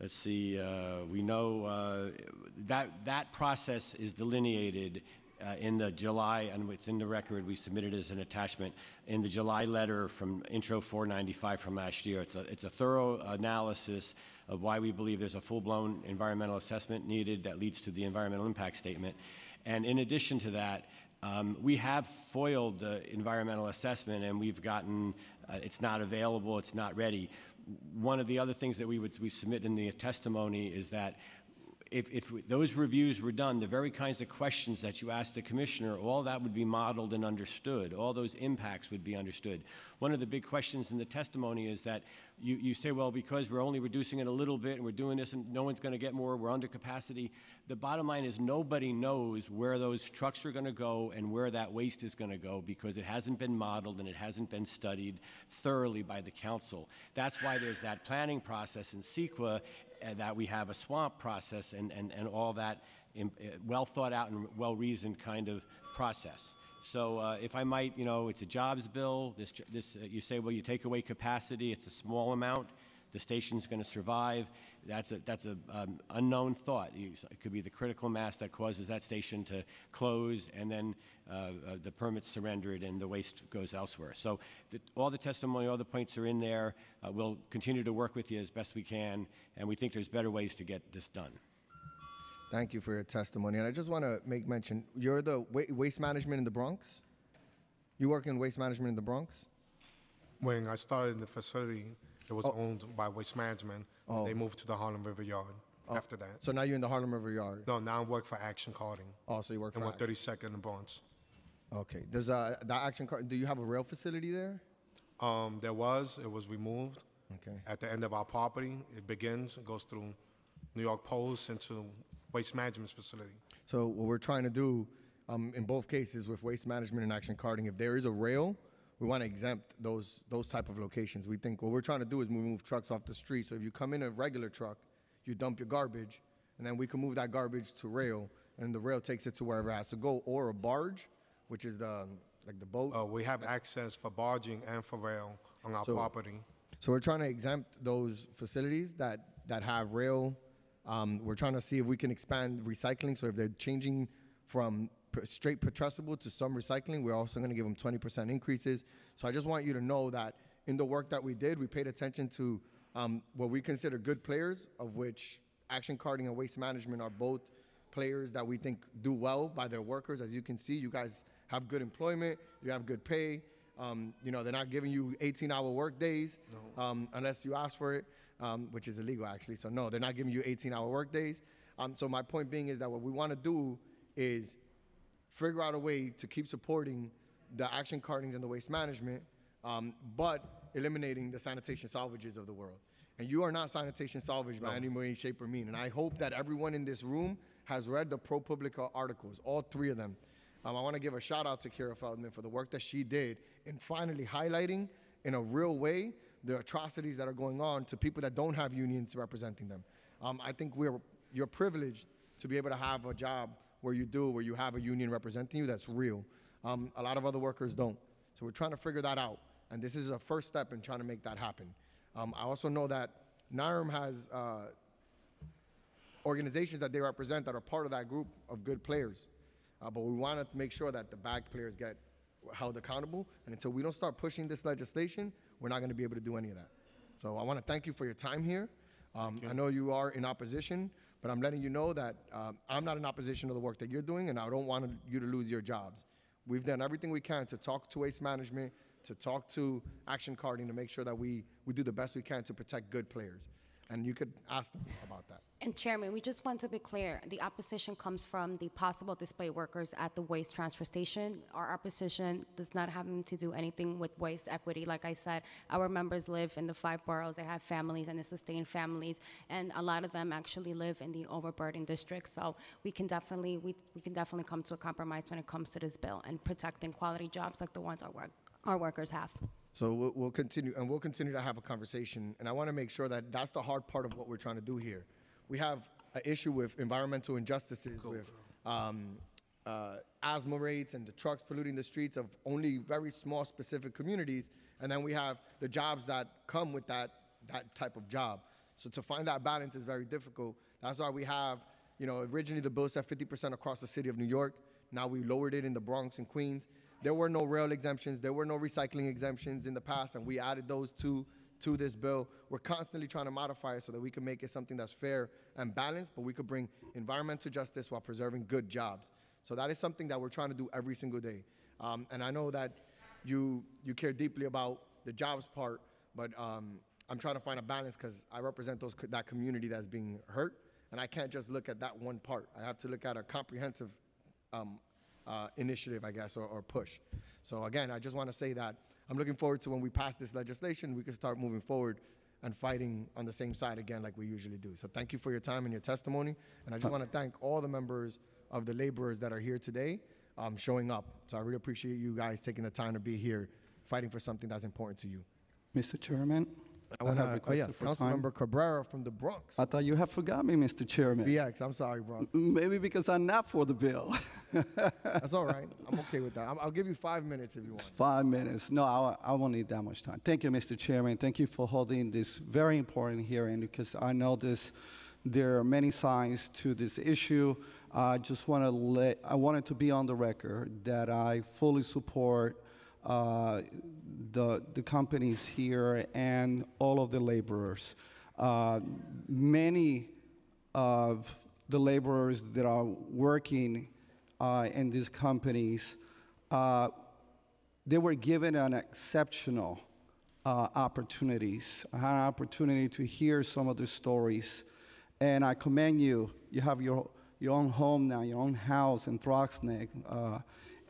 let's see, uh, we know uh, that, that process is delineated uh, in the July, and it's in the record, we submitted as an attachment, in the July letter from Intro 495 from last year. It's a, it's a thorough analysis of why we believe there's a full-blown environmental assessment needed that leads to the environmental impact statement. And in addition to that, um, we have foiled the environmental assessment and we've gotten, uh, it's not available, it's not ready. One of the other things that we would we submit in the testimony is that if, if those reviews were done, the very kinds of questions that you asked the commissioner, all that would be modeled and understood. All those impacts would be understood. One of the big questions in the testimony is that you, you say, well, because we're only reducing it a little bit and we're doing this and no one's going to get more, we're under capacity. The bottom line is nobody knows where those trucks are going to go and where that waste is going to go because it hasn't been modeled and it hasn't been studied thoroughly by the council. That's why there's that planning process in CEQA and that we have a SWMP process and, and, and all that in, uh, well thought out and well reasoned kind of process. So uh, if I might, you know, it's a jobs bill. This, this uh, you say, well, you take away capacity. It's a small amount. The station's going to survive. That's a that's a um, unknown thought. You, it could be the critical mass that causes that station to close, and then uh, uh, the permit's surrendered and the waste goes elsewhere. So the, all the testimony, all the points are in there. Uh, we'll continue to work with you as best we can, and we think there's better ways to get this done. Thank you for your testimony. And I just want to make mention, you're the wa- waste management in the Bronx? You work in waste management in the Bronx? When I started in the facility, it was Oh. owned by Waste Management. Oh. They moved to the Harlem River Yard after that. So now you're in the Harlem River Yard? No, now I work for Action Carting. Oh, so you work in for 132nd in the Bronx. Okay. Does uh, that action card, do you have a rail facility there? Um, there was, it was removed. Okay. At the end of our property, it begins, it goes through New York Post into Waste Management's facility. So what we're trying to do um, in both cases with waste management and action carting, if there is a rail, we want to exempt those those type of locations. We think what we're trying to do is move trucks off the street. So if you come in a regular truck, you dump your garbage, and then we can move that garbage to rail, and the rail takes it to wherever it has to go, or a barge, which is the like the boat. Uh, we have access for barging and for rail on our So- property. So we're trying to exempt those facilities that, that have rail. Um, we're trying to see if we can expand recycling. So if they're changing from straight putrescible to some recycling, we're also going to give them 20% increases. So I just want you to know that in the work that we did, we paid attention to um, what we consider good players, of which Action Carting and Waste Management are both players that we think do well by their workers. As you can see, you guys have good employment, you have good pay. Um, you know, they're not giving you 18-hour work days um, unless you ask for it, um, which is illegal actually. So no, they're not giving you 18-hour work days. Um, so my point being is that what we want to do is figure out a way to keep supporting the action cartings and the waste management, um, but eliminating the sanitation salvages of the world. And you are not sanitation salvage by any way, shape, or mean. And I hope that everyone in this room has read the ProPublica articles, all three of them. Um, I want to give a shout out to Kiera Feldman for the work that she did in finally highlighting in a real way the atrocities that are going on to people that don't have unions representing them. Um, I think we're you're privileged to be able to have a job where you do, where you have a union representing you that's real. Um, a lot of other workers don't. So we're trying to figure that out. And this is a first step in trying to make that happen. Um, I also know that NIRM has uh, organizations that they represent that are part of that group of good players. Uh, but we wanted to make sure that the bad players get held accountable. And until we don't start pushing this legislation, we're not going to be able to do any of that. So I want to thank you for your time here. Um, I know you are in opposition, but I'm letting you know that um, I'm not in opposition to the work that you're doing, and I don't want you to lose your jobs. We've done everything we can to talk to waste management, to talk to action carting to make sure that we, we do the best we can to protect good players. And you could ask them about that. And Chairman, we just want to be clear, the opposition comes from the possible display workers at the waste transfer station. Our opposition does not have to do anything with waste equity. Like I said, our members live in the five boroughs, they have families and they sustain families, and a lot of them actually live in the overburdened district. So we can definitely, we, we can definitely come to a compromise when it comes to this bill and protecting quality jobs like the ones our work, our workers have. So we'll, we'll continue, and we'll continue to have a conversation. And I want to make sure that that's the hard part of what we're trying to do here. We have an issue with environmental injustices, with um, uh, asthma rates and the trucks polluting the streets of only very small specific communities. And then we have the jobs that come with that, that type of job. So to find that balance is very difficult. That's why we have, you know, originally the bill said 50% across the city of New York. Now we lowered it in the Bronx and Queens. There were no rail exemptions, there were no recycling exemptions in the past, and we added those to, to this bill. We're constantly trying to modify it so that we can make it something that's fair and balanced, but we could bring environmental justice while preserving good jobs. So that is something that we're trying to do every single day. Um, and I know that you, you care deeply about the jobs part, but um, I'm trying to find a balance because I represent those, that community that's being hurt, and I can't just look at that one part. I have to look at a comprehensive um, uh, initiative, I guess, or, or push. So again, I just want to say that I'm looking forward to when we pass this legislation, we can start moving forward and fighting on the same side again like we usually do. So thank you for your time and your testimony. And I just want to thank all the members of the laborers that are here today um, showing up. So I really appreciate you guys taking the time to be here fighting for something that's important to you. Mr. Chairman, I want have to, oh requested yes, for time. Councilmember Cabrera from the Bronx. I thought you have forgot me, Mr. Chairman. BX, I'm sorry, bro. Maybe because I'm not for the bill. That's all right. I'm okay with that. I'll, I'll give you five minutes if you want. Five minutes. No, I, I won't need that much time. Thank you, Mr. Chairman. Thank you for holding this very important hearing because I know this. There are many sides to this issue. I just want to let. I wanted to be on the record that I fully support uh, the the companies here and all of the laborers. Uh, many of the laborers that are working uh, in these companies, uh, they were given an exceptional uh, opportunities. I had an opportunity to hear some of the stories, and I commend you. You have your your own home now, your own house in Throggs Neck, uh,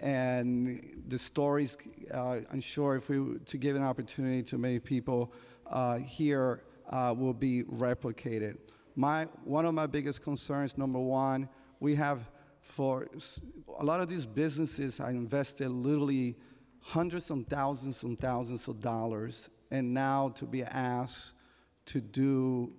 and the stories. Uh, I'm sure if we were to give an opportunity to many people uh, here, uh, will be replicated. My one of my biggest concerns, number one, we have for a lot of these businesses, I invested literally hundreds and thousands and thousands of dollars, and now to be asked to do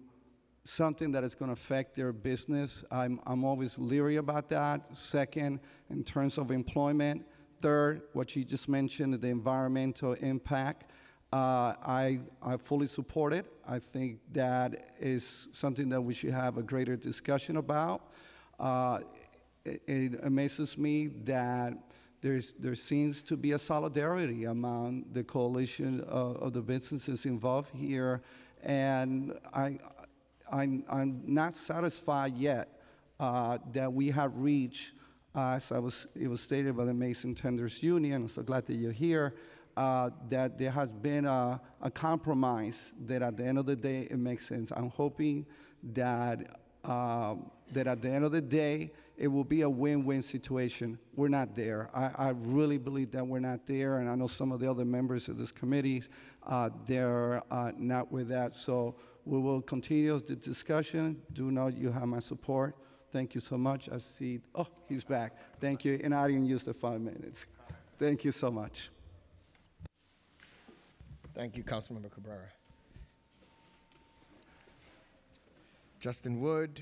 something that is going to affect their business, I'm, I'm always leery about that. Second, in terms of employment. Third, what you just mentioned, the environmental impact. Uh, I, I fully support it. I think that is something that we should have a greater discussion about. Uh, it, it amazes me that there's, there seems to be a solidarity among the coalition of, of the businesses involved here, and I, I'm, I'm not satisfied yet uh, that we have reached, uh, as I was, it was stated by the Mason Tenders Union, I'm so glad that you're here, uh, that there has been a, a compromise that at the end of the day it makes sense. I'm hoping that um, that at the end of the day, it will be a win-win situation. We're not there. I, I really believe that we're not there, and I know some of the other members of this committee, uh, they're uh, not with that. So we will continue the discussion. Do know you have my support. Thank you so much. I see, oh, he's back. Thank you, and I didn't use the five minutes. Thank you so much. Thank you, Councilmember Cabrera. Justin Wood,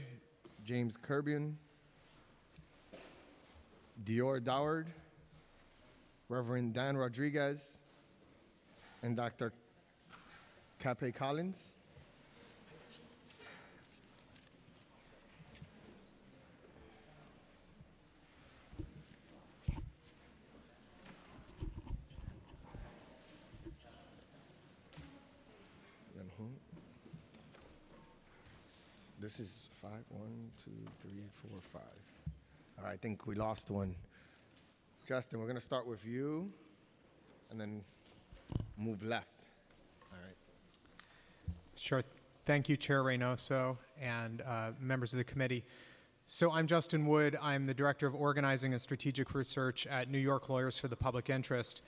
James Kerbian, Dior Doward, Reverend Dan Rodriguez, and Dr. Cape Collins. Then who? This is five. One, two, three, four, five. All right, I think we lost one. Justin, we're going to start with you and then move left. All right. Sure. Thank you, Chair Reynoso and uh, members of the committee. So I'm Justin Wood. I'm the Director of Organizing and Strategic Research at New York Lawyers for the Public Interest.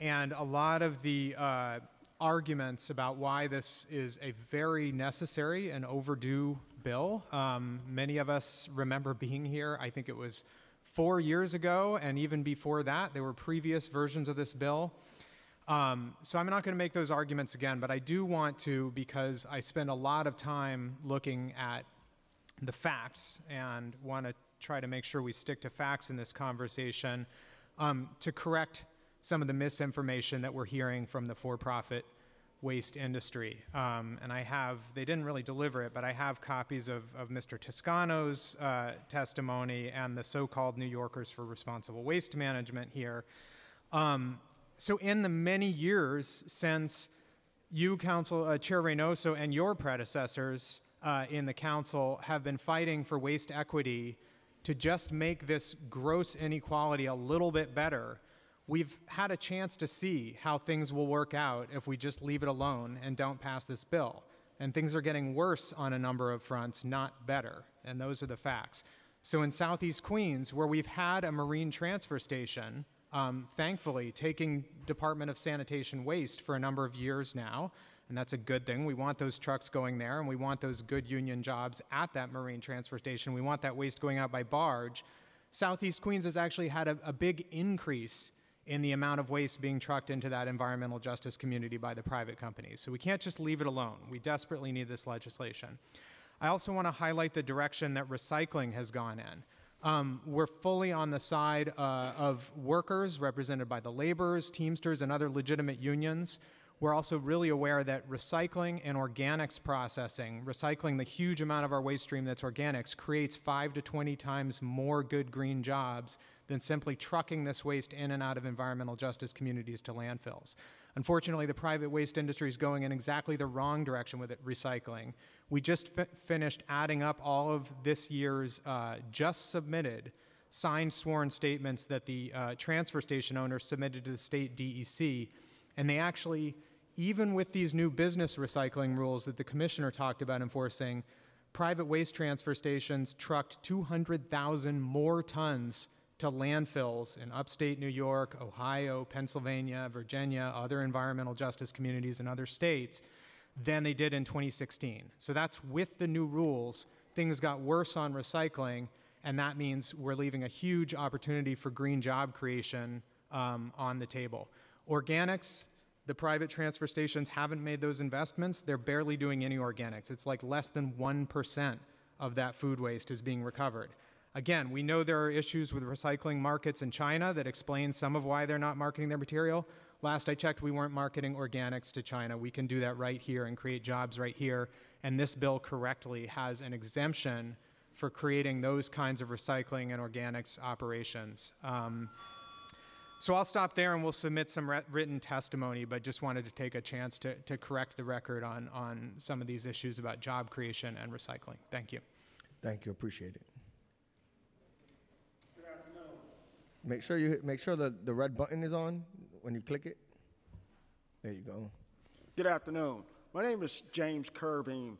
And a lot of the uh, arguments about why this is a very necessary and overdue bill, um, many of us remember being here. I think it was four years ago, and even before that, there were previous versions of this bill. Um, so I'm not going to make those arguments again, but I do want to because I spend a lot of time looking at the facts and want to try to make sure we stick to facts in this conversation um, to correct some of the misinformation that we're hearing from the for-profit waste industry. Um, and I have, they didn't really deliver it, but I have copies of, of Mr. Toscano's uh, testimony and the so-called New Yorkers for Responsible Waste Management here. Um, so in the many years since you, Council uh, Chair Reynoso, and your predecessors uh, in the council have been fighting for waste equity to just make this gross inequality a little bit better, we've had a chance to see how things will work out if we just leave it alone and don't pass this bill. And things are getting worse on a number of fronts, not better. And those are the facts. So in Southeast Queens, where we've had a marine transfer station, um, thankfully taking Department of Sanitation waste for a number of years now, and that's a good thing. We want those trucks going there, and we want those good union jobs at that marine transfer station. We want that waste going out by barge. Southeast Queens has actually had a, a big increase in the amount of waste being trucked into that environmental justice community by the private companies. So we can't just leave it alone. We desperately need this legislation. I also want to highlight the direction that recycling has gone in. Um, we're fully on the side uh, of workers represented by the laborers, Teamsters, and other legitimate unions. We're also really aware that recycling and organics processing, recycling the huge amount of our waste stream that's organics, creates five to 20 times more good green jobs than simply trucking this waste in and out of environmental justice communities to landfills. Unfortunately, the private waste industry is going in exactly the wrong direction with it, recycling. We just fi- finished adding up all of this year's uh, just submitted signed sworn statements that the uh, transfer station owners submitted to the state DEC, and they actually, even with these new business recycling rules that the commissioner talked about enforcing, private waste transfer stations trucked 200,000 more tons to landfills in upstate New York, Ohio, Pennsylvania, Virginia, other environmental justice communities in other states than they did in 2016. So that's with the new rules. Things got worse on recycling, and that means we're leaving a huge opportunity for green job creation um, on the table. Organics, the private transfer stations haven't made those investments. They're barely doing any organics. It's like less than 1% of that food waste is being recovered. Again, we know there are issues with recycling markets in China that explain some of why they're not marketing their material. Last I checked, we weren't marketing organics to China. We can do that right here and create jobs right here. And this bill correctly has an exemption for creating those kinds of recycling and organics operations. Um, so I'll stop there and we'll submit some re- written testimony, but just wanted to take a chance to, to correct the record on, on some of these issues about job creation and recycling. Thank you. Thank you. Appreciate it. Make sure you make sure the, the red button is on when you click it. There you go. Good afternoon. My name is James Kerbeam.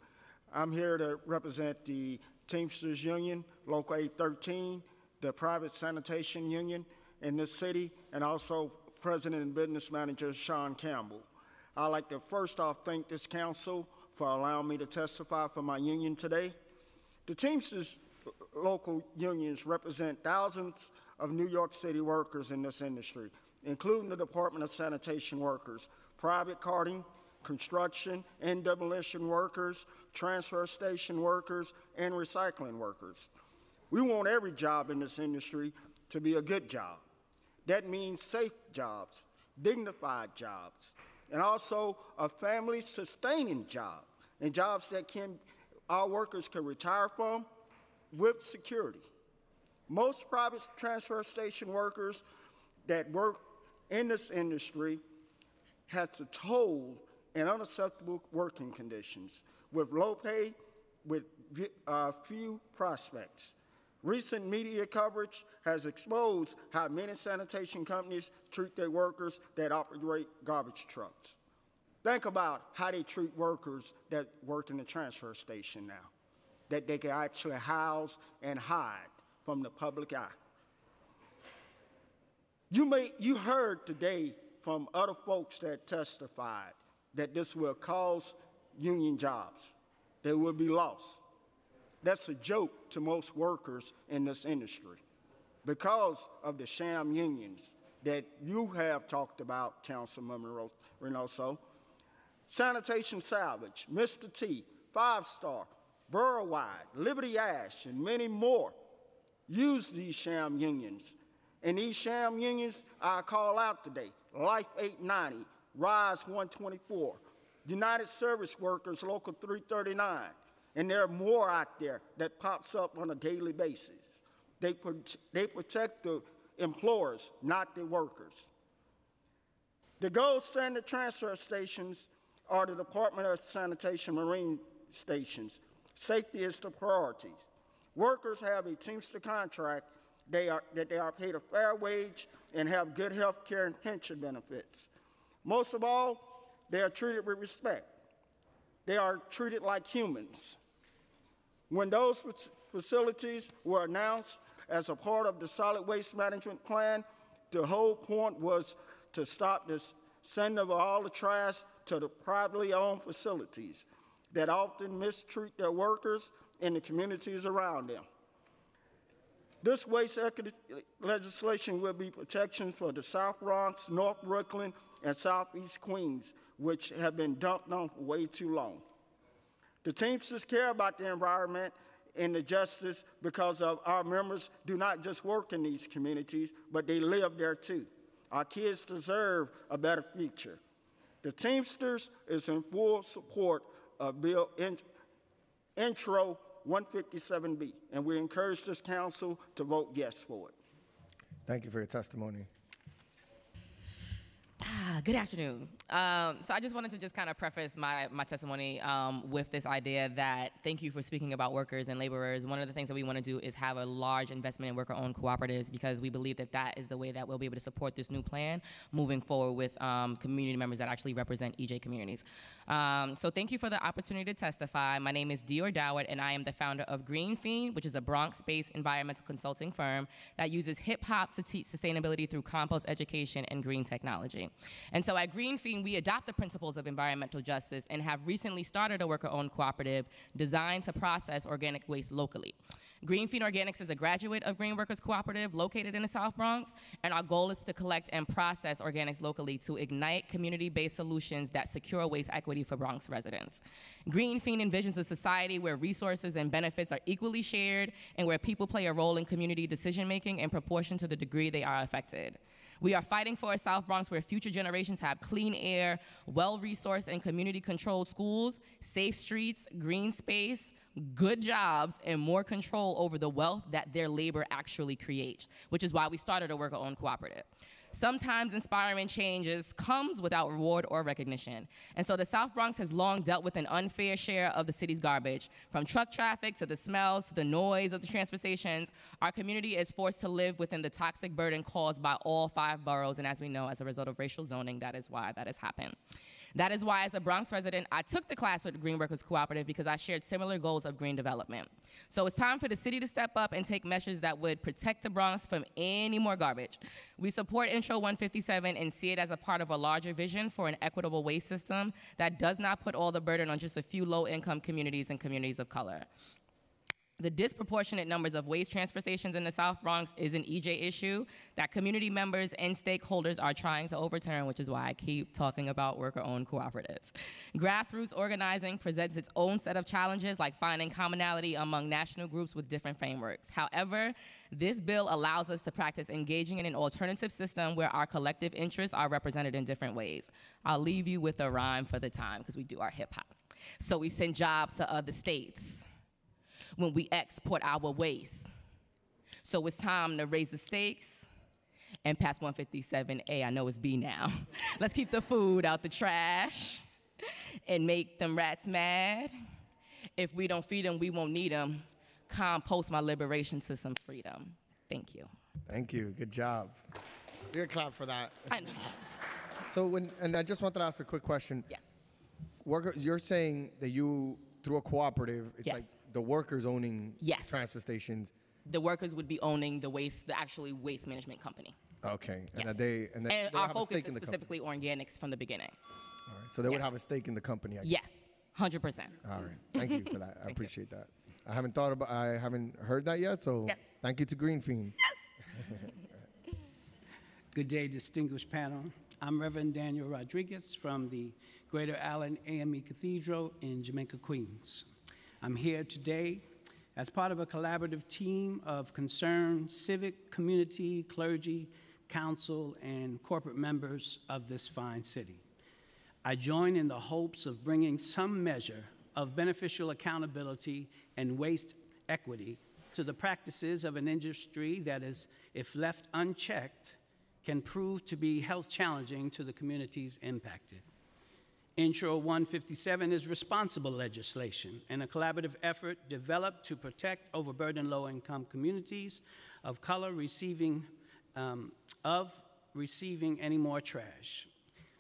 I'm here to represent the Teamsters Union, Local 813, the private sanitation union in this city, and also President and Business Manager Sean Campbell. I'd like to first off thank this council for allowing me to testify for my union today. The Teamsters local unions represent thousands of New York City workers in this industry, including the Department of Sanitation workers, private carting, construction and demolition workers, transfer station workers, and recycling workers. We want every job in this industry to be a good job. That means safe jobs, dignified jobs, and also a family sustaining job, and jobs that can our workers can retire from with security. Most private transfer station workers that work in this industry have to toll and unacceptable working conditions with low pay, with uh, few prospects. Recent media coverage has exposed how many sanitation companies treat their workers that operate garbage trucks. Think about how they treat workers that work in the transfer station now, that they can actually house and hide from the public eye. You, may, you heard today from other folks that testified that this will cause union jobs. They will be lost. That's a joke to most workers in this industry because of the sham unions that you have talked about, Councilmember Reynoso. Sanitation Salvage, Mr. T, Five Star, Borough-wide, Liberty Ash, and many more use these sham unions. And these sham unions I call out today, Life 890, Rise 124, United Service Workers Local 339, and there are more out there that pops up on a daily basis. They, pro they protect the employers, not the workers. The gold standard transfer stations are the Department of Sanitation Marine stations. Safety is the priority. Workers have a Teamster contract they are, that they are paid a fair wage and have good health care and pension benefits. Most of all, they are treated with respect. They are treated like humans. When those facilities were announced as a part of the solid waste management plan, the whole point was to stop this sending of all the trash to the privately owned facilities that often mistreat their workers and the communities around them. This waste legislation will be protection for the South Bronx, North Brooklyn, and Southeast Queens, which have been dumped on for way too long. The Teamsters care about the environment and the justice because of our members do not just work in these communities, but they live there too. Our kids deserve a better future. The Teamsters is in full support of Bill Intro 157B, and we encourage this council to vote yes for it. Thank you for your testimony. Ah, good afternoon. Um, so I just wanted to just kind of preface my, my testimony um, with this idea that thank you for speaking about workers and laborers. One of the things that we want to do is have a large investment in worker-owned cooperatives because we believe that that is the way that we'll be able to support this new plan moving forward with um, community members that actually represent EJ communities. Um, so thank you for the opportunity to testify. My name is Dior Dowd, and I am the founder of Green Fiend, which is a Bronx-based environmental consulting firm that uses hip-hop to teach sustainability through compost education and green technology. And so at Green Fiend, we adopt the principles of environmental justice and have recently started a worker-owned cooperative designed to process organic waste locally. Green Fiend Organics is a graduate of Green Workers Cooperative located in the South Bronx, and our goal is to collect and process organics locally to ignite community-based solutions that secure waste equity for Bronx residents. Green Fiend envisions a society where resources and benefits are equally shared and where people play a role in community decision-making in proportion to the degree they are affected. We are fighting for a South Bronx where future generations have clean air, well-resourced and community-controlled schools, safe streets, green space, good jobs, and more control over the wealth that their labor actually creates, which is why we started a worker-owned cooperative. Sometimes inspiring changes comes without reward or recognition. And so the South Bronx has long dealt with an unfair share of the city's garbage. From truck traffic to the smells to the noise of the transfer stations, our community is forced to live within the toxic burden caused by all five boroughs. And as we know, as a result of racial zoning, that is why that has happened. That is why, as a Bronx resident, I took the class with Green Workers Cooperative because I shared similar goals of green development. So it's time for the city to step up and take measures that would protect the Bronx from any more garbage. We support Intro 157 and see it as a part of a larger vision for an equitable waste system that does not put all the burden on just a few low income communities and communities of color. The disproportionate numbers of waste transfer stations in the South Bronx is an EJ issue that community members and stakeholders are trying to overturn, which is why I keep talking about worker owned cooperatives. Grassroots organizing presents its own set of challenges, like finding commonality among national groups with different frameworks. However, this bill allows us to practice engaging in an alternative system where our collective interests are represented in different ways. I'll leave you with a rhyme for the time because we do our hip hop. So we send jobs to other states when we export our waste. So it's time to raise the stakes and pass 157A. I know it's B now. Let's keep the food out the trash and make them rats mad. If we don't feed them, we won't need them. Compost my liberation to some freedom. Thank you. Thank you. Good job. You're a clap for that. I know. So when, and I just wanted to ask a quick question. Yes. Worker, you're saying that you, through a cooperative, it's Yes. like the workers owning Yes. transfer stations. The workers would be owning the waste, the actually waste management company. Okay. And Yes. that they, and, that And they our have a focus stake is in the company. specifically organics from the beginning. All right. So they would Yes. have a stake in the company. I guess. Yes, 100%. All right. Thank you for that. I appreciate that. I haven't thought about, I haven't heard that yet. So Yes. thank you to Green Fiend. Good day, distinguished panel. I'm Reverend Daniel Rodriguez from the Greater Allen AME Cathedral in Jamaica, Queens. I'm here today as part of a collaborative team of concerned civic, community, clergy, council, and corporate members of this fine city. I join in the hopes of bringing some measure of beneficial accountability and waste equity to the practices of an industry that is, if left unchecked, can prove to be health challenging to the communities impacted. Intro 157 is responsible legislation and a collaborative effort developed to protect overburdened low-income communities of color receiving um, of receiving any more trash.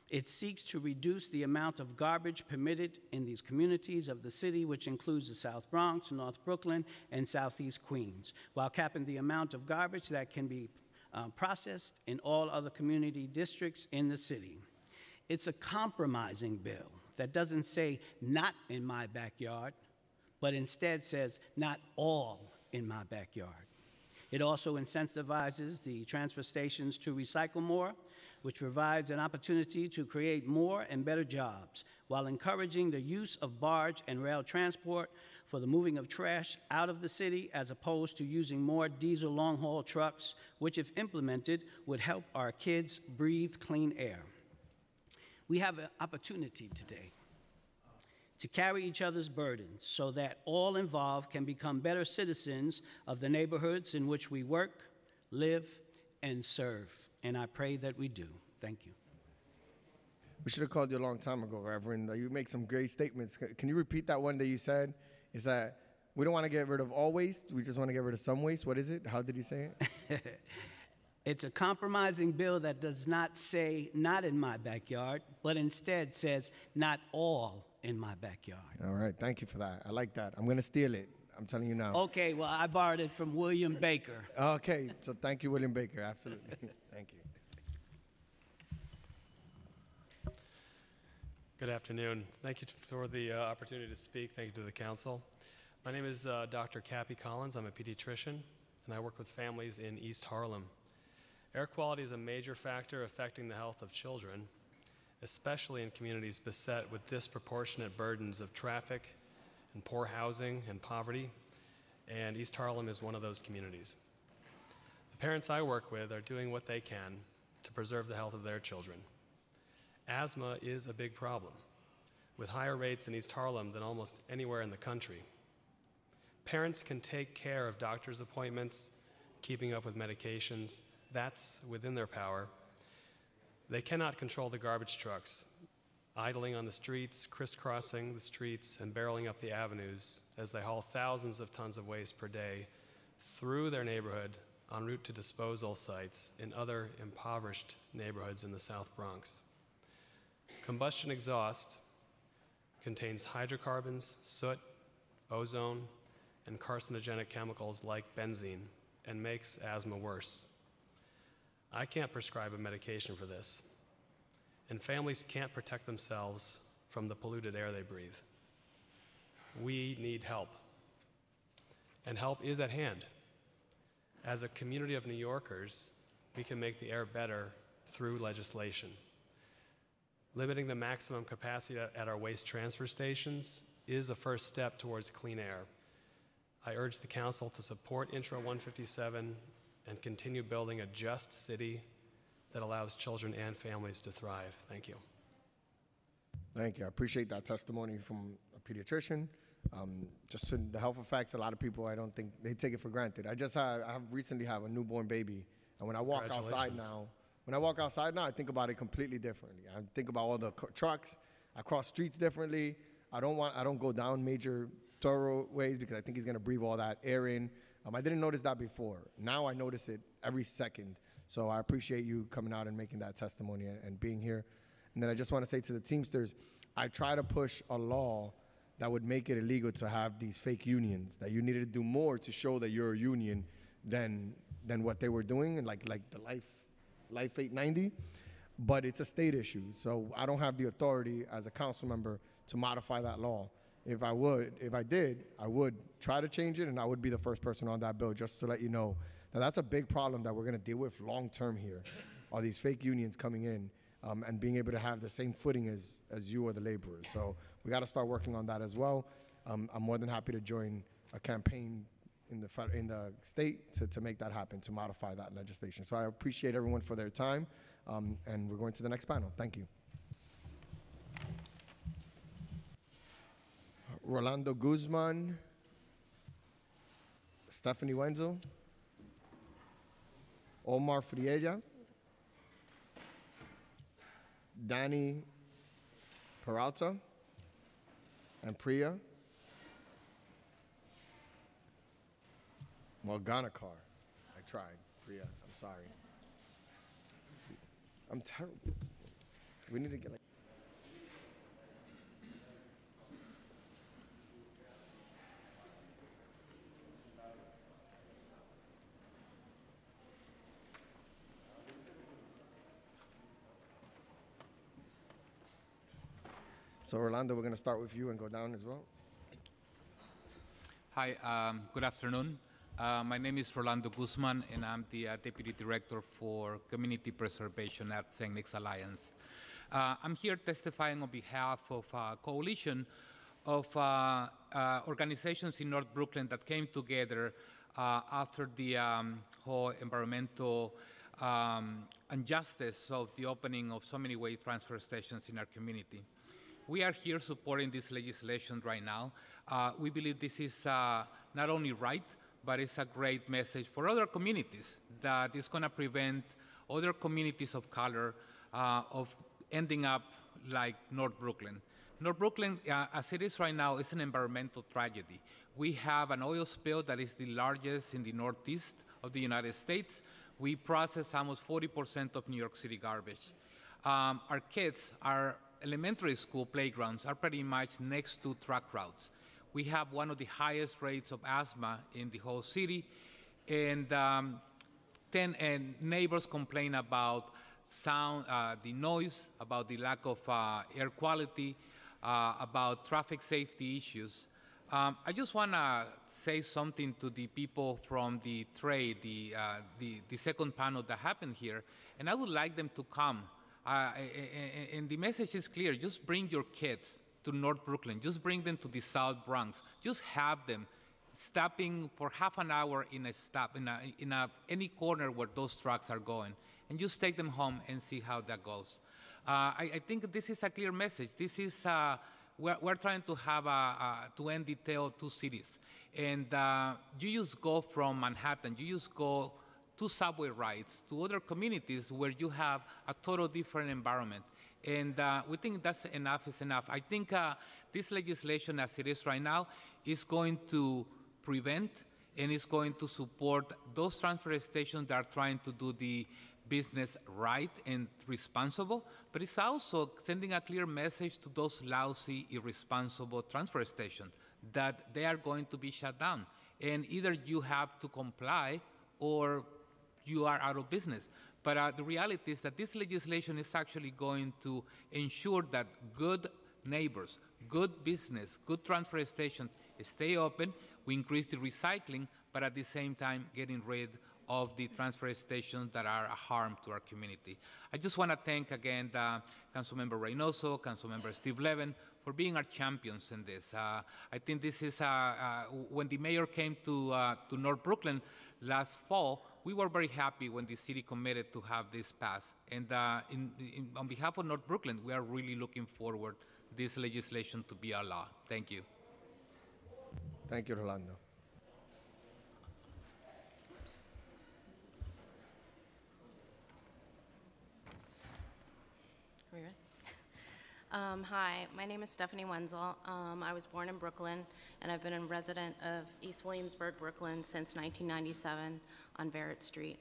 It seeks to reduce the amount of garbage permitted in these communities of the city, which includes the South Bronx, North Brooklyn, and Southeast Queens, while capping the amount of garbage that can be uh, processed in all other community districts in the city. It's a compromising bill that doesn't say not in my backyard, but instead says not all in my backyard. It also incentivizes the transfer stations to recycle more, which provides an opportunity to create more and better jobs while encouraging the use of barge and rail transport for the moving of trash out of the city as opposed to using more diesel long haul trucks, which, if implemented, would help our kids breathe clean air. We have an opportunity today to carry each other's burdens so that all involved can become better citizens of the neighborhoods in which we work, live, and serve. And I pray that we do. Thank you. We should have called you a long time ago, Reverend. You make some great statements. Can you repeat that one that you said? Is that we don't want to get rid of all waste, we just want to get rid of some waste? What is it? How did you say it? It's a compromising bill that does not say not in my backyard, but instead says not all in my backyard. All right, thank you for that. I like that. I'm going to steal it. I'm telling you now. Okay, well, I borrowed it from William Baker. Okay, so thank you, William Baker. Absolutely. thank you. Good afternoon. Thank you for the uh, opportunity to speak. Thank you to the council. My name is uh, Dr. Cappy Collins. I'm a pediatrician, and I work with families in East Harlem. Air quality is a major factor affecting the health of children, especially in communities beset with disproportionate burdens of traffic and poor housing and poverty, and East Harlem is one of those communities. The parents I work with are doing what they can to preserve the health of their children. Asthma is a big problem, with higher rates in East Harlem than almost anywhere in the country. Parents can take care of doctor's appointments, keeping up with medications, that's within their power. They cannot control the garbage trucks, idling on the streets, crisscrossing the streets, and barreling up the avenues as they haul thousands of tons of waste per day through their neighborhood en route to disposal sites in other impoverished neighborhoods in the South Bronx. Combustion exhaust contains hydrocarbons, soot, ozone, and carcinogenic chemicals like benzene and makes asthma worse. I can't prescribe a medication for this, and families can't protect themselves from the polluted air they breathe. We need help, and help is at hand. As a community of New Yorkers, we can make the air better through legislation. Limiting the maximum capacity at our waste transfer stations is a first step towards clean air. I urge the council to support Intro 157 and continue building a just city that allows children and families to thrive. Thank you. Thank you. I appreciate that testimony from a pediatrician. Um, just to the health effects, a lot of people, I don't think they take it for granted. I just had, I have recently have a newborn baby, and when I walk outside now, when I walk outside now, I think about it completely differently. I think about all the trucks. I cross streets differently. I don't want, I don't go down major thoroughways because I think he's gonna breathe all that air in. Um, I didn't notice that before. Now I notice it every second. So I appreciate you coming out and making that testimony and, and being here. And then I just want to say to the Teamsters, I try to push a law that would make it illegal to have these fake unions. That you needed to do more to show that you're a union than than what they were doing, and like like the Life Life 890. But it's a state issue, so I don't have the authority as a council member to modify that law. If I would, if I did, I would try to change it, and I would be the first person on that bill, just to let you know that that's a big problem that we're going to deal with long term here. Are these fake unions coming in um, and being able to have the same footing as as you or the laborers? So we got to start working on that as well. Um, I'm more than happy to join a campaign in the in the state to, to make that happen, to modify that legislation. So I appreciate everyone for their time, um, and we're going to the next panel. Thank you. Rolando Guzman, Stephanie Wenzel, Omar Freilla, Danny Peralta, and Priya Morganakar. I tried. Priya, I'm sorry. I'm terrible. We need to get like. So Orlando, we're going to start with you and go down as well. Hi, um, good afternoon. Uh, my name is Rolando Guzman, and I'm the uh, Deputy Director for Community Preservation at St. Nick's Alliance. Uh, I'm here testifying on behalf of a coalition of uh, uh, organizations in North Brooklyn that came together uh, after the um, whole environmental um, injustice of the opening of so many waste transfer stations in our community. We are here supporting this legislation right now. Uh, we believe this is uh, not only right, but it's a great message for other communities that is going to prevent other communities of color uh, of ending up like North Brooklyn. North Brooklyn, uh, as it is right now, is an environmental tragedy. We have an oil spill that is the largest in the northeast of the United States. We process almost 40% of New York City garbage. Um, our kids, our elementary school playgrounds are pretty much next to truck routes. We have one of the highest rates of asthma in the whole city, and um, ten and neighbors complain about sound, uh, the noise, about the lack of uh, air quality, uh, about traffic safety issues. Um, I just want to say something to the people from the trade, the, uh, the, the second panel that happened here, and I would like them to come. Uh, and- the message is clear. Just bring your kids to North Brooklyn, just bring them to the South Bronx, just have them stopping for half an hour in a stop in, a, in a, any corner where those trucks are going and just take them home and see how that goes. Uh, I, I think this is a clear message. This is uh, we're, we're trying to have a, a to end the tale of two cities. And uh, you just go from manhattan you just go to subway rides to other communities where you have a total different environment and uh, we think that's enough is enough. I think uh, this legislation, as it is right now, is going to prevent and is going to support those transfer stations that are trying to do the business right and responsible, but it's also sending a clear message to those lousy, irresponsible transfer stations that they are going to be shut down. And either you have to comply or you are out of business. But uh, the reality is that this legislation is actually going to ensure that good neighbors, good business, good transfer stations stay open. We increase the recycling, but at the same time, getting rid of the transfer stations that are a harm to our community. I just want to thank again uh, Councilmember Reynoso, Councilmember Steve Levin for being our champions in this. Uh, I think this is uh, uh when the mayor came to uh, to North Brooklyn last fall. We were very happy when the city committed to have this pass. And uh, in, in, on behalf of North Brooklyn, we are really looking forward this legislation to be a law. Thank you. Thank you, Rolando. Are we ready? Um, hi, my name is Stephanie Wenzel. Um, I was born in Brooklyn, and I've been a resident of East Williamsburg, Brooklyn since 1997 on Barrett Street.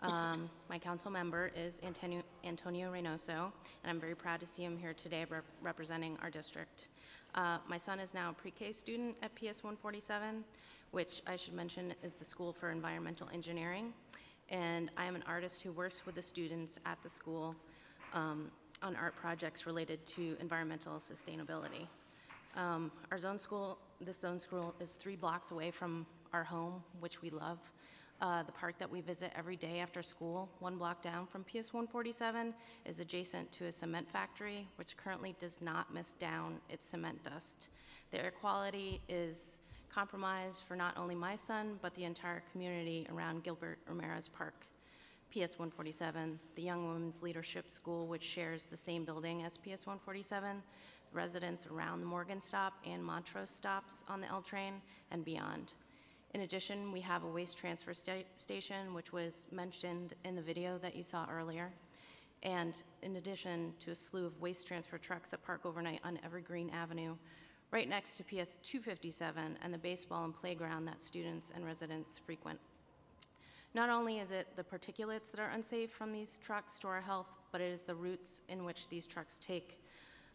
Um, my council member is Antonio, Antonio Reynoso, and I'm very proud to see him here today rep- representing our district. Uh, my son is now a pre-K student at PS 147, which I should mention is the School for Environmental Engineering. And I am an artist who works with the students at the school um, on art projects related to environmental sustainability. Um, our zone school, this zone school is three blocks away from our home, which we love. Uh, the park that we visit every day after school, one block down from PS 147, is adjacent to a cement factory, which currently does not mist down its cement dust. The air quality is compromised for not only my son, but the entire community around Gilbert Ramirez Park. PS 147, the Young Women's Leadership School, which shares the same building as PS 147, residents around the Morgan stop and Montrose stops on the L train, and beyond. In addition, we have a waste transfer sta- station, which was mentioned in the video that you saw earlier. And in addition to a slew of waste transfer trucks that park overnight on Evergreen Avenue, right next to PS 257 and the baseball and playground that students and residents frequent. Not only is it the particulates that are unsafe from these trucks to our health, but it is the routes in which these trucks take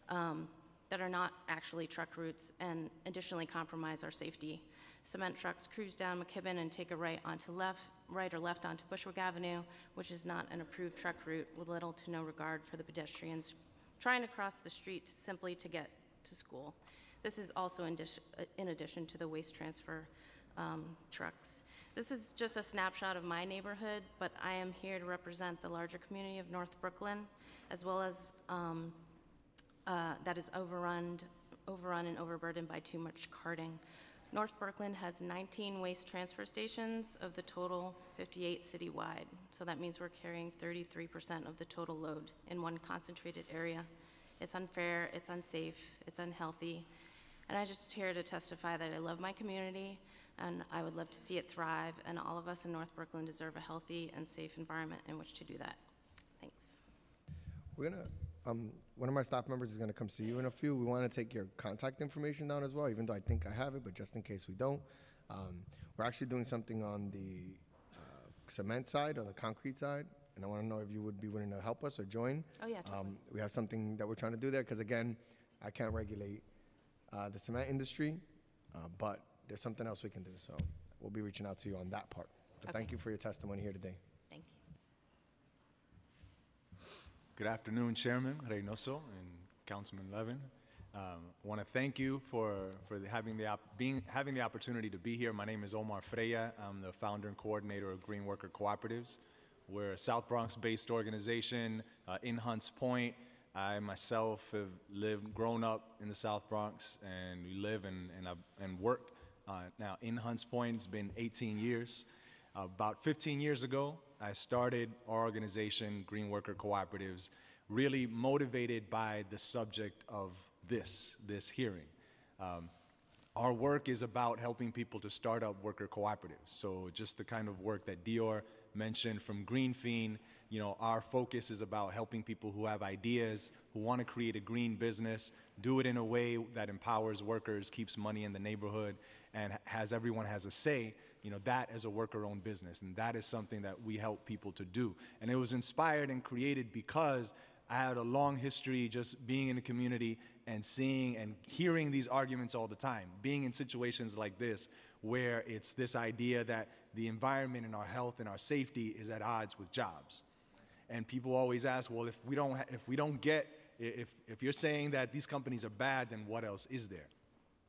um, that are not actually truck routes and additionally compromise our safety Cement trucks cruise down McKibben and take a right onto left, right or left onto Bushwick Avenue, which is not an approved truck route with little to no regard for the pedestrians trying to cross the street simply to get to school. This is also in, uh, in addition to the waste transfer um, trucks. This is just a snapshot of my neighborhood, but I am here to represent the larger community of North Brooklyn, as well as um, uh, that is overrun, overrun and overburdened by too much carting. North Brooklyn has 19 waste transfer stations of the total 58 citywide. So that means we're carrying 33% of the total load in one concentrated area. It's unfair, it's unsafe, it's unhealthy. And I'm just here to testify that I love my community and I would love to see it thrive, and all of us in North Brooklyn deserve a healthy and safe environment in which to do that. Thanks. We're gonna um, one of my staff members is going to come see you in a few. We want to take your contact information down as well, even though I think I have it, but just in case we don't. Um, we're actually doing something on the uh, cement side or the concrete side, and I want to know if you would be willing to help us or join. Oh, yeah, totally. Um, we have something that we're trying to do there because, again, I can't regulate uh, the cement industry, uh, but there's something else we can do. So we'll be reaching out to you on that part. But Okay. thank you for your testimony here today. Thank you. Good afternoon, Chairman Reynoso and Councilman Levin. Um, I want to thank you for, for the, having, the op- being, having the opportunity to be here. My name is Omar Freilla. I'm the founder and coordinator of Green Worker Cooperatives. We're a South Bronx based organization uh, in Hunts Point. I myself have lived, grown up in the South Bronx, and we live and, and, and work uh, now in Hunts Point. It's been 18 years. about 15 years ago, I started our organization, Green Worker Cooperatives, really motivated by the subject of this, this hearing. Um, our work is about helping people to start up worker cooperatives. So just the kind of work that Dior mentioned from Greenfeen, you know, our focus is about helping people who have ideas, who want to create a green business, do it in a way that empowers workers, keeps money in the neighborhood, and has everyone has a say you know, that as a worker-owned business, and that is something that we help people to do. And it was inspired and created because I had a long history just being in the community and seeing and hearing these arguments all the time, being in situations like this where it's this idea that the environment and our health and our safety is at odds with jobs. And people always ask, well, if we don't, if we don't get, if, if you're saying that these companies are bad, then what else is there?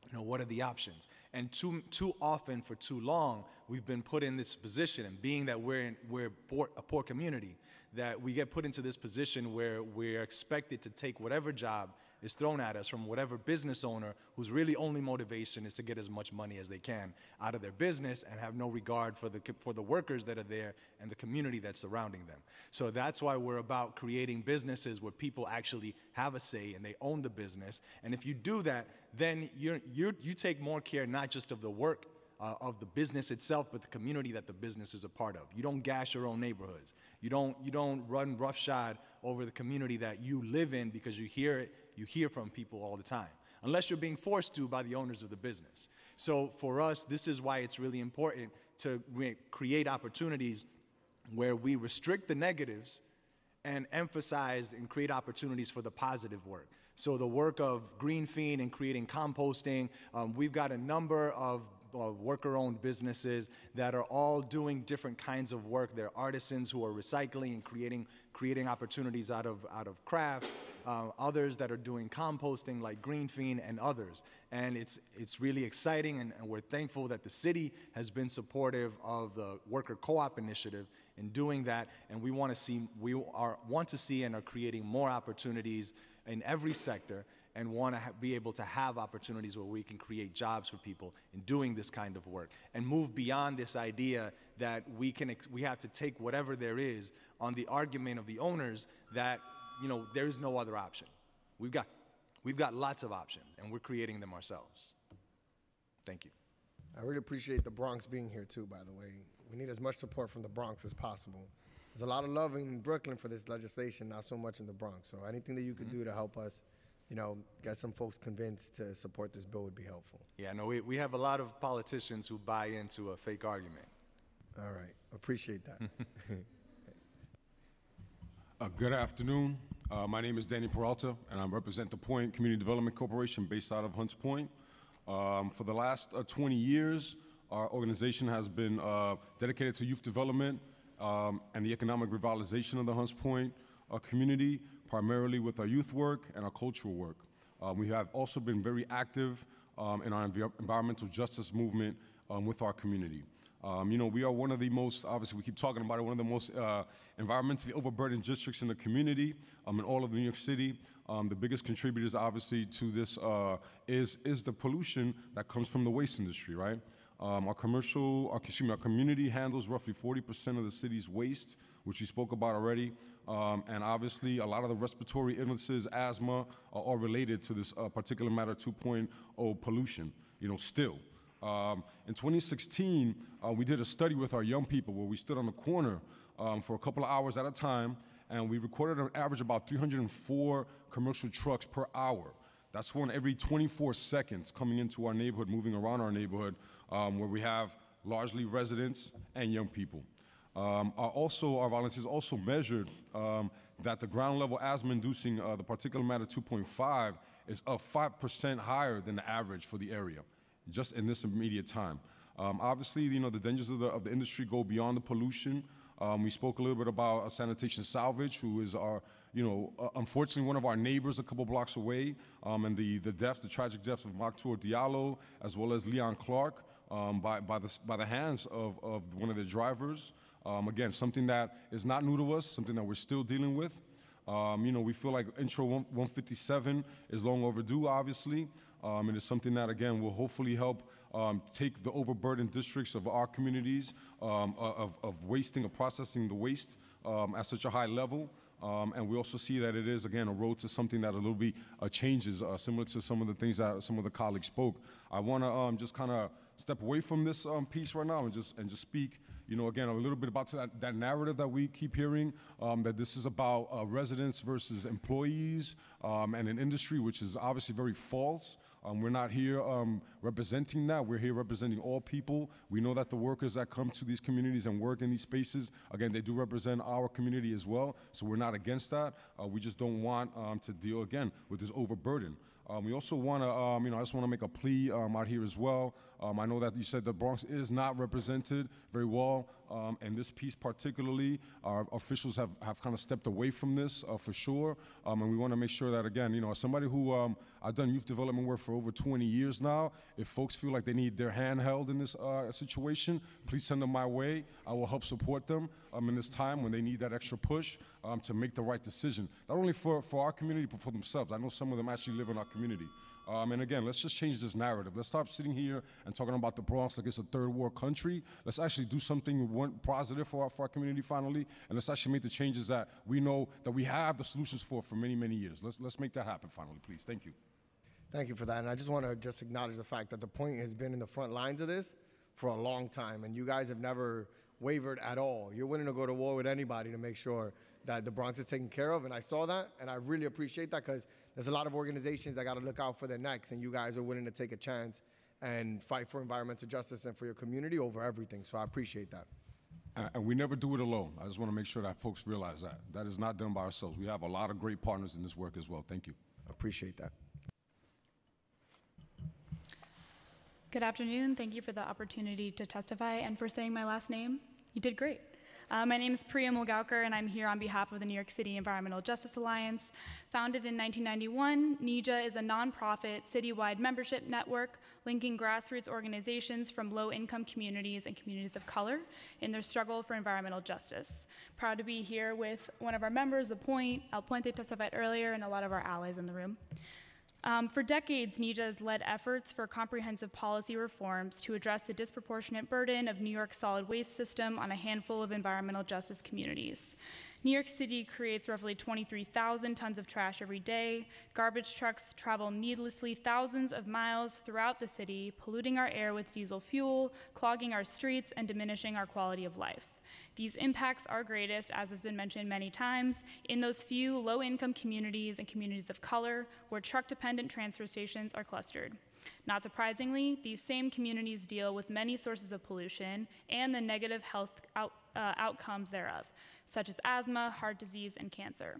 You know, what are the options? And too, too often, for too long, we've been put in this position, and being that we're, in, we're poor, a poor community, that we get put into this position where we're expected to take whatever job is thrown at us from whatever business owner whose really only motivation is to get as much money as they can out of their business and have no regard for the, for the workers that are there and the community that's surrounding them. So that's why we're about creating businesses where people actually have a say and they own the business. And if you do that, then you're, you're, you take more care not just of the work uh, of the business itself, but the community that the business is a part of. You don't gash your own neighborhoods. You don't, you don't run roughshod over the community that you live in because you hear it, you hear from people all the time, unless you're being forced to by the owners of the business. So for us, this is why it's really important to re- create opportunities where we restrict the negatives and emphasize and create opportunities for the positive work. So the work of Green Fiend and creating composting, um, we've got a number of uh, worker-owned businesses that are all doing different kinds of work. They're artisans who are recycling and creating creating opportunities out of out of crafts. Uh, others that are doing composting, like Green Fiend and others. And it's it's really exciting, and, and we're thankful that the city has been supportive of the worker co-op initiative in doing that. And we want to see we are want to see and are creating more opportunities in every sector and want to ha- be able to have opportunities where we can create jobs for people in doing this kind of work and move beyond this idea that we can ex- we have to take whatever there is on the argument of the owners that you know there is no other option. We've got we've got lots of options and we're creating them ourselves. Thank you. I really appreciate the Bronx being here too, by the way. We need as much support from the Bronx as possible. There's a lot of love in Brooklyn for this legislation, not so much in the Bronx. So anything that you could mm-hmm. do to help us, you know, get some folks convinced to support this bill would be helpful. Yeah, no, we, we have a lot of politicians who buy into a fake argument. All right, appreciate that. Uh, good afternoon. Uh, my name is Danny Peralta, and I represent the Point Community Development Corporation based out of Hunts Point. Um, for the last uh, 20 years, our organization has been uh, dedicated to youth development um, and the economic revitalization of the Hunts Point uh, community, primarily with our youth work and our cultural work. Uh, we have also been very active um, in our envi- environmental justice movement um, with our community. Um, you know, we are one of the most, obviously, we keep talking about it, one of the most uh, environmentally overburdened districts in the community, um, in all of New York City. Um, the biggest contributors, obviously, to this uh, is, is the pollution that comes from the waste industry, right? Um, our commercial, our, excuse me, our community handles roughly 40% of the city's waste, which we spoke about already. Um, and obviously, a lot of the respiratory illnesses, asthma, are all related to this uh, particular matter 2.0 pollution, you know, still. Um, in 2016, uh, we did a study with our young people where we stood on the corner um, for a couple of hours at a time, and we recorded an average about 304 commercial trucks per hour. That's one every 24 seconds coming into our neighborhood, moving around our neighborhood, um, where we have largely residents and young people. Um, our also, our volunteers also measured um, that the ground level asthma inducing uh, the particulate matter 2.5 is up 5% higher than the average for the area, just in this immediate time. Um, obviously, you know, the dangers of the, of the industry go beyond the pollution. Um, we spoke a little bit about Sanitation Salvage, who is our, you know, uh, unfortunately one of our neighbors a couple blocks away, um, and the, the deaths, the tragic deaths of Mouctar Diallo, as well as Leon Clark, um, by, by, the, by the hands of, of one of the drivers. Um, again, something that is not new to us, something that we're still dealing with. Um, you know, we feel like Intro 157 is long overdue, obviously, um, and it's something that, again, will hopefully help um, take the overburdened districts of our communities um, of, of wasting or processing the waste um, at such a high level. Um, and we also see that it is, again, a road to something that a little bit uh, changes, uh, similar to some of the things that some of the colleagues spoke. I want to just kind of step away from this piece right now and just and just speak, you know, again, a little bit about that, that narrative that we keep hearing, um, that this is about uh, residents versus employees um, and an industry which is obviously very false. Um, we're not here um, representing that. We're here representing all people. We know that the workers that come to these communities and work in these spaces, again, they do represent our community as well. So we're not against that. Uh, we just don't want um, to deal again with this overburden. Um, we also want to, um, you know, I just want to make a plea um, out here as well. Um, I know that you said the Bronx is not represented very well, um, and this piece particularly, our officials have, have kind of stepped away from this uh, for sure, um, and we want to make sure that again, you know, as somebody who um, I've done youth development work for over 20 years now. If folks feel like they need their hand held in this uh, situation, please send them my way. I will help support them um, in this time when they need that extra push um, to make the right decision, not only for, for our community but for themselves. I know some of them actually live in our community. Um, and again, let's just change this narrative. Let's stop sitting here and talking about the Bronx like it's a third world country. Let's actually do something positive for our, for our community finally, and let's actually make the changes that we know that we have the solutions for for many, many years. Let's, let's make that happen finally, please. Thank you. Thank you for that. And I just want to just acknowledge the fact that the point has been in the front lines of this for a long time, and you guys have never wavered at all. You're willing to go to war with anybody to make sure that the Bronx is taken care of, and I saw that, and I really appreciate that because there's a lot of organizations that got to look out for their necks, and you guys are willing to take a chance and fight for environmental justice and for your community over everything. So I appreciate that. And we never do it alone. I just want to make sure that folks realize that. That is not done by ourselves. We have a lot of great partners in this work as well. Thank you. Appreciate that. Good afternoon. Thank you for the opportunity to testify and for saying my last name. You did great. Uh, my name is Priya Mulgaonkar, and I'm here on behalf of the New York City Environmental Justice Alliance. Founded in 1991, NEJA is a nonprofit citywide membership network linking grassroots organizations from low income communities and communities of color in their struggle for environmental justice. Proud to be here with one of our members, The Point, El Puente testified earlier, and a lot of our allies in the room. Um, for decades, NEJA has led efforts for comprehensive policy reforms to address the disproportionate burden of New York's solid waste system on a handful of environmental justice communities. New York City creates roughly 23,000 tons of trash every day. Garbage trucks travel needlessly thousands of miles throughout the city, polluting our air with diesel fuel, clogging our streets, and diminishing our quality of life. These impacts are greatest, as has been mentioned many times, in those few low income communities and communities of color where truck dependent transfer stations are clustered. Not surprisingly, these same communities deal with many sources of pollution and the negative health out, uh, outcomes thereof, such as asthma, heart disease, and cancer.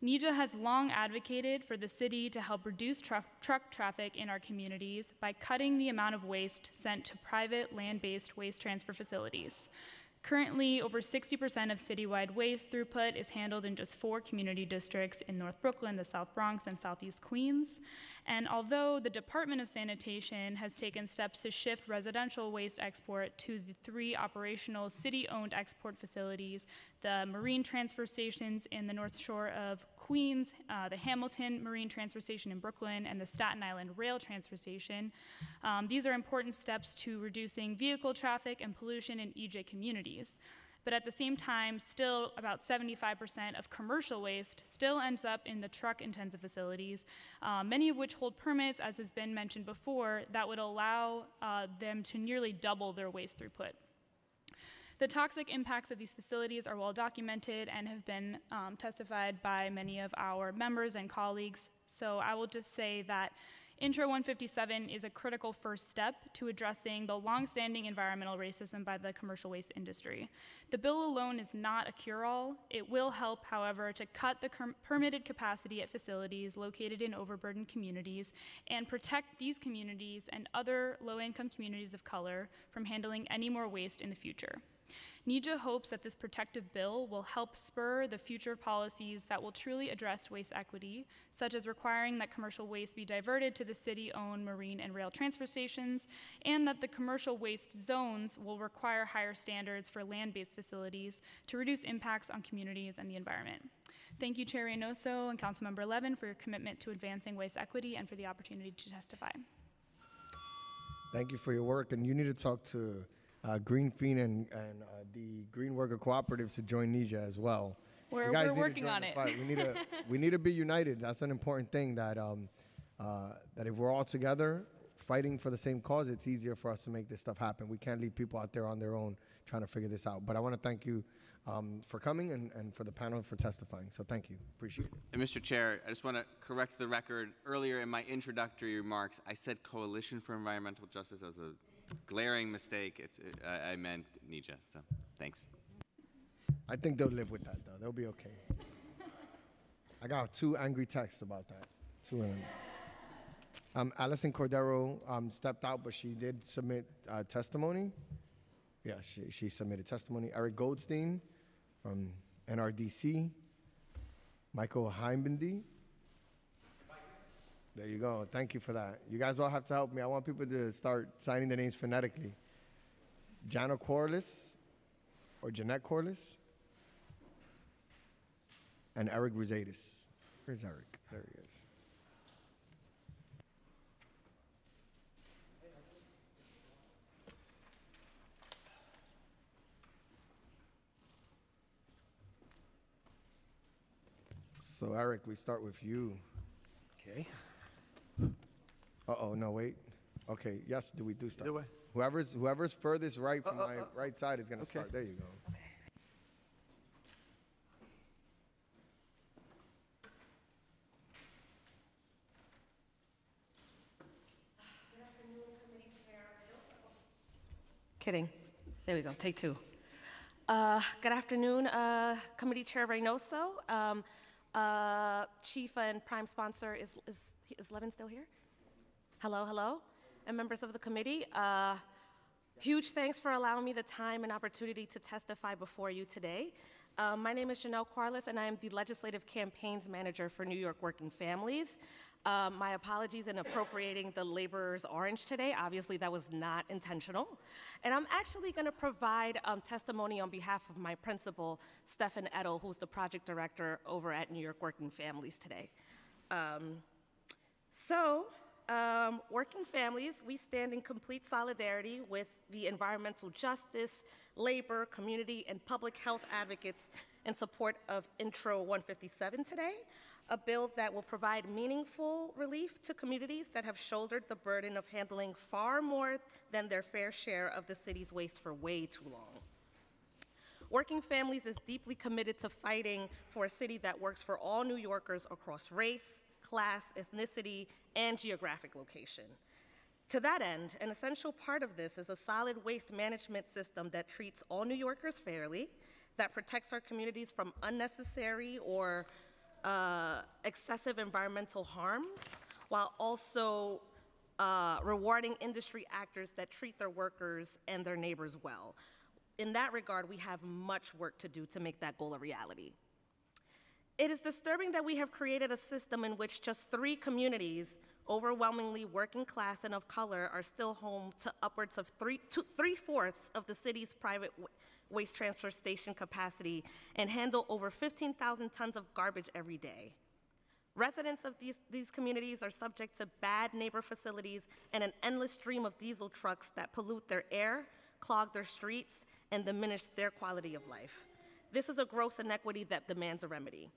NEJA has long advocated for the city to help reduce truck, truck traffic in our communities by cutting the amount of waste sent to private land based waste transfer facilities. Currently, over 60% of citywide waste throughput is handled in just four community districts in North Brooklyn, the South Bronx, and Southeast Queens. And although the Department of Sanitation has taken steps to shift residential waste export to the three operational city owned export facilities the marine transfer stations in the North Shore of Queens, uh, the Hamilton Marine Transfer Station in Brooklyn, and the Staten Island Rail Transfer Station. Um, these are important steps to reducing vehicle traffic and pollution in EJ communities. But at the same time, still about 75% of commercial waste still ends up in the truck intensive facilities, uh, many of which hold permits, as has been mentioned before, that would allow uh, them to nearly double their waste throughput. The toxic impacts of these facilities are well documented and have been um, testified by many of our members and colleagues. So I will just say that Intro 157 is a critical first step to addressing the longstanding environmental racism by the commercial waste industry. The bill alone is not a cure all. It will help, however, to cut the permitted capacity at facilities located in overburdened communities and protect these communities and other low income communities of color from handling any more waste in the future. NEJA hopes that this protective bill will help spur the future policies that will truly address waste equity, such as requiring that commercial waste be diverted to the city owned marine and rail transfer stations, and that the commercial waste zones will require higher standards for land based facilities to reduce impacts on communities and the environment. Thank you, Chair Reynoso and Councilmember Levin, for your commitment to advancing waste equity and for the opportunity to testify. Thank you for your work, and you need to talk to uh, Green Fiend and, and uh, the Green Worker Cooperatives to join NIJA as well. We're, guys we're need to working on it. We need to we need to be united. That's an important thing. That um, uh, that if we're all together fighting for the same cause, it's easier for us to make this stuff happen. We can't leave people out there on their own trying to figure this out. But I want to thank you um, for coming and, and for the panel for testifying. So thank you. Appreciate it. And Mr. Chair, I just want to correct the record. Earlier in my introductory remarks, I said Coalition for Environmental Justice. That was a glaring mistake. It's, it, I, meant Nija. So thanks. I think they'll live with that, though. They'll be okay. I got two angry texts about that. Two of them. Um, Allison Cordero um, stepped out, but she did submit uh, testimony. Yeah, she, she submitted testimony. Eric Goldstein from NRDC. Michael Heimbendy. There you go. Thank you for that. You guys all have to help me. I want people to start signing the names phonetically. Jana Corliss or Jeanette Corliss and Eric Rosades. Where's Eric? There he is. So, Eric, we start with you. Okay. Uh oh, no, wait. Okay, yes, do we do start? Either way. Whoever's, whoever's furthest right from Uh, uh, my uh, right side is going to okay. start. There you go. Kidding. There we go. Take two. Uh, good afternoon, uh, Committee Chair Reynoso. Um, uh, Chief and Prime Sponsor is, is, is Levin still here? Hello, hello, and members of the committee. Uh, huge thanks for allowing me the time and opportunity to testify before you today. Uh, my name is Janelle Corliss, and I am the Legislative Campaigns Manager for New York Working Families. Um, my apologies in appropriating the laborer's orange today. Obviously, that was not intentional. And I'm actually going to provide um, testimony on behalf of my principal, Stefan Edel, who's the project director over at New York Working Families today. Um, so, um, working families, we stand in complete solidarity with the environmental justice, labor, community, and public health advocates in support of Intro 157 today, a bill that will provide meaningful relief to communities that have shouldered the burden of handling far more than their fair share of the city's waste for way too long. Working Families is deeply committed to fighting for a city that works for all New Yorkers across race, class, ethnicity, and geographic location. To that end, an essential part of this is a solid waste management system that treats all New Yorkers fairly, that protects our communities from unnecessary or uh, excessive environmental harms, while also uh, rewarding industry actors that treat their workers and their neighbors well. In that regard, we have much work to do to make that goal a reality. It is disturbing that we have created a system in which just three communities, overwhelmingly working class and of color, are still home to upwards of three-fourths of the city's private wa- waste transfer station capacity and handle over 15,000 tons of garbage every day. Residents of these, these communities are subject to bad neighbor facilities and an endless stream of diesel trucks that pollute their air, clog their streets, and diminish their quality of life. This is a gross inequity that demands a remedy.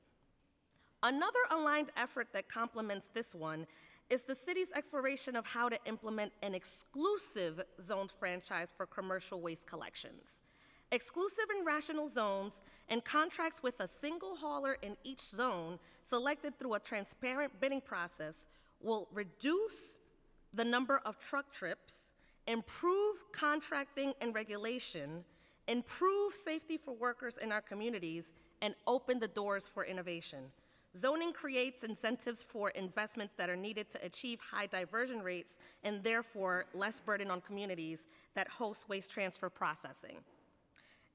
Another aligned effort that complements this one is the city's exploration of how to implement an exclusive zoned franchise for commercial waste collections. Exclusive and rational zones and contracts with a single hauler in each zone, selected through a transparent bidding process, will reduce the number of truck trips, improve contracting and regulation, improve safety for workers in our communities, and open the doors for innovation. Zoning creates incentives for investments that are needed to achieve high diversion rates and therefore less burden on communities that host waste transfer processing.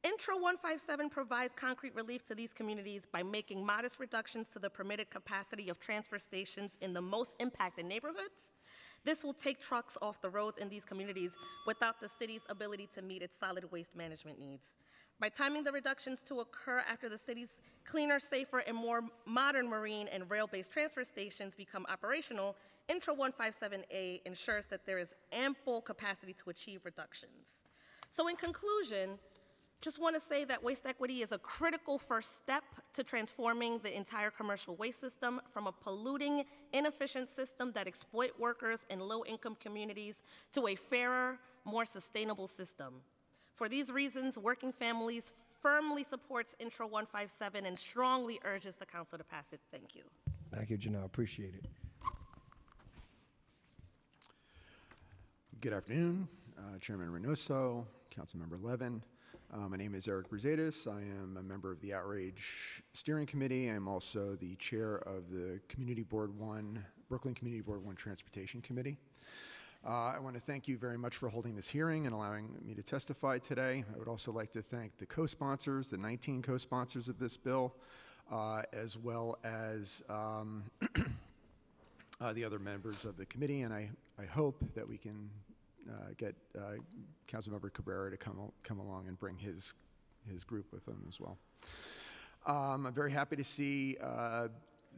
Intro 157 provides concrete relief to these communities by making modest reductions to the permitted capacity of transfer stations in the most impacted neighborhoods. This will take trucks off the roads in these communities without the city's ability to meet its solid waste management needs. By timing the reductions to occur after the city's cleaner, safer, and more modern marine and rail-based transfer stations become operational, Intro 157A ensures that there is ample capacity to achieve reductions. So in conclusion, just want to say that waste equity is a critical first step to transforming the entire commercial waste system from a polluting, inefficient system that exploit workers in low-income communities to a fairer, more sustainable system. For these reasons, working families firmly supports Intro 157 and strongly urges the council to pass it. Thank you. Thank you, Janelle. Appreciate it. Good afternoon, uh, Chairman Reynoso, Councilmember Levin. Uh, my name is Eric Bruzaitis. I am a member of the Outrage Steering Committee. I'm also the chair of the Community Board One, Brooklyn Community Board One Transportation Committee. Uh, I want to thank you very much for holding this hearing and allowing me to testify today. I would also like to thank the co-sponsors, the 19 co-sponsors of this bill, uh, as well as um, uh, the other members of the committee, and I, I hope that we can uh, get uh, Councilmember Cabrera to come, come along and bring his, his group with him as well. Um, I'm very happy to see uh,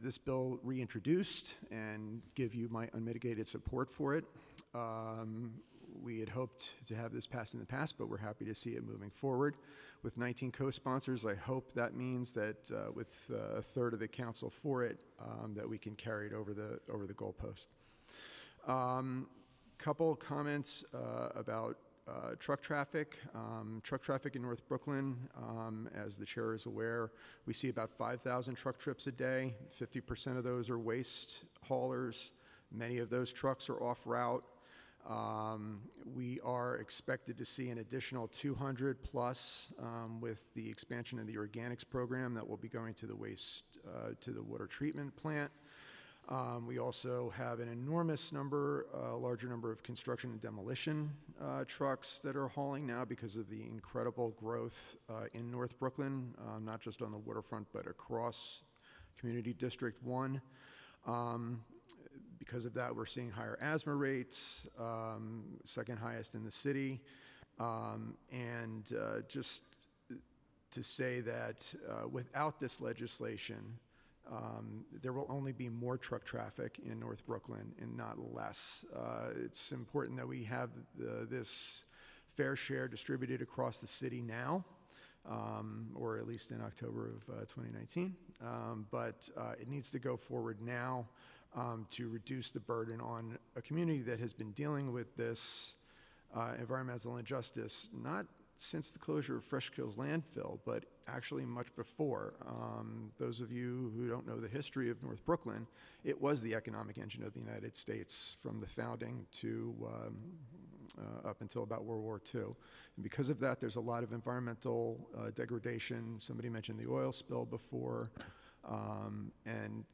this bill reintroduced and give you my unmitigated support for it. Um, we had hoped to have this passed in the past, but we're happy to see it moving forward. With 19 co-sponsors, I hope that means that uh, with uh, a third of the council for it, um, that we can carry it over the over the goalpost. Um, couple comments uh, about uh, truck traffic. Um, truck traffic in North Brooklyn, um, as the chair is aware, we see about 5,000 truck trips a day. 50% of those are waste haulers. Many of those trucks are off route. Um, we are expected to see an additional 200 plus um, with the expansion of the organics program that will be going to the waste uh, to the water treatment plant. Um, we also have an enormous number, a larger number of construction and demolition uh, trucks that are hauling now because of the incredible growth uh, in North Brooklyn, uh, not just on the waterfront, but across Community District 1. Um, because of that, we're seeing higher asthma rates, um, second highest in the city. Um, and uh, just to say that uh, without this legislation, um, there will only be more truck traffic in North Brooklyn and not less. Uh, it's important that we have the, this fair share distributed across the city now, um, or at least in October of uh, 2019. Um, but uh, it needs to go forward now um, to reduce the burden on a community that has been dealing with this uh, environmental injustice, not since the closure of Fresh Kills landfill, but actually much before. Um, those of you who don't know the history of North Brooklyn, it was the economic engine of the United States from the founding to um, uh, up until about World War II. And because of that, there's a lot of environmental uh, degradation. Somebody mentioned the oil spill before. Um, and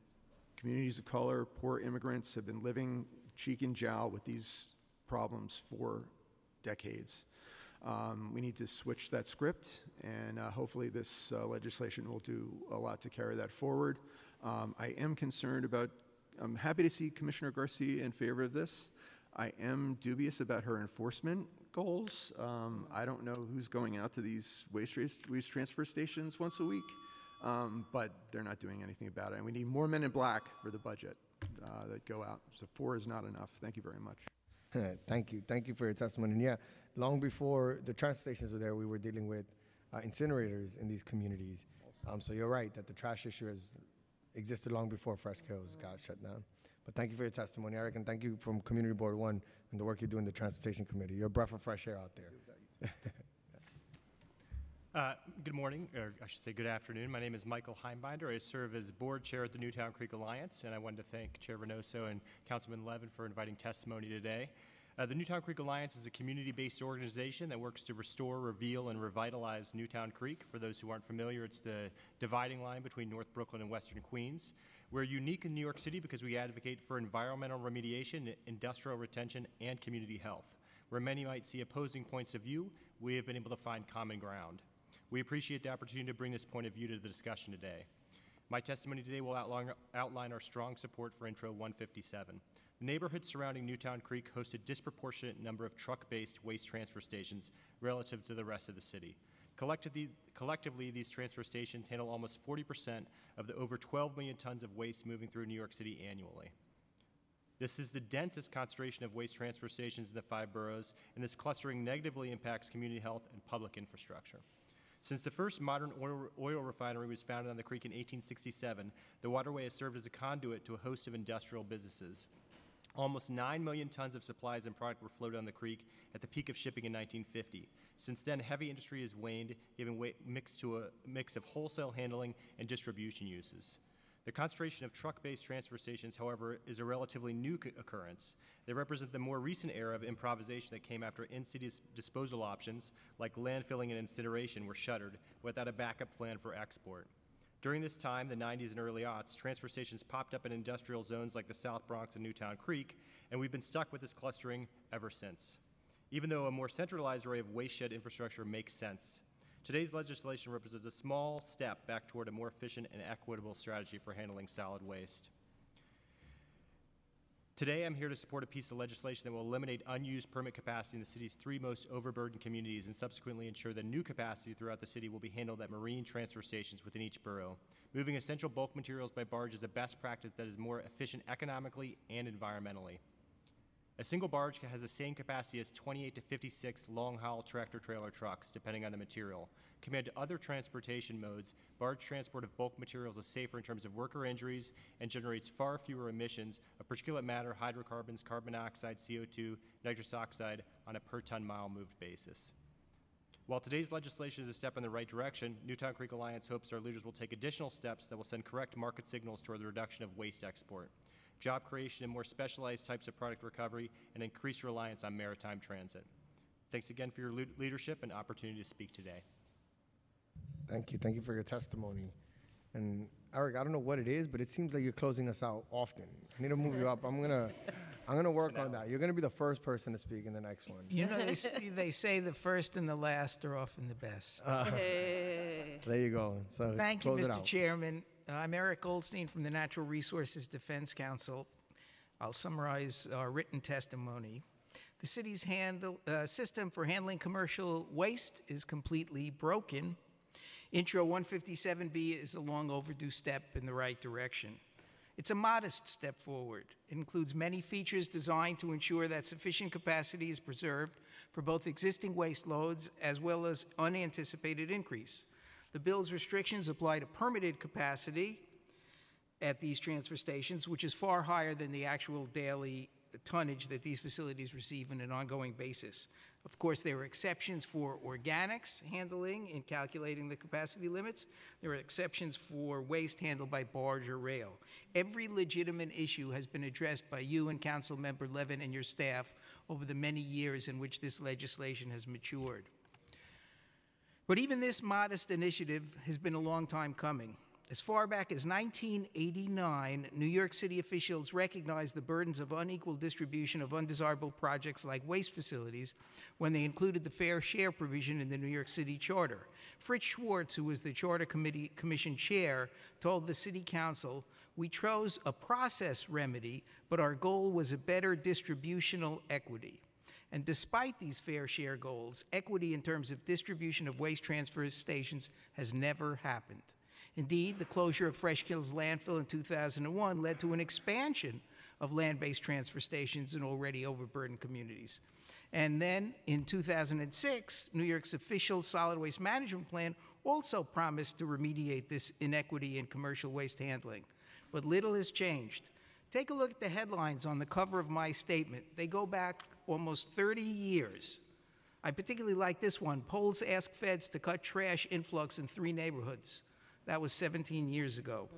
communities of color, poor immigrants have been living cheek and jowl with these problems for decades. Um, we need to switch that script, and uh, hopefully, this uh, legislation will do a lot to carry that forward. Um, I am concerned about, I'm happy to see Commissioner Garcia in favor of this. I am dubious about her enforcement goals. Um, I don't know who's going out to these waste, waste transfer stations once a week, um, but they're not doing anything about it. And we need more men in black for the budget uh, that go out. So, four is not enough. Thank you very much. Thank you. Thank you for your testimony. And yeah, long before the transfer stations were there, we were dealing with uh, incinerators in these communities. Um, so you're right that the trash issue has existed long before Fresh Kills got shut down. But thank you for your testimony, Eric, and thank you from Community Board One and the work you do in the Transportation Committee. You're a breath of fresh air out there. Uh, Good morning, or I should say good afternoon. My name is Michael Heimbinder. I serve as board chair at the Newtown Creek Alliance, and I wanted to thank Chair Reynoso and Councilman Levin for inviting testimony today. Uh, the Newtown Creek Alliance is a community-based organization that works to restore, reveal, and revitalize Newtown Creek. For those who aren't familiar, it's the dividing line between North Brooklyn and Western Queens. We're unique in New York City because we advocate for environmental remediation, industrial retention, and community health. Where many might see opposing points of view, we have been able to find common ground. We appreciate the opportunity to bring this point of view to the discussion today. My testimony today will outline, our strong support for Intro 157. The neighborhoods surrounding Newtown Creek host a disproportionate number of truck-based waste transfer stations relative to the rest of the city. Collectively, collectively, these transfer stations handle almost 40% of the over 12 million tons of waste moving through New York City annually. This is the densest concentration of waste transfer stations in the five boroughs, and this clustering negatively impacts community health and public infrastructure. Since the first modern oil, oil, refinery was founded on the creek in 1867, the waterway has served as a conduit to a host of industrial businesses. Almost 9 million tons of supplies and product were floated on the creek at the peak of shipping in 1950. Since then, heavy industry has waned, giving way mix to a mix of wholesale handling and distribution uses. The concentration of truck-based transfer stations, however, is a relatively new occurrence. They represent the more recent era of improvisation that came after in-city disposal options, like landfilling and incineration, were shuttered without a backup plan for export. During this time, the 90s and early aughts, transfer stations popped up in industrial zones like the South Bronx and Newtown Creek, and we've been stuck with this clustering ever since. Even though a more centralized array of waste shed infrastructure makes sense, today's legislation represents a small step back toward a more efficient and equitable strategy for handling solid waste. Today, I'm here to support a piece of legislation that will eliminate unused permit capacity in the city's three most overburdened communities and subsequently ensure that new capacity throughout the city will be handled at marine transfer stations within each borough. Moving essential bulk materials by barge is a best practice that is more efficient economically and environmentally. A single barge has the same capacity as 28 to 56 long haul tractor trailer trucks, depending on the material. Compared to other transportation modes, barge transport of bulk materials is safer in terms of worker injuries and generates far fewer emissions of particulate matter, hydrocarbons, carbon dioxide, CO2, nitrous oxide on a per ton mile moved basis. While today's legislation is a step in the right direction, Newtown Creek Alliance hopes our leaders will take additional steps that will send correct market signals toward the reduction of waste export job creation and more specialized types of product recovery, and increased reliance on maritime transit. Thanks again for your le- leadership and opportunity to speak today. Thank you. Thank you for your testimony. And Eric, I don't know what it is, but it seems like you're closing us out often. I need to move you up. I'm gonna, I'm gonna work on that. You're gonna be the first person to speak in the next one. You know, they, they say the first and the last are often the best. Uh, there you go. So Thank you, Mr. Chairman. I'm Eric Goldstein from the Natural Resources Defense Council. I'll summarize our written testimony. The city's handle, uh, system for handling commercial waste is completely broken. Intro 157B is a long overdue step in the right direction. It's a modest step forward. It includes many features designed to ensure that sufficient capacity is preserved for both existing waste loads as well as unanticipated increase. The bill's restrictions apply to permitted capacity at these transfer stations, which is far higher than the actual daily tonnage that these facilities receive on an ongoing basis. Of course, there are exceptions for organics handling in calculating the capacity limits. There are exceptions for waste handled by barge or rail. Every legitimate issue has been addressed by you and Council Member Levin and your staff over the many years in which this legislation has matured. But even this modest initiative has been a long time coming. As far back as 1989, New York City officials recognized the burdens of unequal distribution of undesirable projects like waste facilities when they included the fair share provision in the New York City Charter. Fritz Schwarz, who was the Charter Committee Commission chair, told the City Council, We chose a process remedy, but our goal was a better distributional equity. And despite these fair share goals, equity in terms of distribution of waste transfer stations has never happened. Indeed, the closure of Fresh Kills landfill in 2001 led to an expansion of land based transfer stations in already overburdened communities. And then in 2006, New York's official solid waste management plan also promised to remediate this inequity in commercial waste handling. But little has changed. Take a look at the headlines on the cover of my statement. They go back almost 30 years. I particularly like this one Polls ask feds to cut trash influx in three neighborhoods. That was 17 years ago.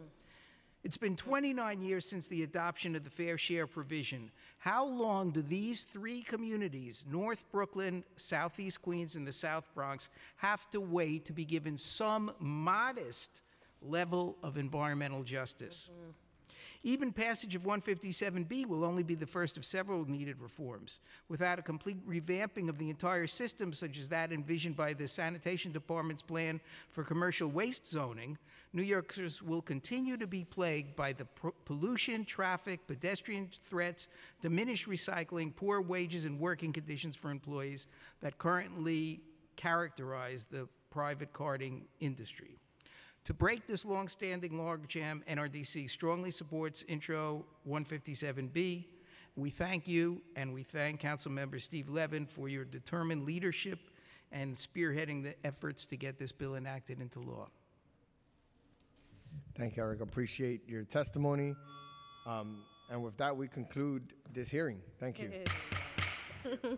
It's been 29 years since the adoption of the fair share provision. How long do these three communities, North Brooklyn, Southeast Queens, and the South Bronx, have to wait to be given some modest level of environmental justice? Mm-hmm. Even passage of 157B will only be the first of several needed reforms. Without a complete revamping of the entire system, such as that envisioned by the Sanitation Department's plan for commercial waste zoning, New Yorkers will continue to be plagued by the pollution, traffic, pedestrian threats, diminished recycling, poor wages, and working conditions for employees that currently characterize the private carting industry. To break this long-standing logjam, NRDC strongly supports Intro 157B. We thank you and we thank Councilmember Steve Levin for your determined leadership and spearheading the efforts to get this bill enacted into law. Thank you, Eric. Appreciate your testimony. Um, And with that, we conclude this hearing. Thank you.